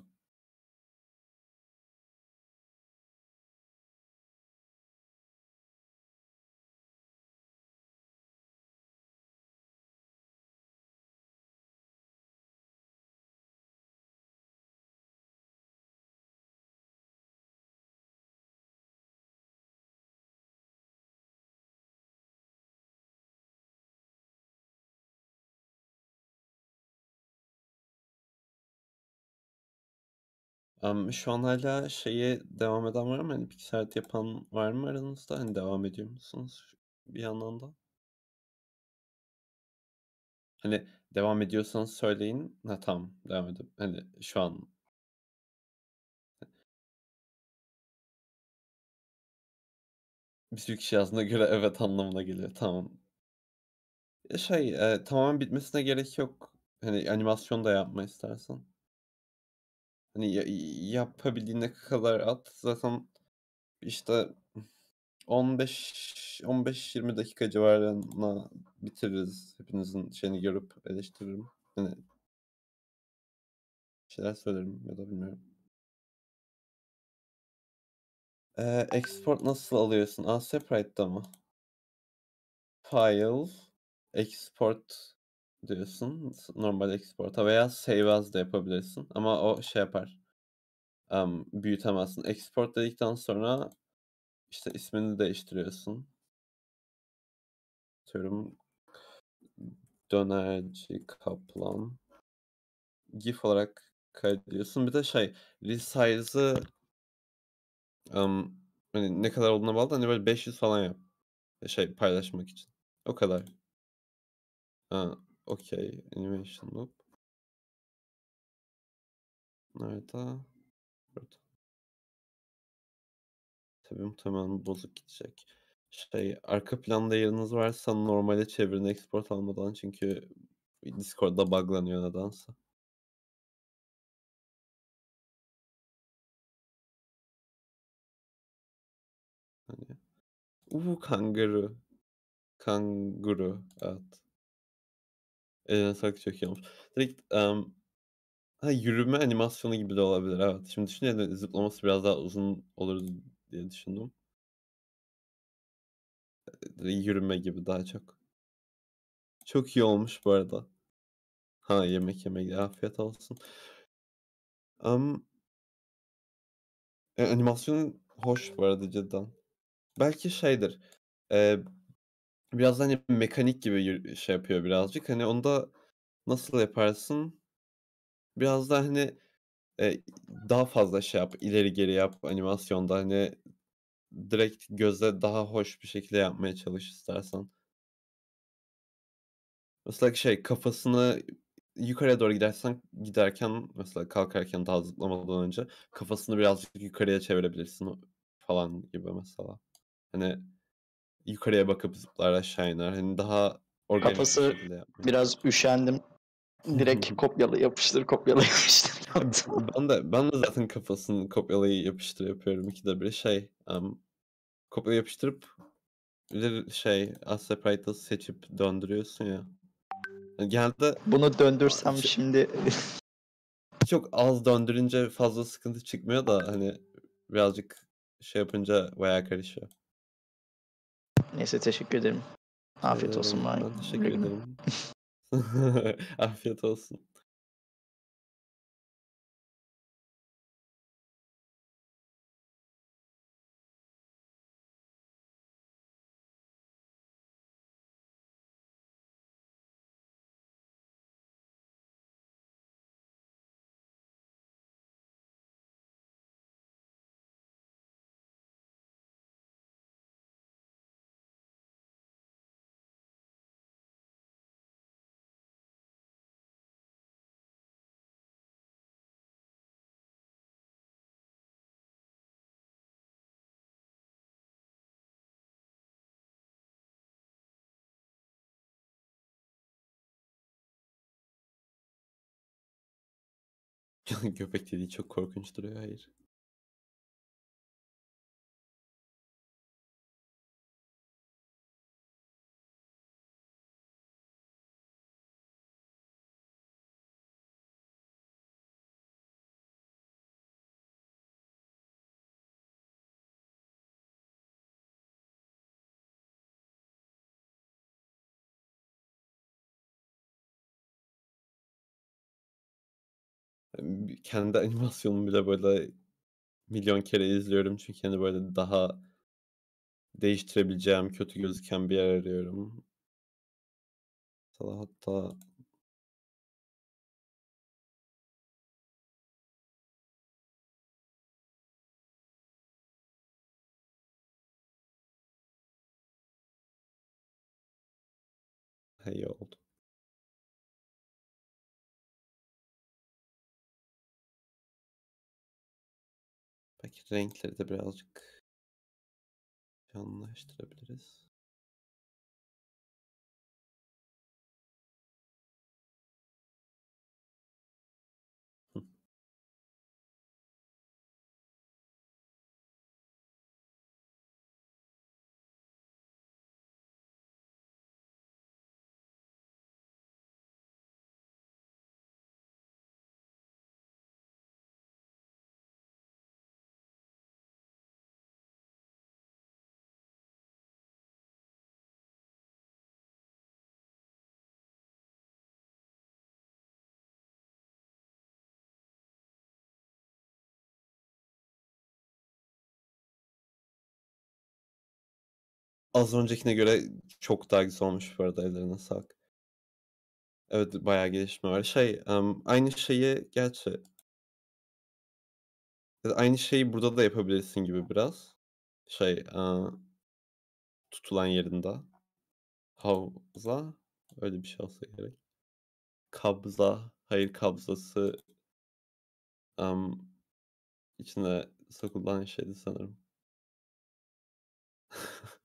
Speaker 1: Em, şu an hala şeye devam eden var mı? Hani Pixart yapan var mı aranızda? Hani devam ediyor musunuz bir yandan da? Hani devam ediyorsanız söyleyin. Ha tamam devam edip hani şu an bir sürü kişi yazdığına göre evet anlamına geliyor. Tamam. E, Şey e, tamamen bitmesine gerek yok. Hani animasyon da yapma istersen. Hani ya- yapabildiğine kadar at. Zaten işte 15 15-20 dakika civarına bitiririz. Hepinizin şeyini görüp eleştiririm. Bir şeyler söylerim ya da bilmiyorum. Ee, export nasıl alıyorsun? Aa, Separate'da mı? File, export diyorsun. Normal export'a veya save as da yapabilirsin. Ama o şey yapar. em, büyütemezsin. Export dedikten sonra işte ismini değiştiriyorsun. Atıyorum dönerci kaplan. GIF olarak kaydediyorsun. Bir de şey resize'ı em, hani ne kadar olduğuna bağlı hani böyle 500 falan yap. Şey paylaşmak için. O kadar. Ha, okey. Animation loop. Nerede? Burada. Tabii muhtemelen bozuk gidecek. Şey, arka planda yeriniz varsa normale çevirin export almadan çünkü Discord'da buglanıyor nedense. Hani. Uuu kanguru. Kanguru. Evet. Eline sağlık çok iyi olmuş. Direkt em, ha, yürüme animasyonu gibi de olabilir. Evet. Şimdi düşününce zıplaması biraz daha uzun olur diye düşündüm. Yürüme gibi daha çok. Çok iyi olmuş bu arada. Ha yemek yemek afiyet olsun. Am, e, animasyonu hoş bu arada cidden. Belki şeydir. E, biraz hani mekanik gibi şey yapıyor birazcık. Hani onu da nasıl yaparsın? Biraz da hani e, daha fazla şey yap, ileri geri yap animasyonda hani direkt göze daha hoş bir şekilde yapmaya çalış istersen. Mesela şey kafasını yukarıya doğru gidersen giderken mesela kalkarken daha zıplamadan önce kafasını birazcık yukarıya çevirebilirsin falan gibi mesela. Hani yukarıya bakıp zıplar aşağı iner. Hani daha organik
Speaker 8: Kafası
Speaker 1: yapmak.
Speaker 8: Biraz üşendim. Direkt kopyala yapıştır kopyala yapıştır.
Speaker 1: Ben de ben de zaten kafasını kopyalayı yapıştır yapıyorum ikide bir şey. em, kopya yapıştırıp bir şey Asseprite'ı seçip döndürüyorsun ya. Yani genelde
Speaker 8: Bunu döndürsem
Speaker 1: Şey-
Speaker 8: şimdi
Speaker 1: çok az döndürünce fazla sıkıntı çıkmıyor da hani birazcık şey yapınca bayağı karışıyor.
Speaker 8: Neyse teşekkür ederim. Afiyet olsun bana.
Speaker 1: Ben teşekkür ederim. Afiyet olsun. Köpek dediği çok korkunç duruyor. Hayır. Kendi animasyonumu bile böyle milyon kere izliyorum çünkü hani böyle daha değiştirebileceğim kötü gözüken bir yer arıyorum. Hatta Ha, iyi oldu. Renkleri de birazcık canlılaştırabiliriz. Az öncekine göre çok daha güzel olmuş bu arada ellerine sağlık. Evet bayağı gelişme var. Şey em, aynı şeyi gerçi aynı şeyi burada da yapabilirsin gibi biraz. Şey aa, tutulan yerinde. Havza öyle bir şey olsa gerek. Kabza hayır kabzası em, içine sokulan şeydi sanırım.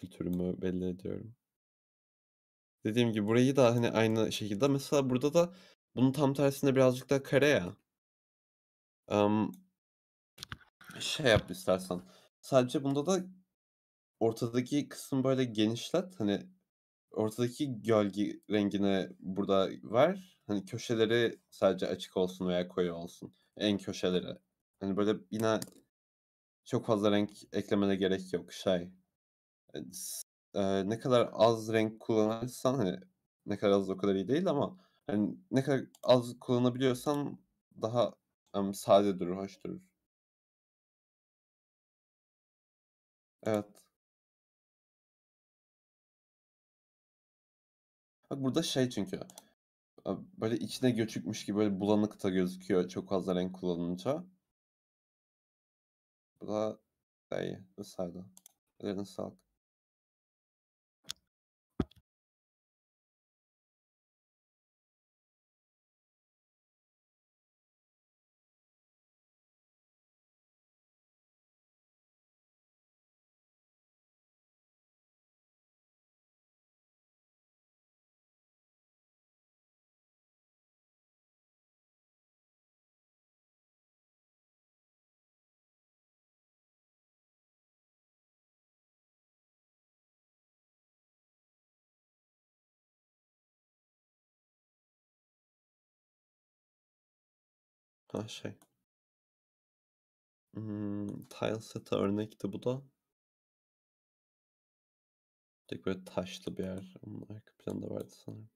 Speaker 1: Kültürümü belli ediyorum. Dediğim gibi burayı da hani aynı şekilde mesela burada da bunun tam tersinde birazcık daha kare ya. Em, şey yap istersen. Sadece bunda da ortadaki kısmı böyle genişlet. Hani ortadaki gölge rengini burada ver. Hani köşeleri sadece açık olsun veya koyu olsun. En köşeleri. Hani böyle yine çok fazla renk eklemene gerek yok. Şey. E, ne kadar az renk kullanırsan hani ne kadar az o kadar iyi değil ama hani ne kadar az kullanabiliyorsan daha em, sade durur, hoş durur. Evet. Bak burada şey çünkü böyle içine göçükmüş gibi böyle bulanık da gözüküyor çok fazla renk kullanınca. Bu da iyi. Bu sade. Ellerine sağlık. Ha şey. Hmm, tile set'e örnekti bu da. Tek böyle taşlı bir yer. Onun arka planında vardı sanırım.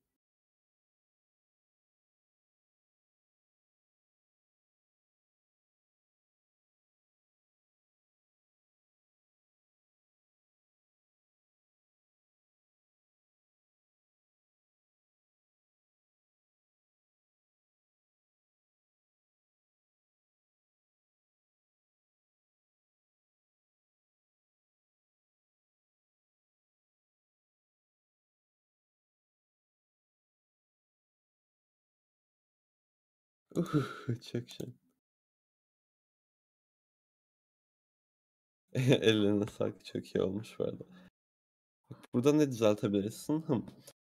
Speaker 1: Çok şey. Ellerine sağlık çok iyi olmuş bu arada. Burada ne düzeltebilirsin? Hım.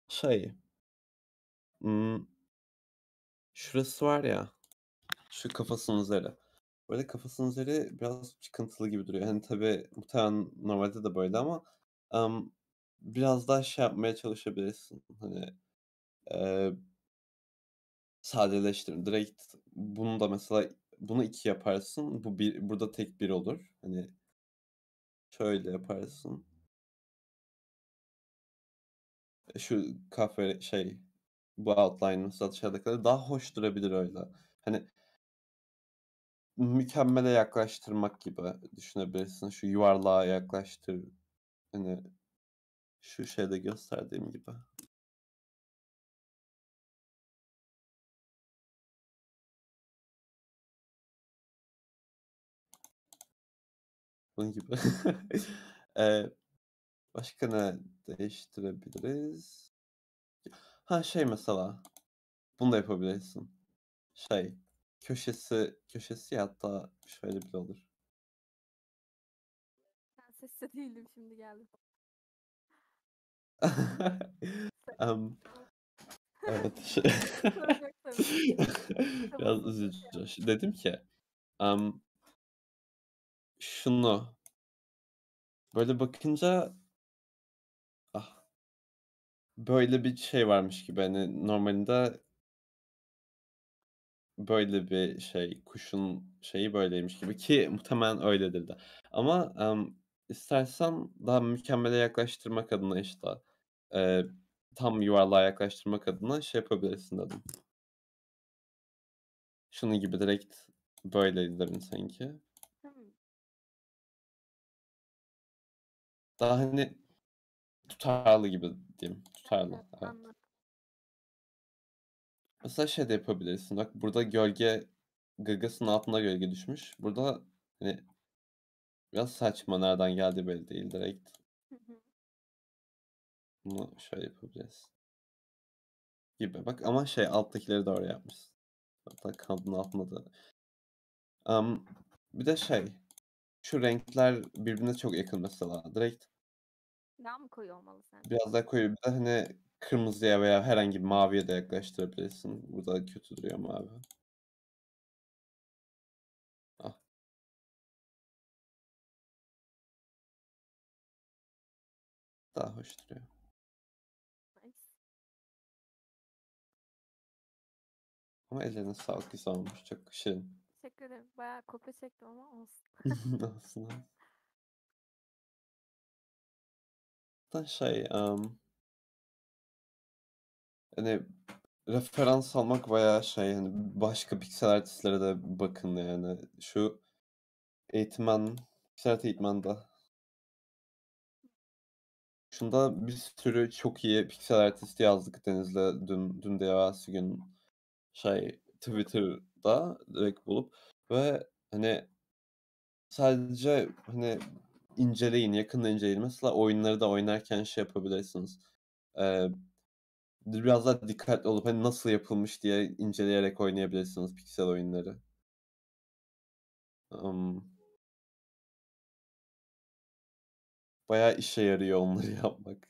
Speaker 1: Şey. Hmm, şurası var ya. Şu kafasının üzeri. Böyle kafasının üzeri biraz çıkıntılı gibi duruyor. Hani tabii muhtemelen normalde de böyle ama em, biraz daha şey yapmaya çalışabilirsin. Hani eee sadeleştir. Direkt bunu da mesela bunu iki yaparsın. Bu bir, burada tek bir olur. Hani şöyle yaparsın. E, Şu kahve şey bu outline mesela dışarıdakileri daha hoş durabilir öyle. Hani mükemmele yaklaştırmak gibi düşünebilirsin. Şu yuvarlığa yaklaştır. Hani şu şeyde gösterdiğim gibi. Bunun gibi. Eee, başka ne değiştirebiliriz? Ha şey mesela. Bunu da yapabilirsin. Şey. Köşesi köşesi ya hatta şöyle bile olur.
Speaker 2: Ben sessiz değildim şimdi geldim.
Speaker 1: Em, evet. şey-. Biraz üzücü. Dedim ki em, şunu böyle bakınca ah böyle bir şey varmış gibi hani normalinde böyle bir şey kuşun şeyi böyleymiş gibi ki muhtemelen öyledir de. Ama em, istersen daha mükemmele yaklaştırmak adına işte e, tam yuvarlığa yaklaştırmak adına şey yapabilirsin dedim. Şunun gibi direkt böyleydi demin sanki. Daha hani tutarlı gibi diyeyim. Tutarlı.
Speaker 2: Evet,
Speaker 1: Evet.
Speaker 2: anladım.
Speaker 1: Mesela şey de yapabilirsin. Bak burada gölge gagasının altına gölge düşmüş. Burada hani biraz saçma nereden geldiği belli değil direkt.
Speaker 2: Hı hı.
Speaker 1: Bunu şöyle yapabiliriz. Gibi. Bak ama şey alttakileri doğru yapmışsın. Hatta kanadın altında da. Am, bir de şey. Şu renkler birbirine çok yakın mesela. Direkt
Speaker 2: Daha mı koyu olmalı sence?
Speaker 1: biraz daha koyu. Bir de hani kırmızıya veya herhangi bir maviye de yaklaştırabilirsin. Burada kötü duruyor mavi. Ah. Daha hoş duruyor.
Speaker 2: Nice.
Speaker 1: Ama ellerine sağlık güzel olmuş. Çok şirin.
Speaker 2: Teşekkür ederim. Bayağı kopya çektim ama olsun.
Speaker 1: Aslında. Da şey, um, hani referans almak bayağı şey hani başka piksel artistlere de bakın yani. Şu eğitmen, piksel eğitmende. Şunda bir sürü çok iyi piksel artist yazdık Deniz'le dün, dün de evvelsi gün şey Twitter'da direkt bulup ve hani sadece hani inceleyin, yakından inceleyin. Mesela oyunları da oynarken şey yapabilirsiniz. Ee, biraz daha dikkatli olup hani nasıl yapılmış diye inceleyerek oynayabilirsiniz piksel oyunları. Um, bayağı işe yarıyor onları yapmak.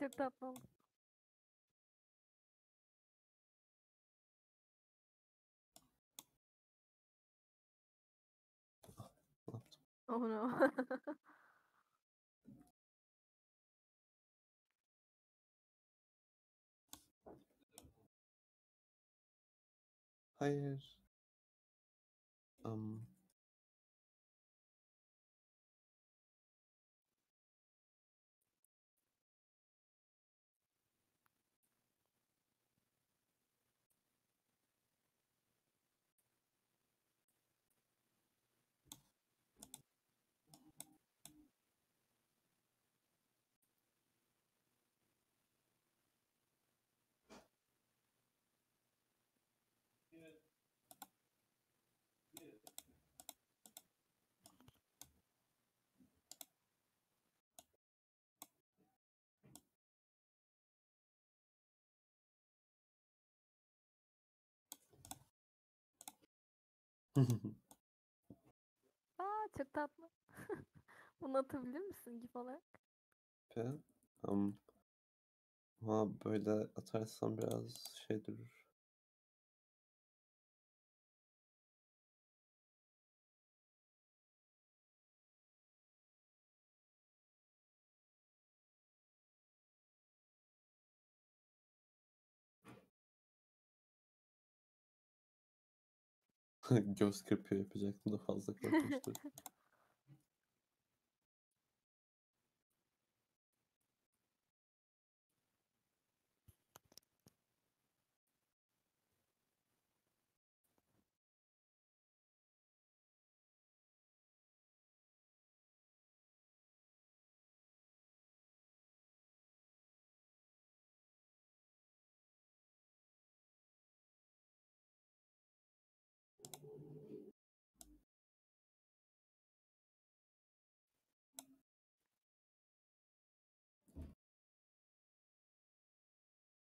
Speaker 2: Çok tatlı oldu. Oh no.
Speaker 1: Hayır. Um,
Speaker 2: Aa çok tatlı. Bunu atabilir misin gif olarak?
Speaker 1: Pe- um, ama böyle atarsam biraz şey durur. Göz kırpıyor yapacaktım da fazla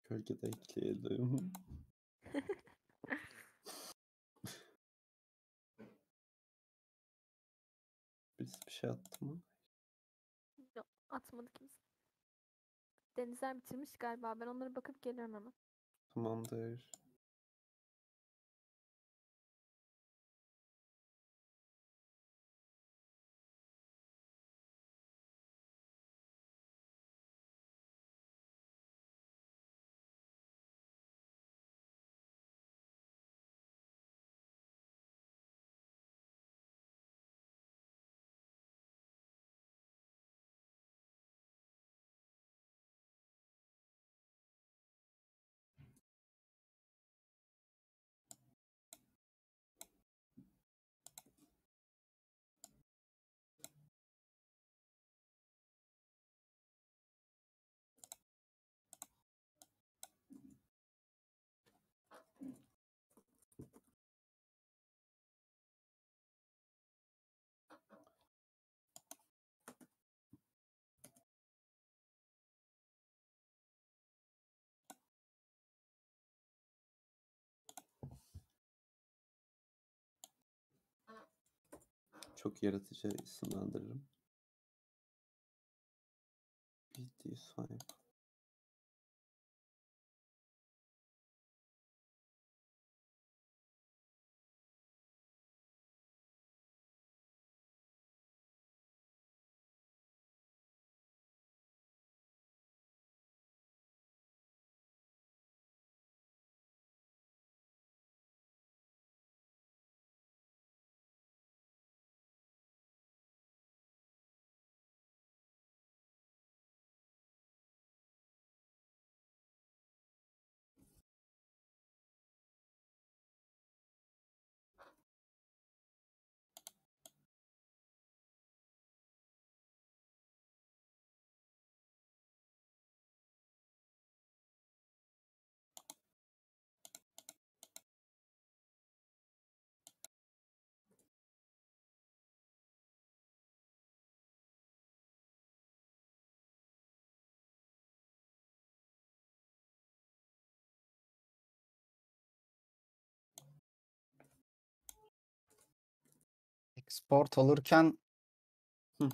Speaker 1: korkmuştur. Gölgede ekleyelim. Birisi bir şey attı mı?
Speaker 2: Yok, atmadı kimse. Denizler bitirmiş galiba. Ben onlara bakıp geliyorum hemen.
Speaker 1: Tamamdır. Çok yaratıcı isimlendiririm. BD sahip.
Speaker 3: Export alırken
Speaker 1: Hı.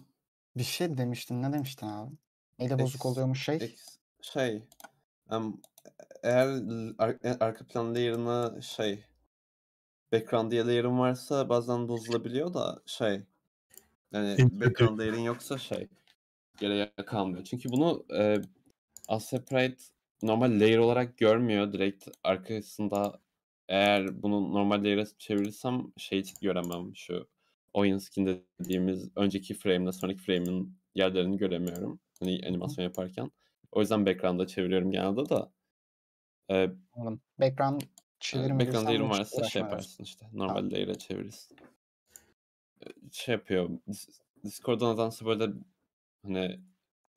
Speaker 3: bir şey demiştin. Ne demiştin abi? Neyle bozuk oluyormuş şey?
Speaker 1: Ex- şey em, eğer ar- e- arka plan layer'ına şey background diye layer'ın varsa bazen bozulabiliyor da şey yani background layer'ın yoksa şey gereği kalmıyor. Çünkü bunu e, Asseprite normal layer olarak görmüyor. Direkt arkasında eğer bunu normal layer'a çevirirsem şey göremem şu oyun skin dediğimiz önceki frame'le sonraki frame'in yerlerini göremiyorum. Hani animasyon yaparken. O yüzden background'a çeviriyorum genelde da. E,
Speaker 3: Anladım. Background çevirimi
Speaker 1: background
Speaker 3: hiç
Speaker 1: varsa şey yaparsın işte. Normal layer'a çevirirsin. E, Şey yapıyor. Dis- Discord'dan nedense böyle hani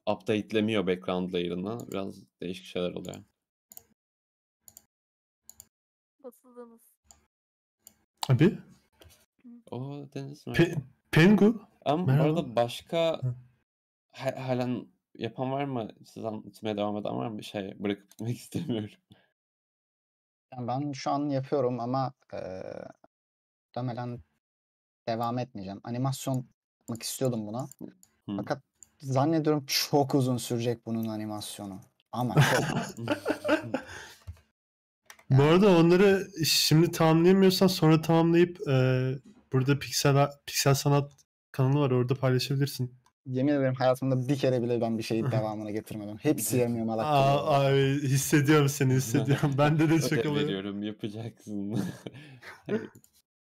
Speaker 1: update'lemiyor background layer'ını. Biraz değişik şeyler oluyor.
Speaker 2: Basıldınız.
Speaker 6: Abi.
Speaker 1: O Deniz mi?
Speaker 6: Pe- Pengu.
Speaker 1: Ama
Speaker 6: merhaba.
Speaker 1: arada başka ha- halen yapan var mı? Siz anlatmaya devam eden var mı? Bir şey bırakıp gitmek istemiyorum.
Speaker 3: Yani ben şu an yapıyorum ama eee muhtemelen devam etmeyeceğim. Animasyon yapmak istiyordum buna.
Speaker 1: Hı.
Speaker 3: Fakat zannediyorum çok uzun sürecek bunun animasyonu. Ama çok.
Speaker 6: Bu arada onları şimdi tamamlayamıyorsan sonra tamamlayıp e, burada Pixel Pixel Sanat kanalı var orada paylaşabilirsin.
Speaker 3: Yemin ederim hayatımda bir kere bile ben bir şeyin devamını getirmedim. Hepsi yarım yamalak
Speaker 6: Aa, abi hissediyorum seni hissediyorum. Bende de çok
Speaker 1: Ödev
Speaker 6: oluyor.
Speaker 1: veriyorum yapacaksın.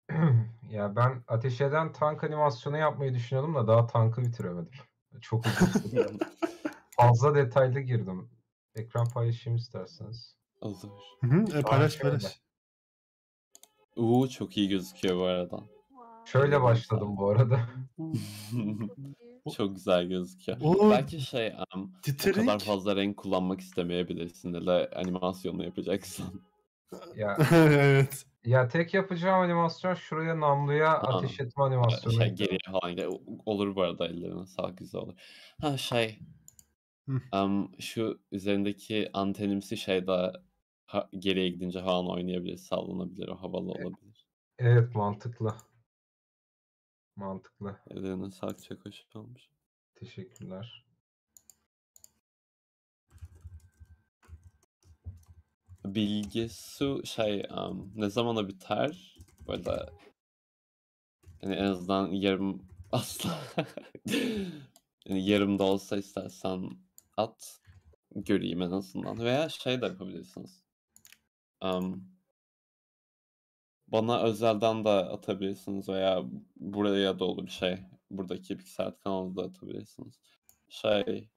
Speaker 9: Ya ben ateş eden tank animasyonu yapmayı düşünüyordum da daha tankı bitiremedim. Çok uzun. Fazla detaylı girdim. Ekran paylaşayım isterseniz.
Speaker 1: Olur.
Speaker 6: Hı hı, e, paylaş paylaş.
Speaker 1: Uuu çok iyi gözüküyor bu arada.
Speaker 9: Şöyle başladım bu arada.
Speaker 2: Çok
Speaker 1: güzel gözüküyor.
Speaker 6: O
Speaker 1: Belki şey um, o kadar fazla renk kullanmak istemeyebilirsin da animasyonunu yapacaksın.
Speaker 9: Ya
Speaker 6: evet.
Speaker 9: ya tek yapacağım animasyon şuraya namluya
Speaker 1: Aa,
Speaker 9: ateş etme animasyonu.
Speaker 1: şey geriye falan. Olur bu arada ellerine sağlık güzel olur. Ha şey
Speaker 6: Hı.
Speaker 1: um, şu üzerindeki antenimsi şey de ha- geriye gidince falan oynayabilir, sallanabilir, o havalı olabilir.
Speaker 9: Evet mantıklı. Mantıklı.
Speaker 1: Ellerine sağlık çok hoş olmuş.
Speaker 9: Teşekkürler.
Speaker 1: Bilgisu şey um, ne zamana biter? Böyle yani en azından yarım asla yani yarım da olsa istersen at göreyim en azından veya şey de yapabilirsiniz. Um, bana özelden de atabilirsiniz veya buraya da olur şey. Buradaki Pixar kanalına da atabilirsiniz. Şey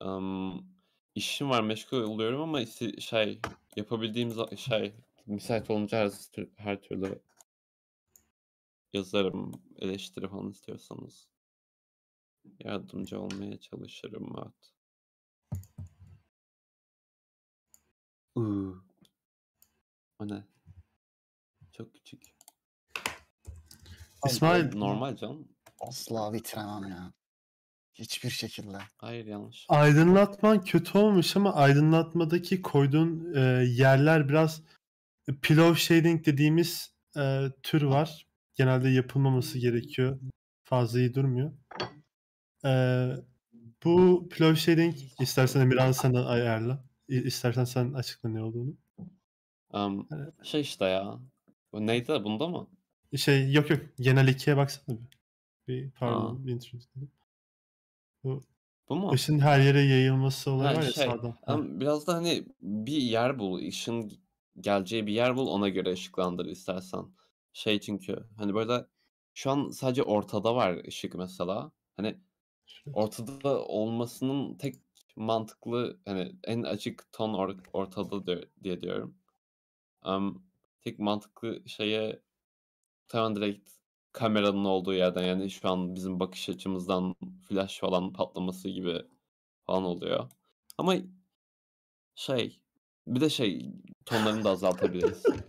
Speaker 1: um, işim var meşgul oluyorum ama şey yapabildiğim şey müsait olunca her, her türlü yazarım eleştiri falan istiyorsanız yardımcı olmaya çalışırım. Uuu. O ne? Çok küçük.
Speaker 6: İsmail
Speaker 1: Normal canım.
Speaker 3: Asla bitiremem ya. Hiçbir şekilde.
Speaker 1: Hayır yanlış.
Speaker 6: aydınlatman kötü olmuş ama aydınlatmadaki koyduğun e, yerler biraz pillow shading dediğimiz e, tür var. Genelde yapılmaması gerekiyor. Fazla iyi durmuyor. E, bu pillow shading istersen Emirhan sen ayarla. İstersen sen açıkla ne olduğunu.
Speaker 1: Um, şey işte ya. Bu neydi? Bunda mı?
Speaker 6: Şey yok yok genel ikiye baksana bir. Bir pardon bir introduce. Bu
Speaker 1: Bu mu?
Speaker 6: ışın her yere yayılması olayı
Speaker 1: Ha,
Speaker 6: var ya
Speaker 1: şey,
Speaker 6: sağdan.
Speaker 1: Ama biraz da hani bir yer bul, ışın geleceği bir yer bul, ona göre ışıklandır istersen. Şey çünkü hani böyle şu an sadece ortada var ışık mesela. Hani ortada olmasının tek mantıklı hani en açık ton or- ortada diye, diyorum. Am, tek mantıklı şeye tamamen direkt kameranın olduğu yerden yani şu an bizim bakış açımızdan flash falan patlaması gibi falan oluyor. Ama şey bir de şey tonlarını da azaltabiliriz.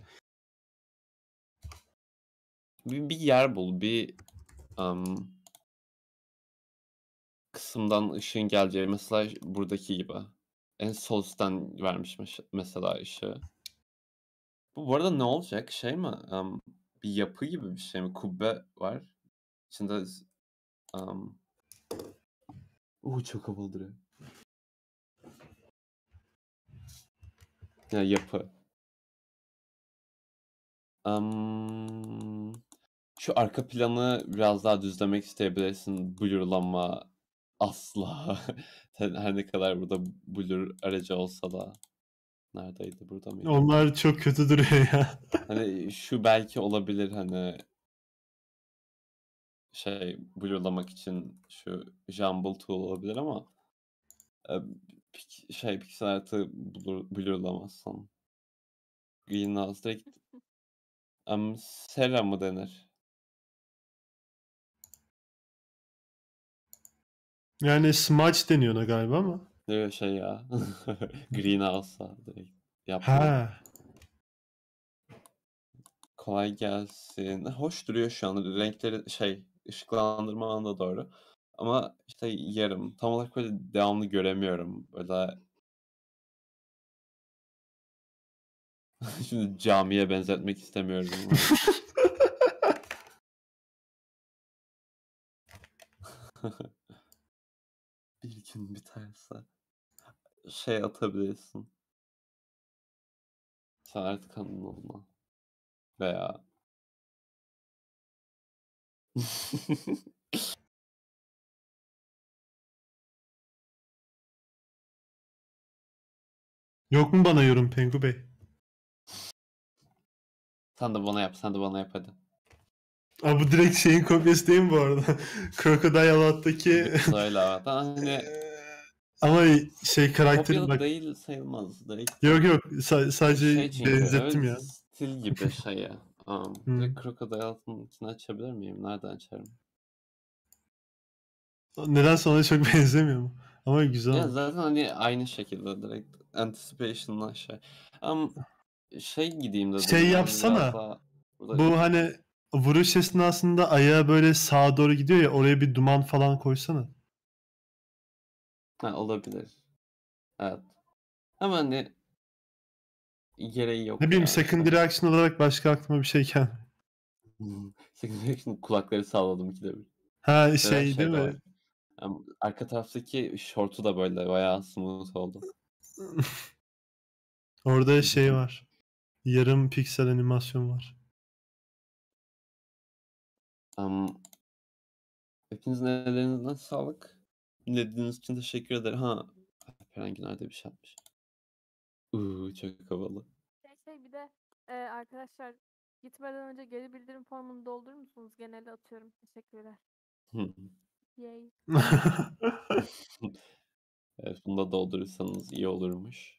Speaker 1: bir, bir yer bul, bir am, kısımdan ışığın geleceği mesela buradaki gibi. En sol üstten vermiş mesela ışığı. Bu, bu arada ne olacak? Şey mi? Am, bir yapı gibi bir şey mi? Kubbe var. İçinde am... Uuu çok havalı. Ya yapı. Am, şu arka planı biraz daha düzlemek isteyebilirsin. Blurlama asla. Her ne kadar burada blur aracı olsa da. Neredeydi? Burada mıydı?
Speaker 6: Onlar çok kötü duruyor ya.
Speaker 1: Hani şu belki olabilir hani şey blurlamak için şu jumble tool olabilir ama e, pik- şey pixel art'ı blur, blurlamazsan Greenhouse direkt um, Sera mı denir?
Speaker 6: Yani smudge deniyor ona galiba ama.
Speaker 1: Ne şey ya? Greenhouse'a direkt yapma.
Speaker 6: Ha.
Speaker 1: Kolay gelsin. Hoş duruyor şu an. Renkleri şey ışıklandırma anında doğru. Ama işte yarım. Tam olarak böyle devamlı göremiyorum. Böyle Şimdi camiye benzetmek istemiyorum. Bir gün biterse şey atabilirsin. Sen artık kanın olma. Veya
Speaker 6: Yok mu bana yorum Pengu Bey?
Speaker 1: Sen de bana yap, sen de bana yap hadi.
Speaker 6: Aa, bu direkt şeyin kopyası değil mi bu arada? Crocodile Out'taki
Speaker 1: Söyle abi. Hani
Speaker 6: ama şey karakteri bak.
Speaker 1: değil sayılmaz. Direkt
Speaker 6: Yok yok sa- sadece
Speaker 1: şey çünkü,
Speaker 6: benzettim
Speaker 1: evet,
Speaker 6: ya.
Speaker 1: Stil gibi şeye. Um,
Speaker 6: Hmm.
Speaker 1: direkt Crocodile'ın içini açabilir miyim? Nereden açarım?
Speaker 6: Neden ona çok benzemiyor mu? Ama güzel.
Speaker 1: Ya zaten hani aynı şekilde direkt anticipation'la şey. Am şey gideyim dedim.
Speaker 6: Şey yapsana,
Speaker 1: daha
Speaker 6: Bu hani vuruş esnasında ayağı böyle sağa doğru gidiyor ya oraya bir duman falan koysana.
Speaker 1: Ha, olabilir. Evet. Ama hani gereği yok
Speaker 6: Ne bileyim
Speaker 1: ya.
Speaker 6: secondary action olarak başka aklıma bir şey gelmiyor.
Speaker 1: Hmm. Secondary action kulakları salladım ikide bir.
Speaker 6: Ha şey değil
Speaker 1: de
Speaker 6: mi?
Speaker 1: var. Arka taraftaki şortu da böyle bayağı smooth oldu.
Speaker 6: Orada şey var. Yarım piksel animasyon var.
Speaker 1: Am, hepinizin ellerinizden sağlık. Dinlediğiniz için teşekkür ederim. Ha, Alperen Güner de bir şey yapmış. Uuu çok havalı.
Speaker 2: Şey, şey bir de e, arkadaşlar gitmeden önce geri bildirim formunu doldurur musunuz? Genelde atıyorum. Teşekkürler. Yay.
Speaker 1: evet, bunu da doldurursanız iyi olurmuş.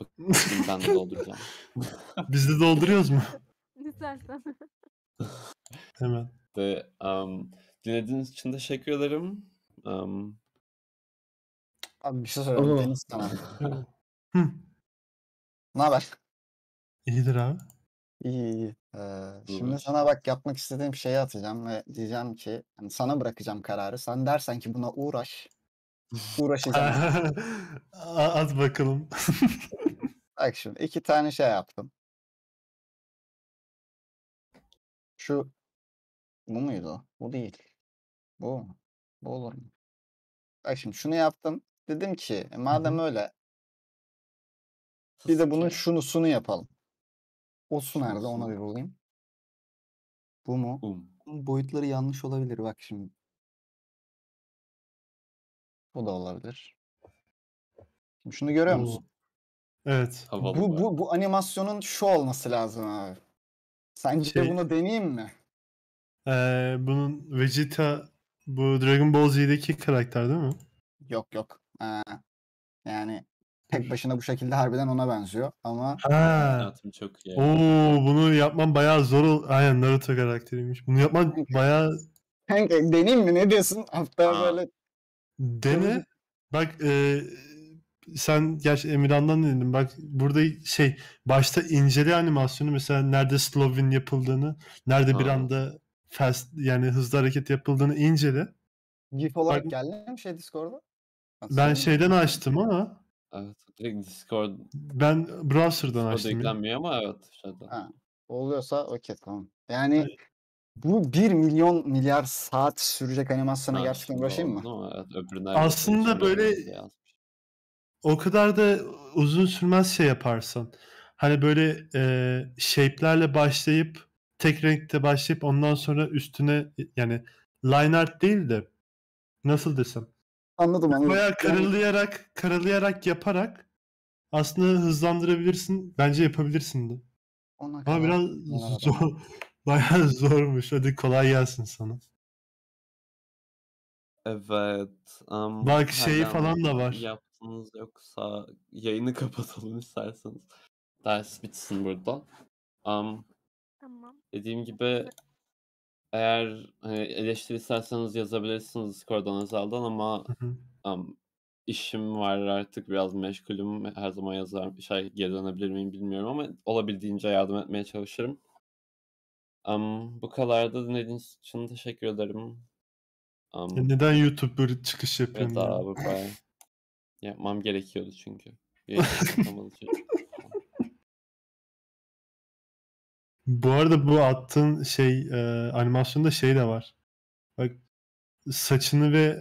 Speaker 1: Bakayım ben de dolduracağım.
Speaker 6: Biz de dolduruyoruz mu?
Speaker 2: İstersen.
Speaker 6: Hemen.
Speaker 1: De, am, dinlediğiniz için teşekkür ederim. Am,
Speaker 3: Abi bir şey.
Speaker 6: Oo.
Speaker 3: Deniz sana.
Speaker 6: Hı.
Speaker 3: Ne haber?
Speaker 6: İyidir abi.
Speaker 3: İyi iyi. Ee, şimdi sana bak yapmak istediğim şeyi atacağım ve diyeceğim ki hani sana bırakacağım kararı. Sen dersen ki buna uğraş. Uğraşacağım.
Speaker 6: At bakalım.
Speaker 3: Bak şimdi iki tane şey yaptım. Şu bu muydu? o? Bu değil. Bu mu? Bu olur mu? Bak şimdi şunu yaptım. Dedim ki e, madem öyle bir de bunun şunusunu yapalım. O su nerede? Ona bir bulayım. Bu mu?
Speaker 1: Um.
Speaker 3: Boyutları yanlış olabilir bak şimdi. Bu da olabilir. Şimdi şunu görüyor musun?
Speaker 6: Evet.
Speaker 1: Havalı
Speaker 3: Bu, bu, bu animasyonun şu olması lazım abi. Sence
Speaker 6: Şey-
Speaker 3: bunu deneyeyim mi?
Speaker 6: Ee, bunun Vegeta bu Dragon Ball Z'deki karakter değil mi?
Speaker 3: Yok yok. Yani tek başına bu şekilde harbiden ona benziyor ama
Speaker 6: Ha.
Speaker 1: Hayatım çok iyi.
Speaker 6: Oo bunu yapman bayağı zor ol. Aynen Naruto karakteriymiş. Bunu yapman bayağı
Speaker 3: kanka deneyeyim mi ne diyorsun? Hatta
Speaker 1: Aa.
Speaker 3: böyle
Speaker 6: dene. Bak e, sen gerçi Emirhan'dan dinledin. Bak burada şey başta incele animasyonu mesela nerede Slovin yapıldığını, nerede bir
Speaker 1: Aa.
Speaker 6: anda fast yani hızlı hareket yapıldığını incele.
Speaker 3: GIF olarak
Speaker 6: Bak-
Speaker 3: geldi mi şey Discord'da?
Speaker 6: Ben şeyden açtım ama
Speaker 1: Evet, direkt Discord
Speaker 6: ben browser'dan
Speaker 1: Discord'a
Speaker 6: açtım. ya.
Speaker 1: yüklenmiyor ama evet. Şeyden.
Speaker 3: Ha, oluyorsa okey tamam. Yani bu 1 milyon milyar saat sürecek animasyona
Speaker 1: Ha,
Speaker 3: gerçekten uğraşayım mı?
Speaker 1: Evet,
Speaker 6: Aslında
Speaker 1: evet,
Speaker 6: böyle-
Speaker 1: yazmış.
Speaker 6: O kadar da uzun sürmez şey yaparsan. Hani böyle e, shape'lerle başlayıp tek renkte başlayıp ondan sonra üstüne yani line art değil de nasıl desem
Speaker 3: Anladım anladım.
Speaker 6: bayağı karalayarak karalayarak yaparak aslında hızlandırabilirsin. Bence yapabilirsin de.
Speaker 3: ona
Speaker 6: Ama
Speaker 3: kadar
Speaker 6: biraz
Speaker 3: bunlara
Speaker 6: zor, bayağı zormuş. Hadi kolay gelsin sana.
Speaker 1: Evet. am,
Speaker 6: Bak şey
Speaker 1: hala
Speaker 6: falan da var.
Speaker 1: Yaptınız yoksa yayını kapatalım isterseniz. Ders bitsin burada. Am,
Speaker 2: Tamam.
Speaker 1: dediğim gibi eğer hani eleştiri isterseniz yazabilirsiniz Discord'dan özelden ama
Speaker 6: Hı hı.
Speaker 1: am, işim var artık biraz meşgulüm. Her zaman yazar şey geri dönebilir miyim bilmiyorum ama olabildiğince yardım etmeye çalışırım. Am, bu kadar da dinlediğiniz için teşekkür ederim.
Speaker 6: Ya Neden YouTuber çıkış yapıyorsun
Speaker 1: Evet
Speaker 6: ya?
Speaker 1: abi ben yapmam gerekiyordu çünkü. Bir yapamadı
Speaker 6: Bu arada bu attığın şey e, animasyonda şey de var. Bak saçını ve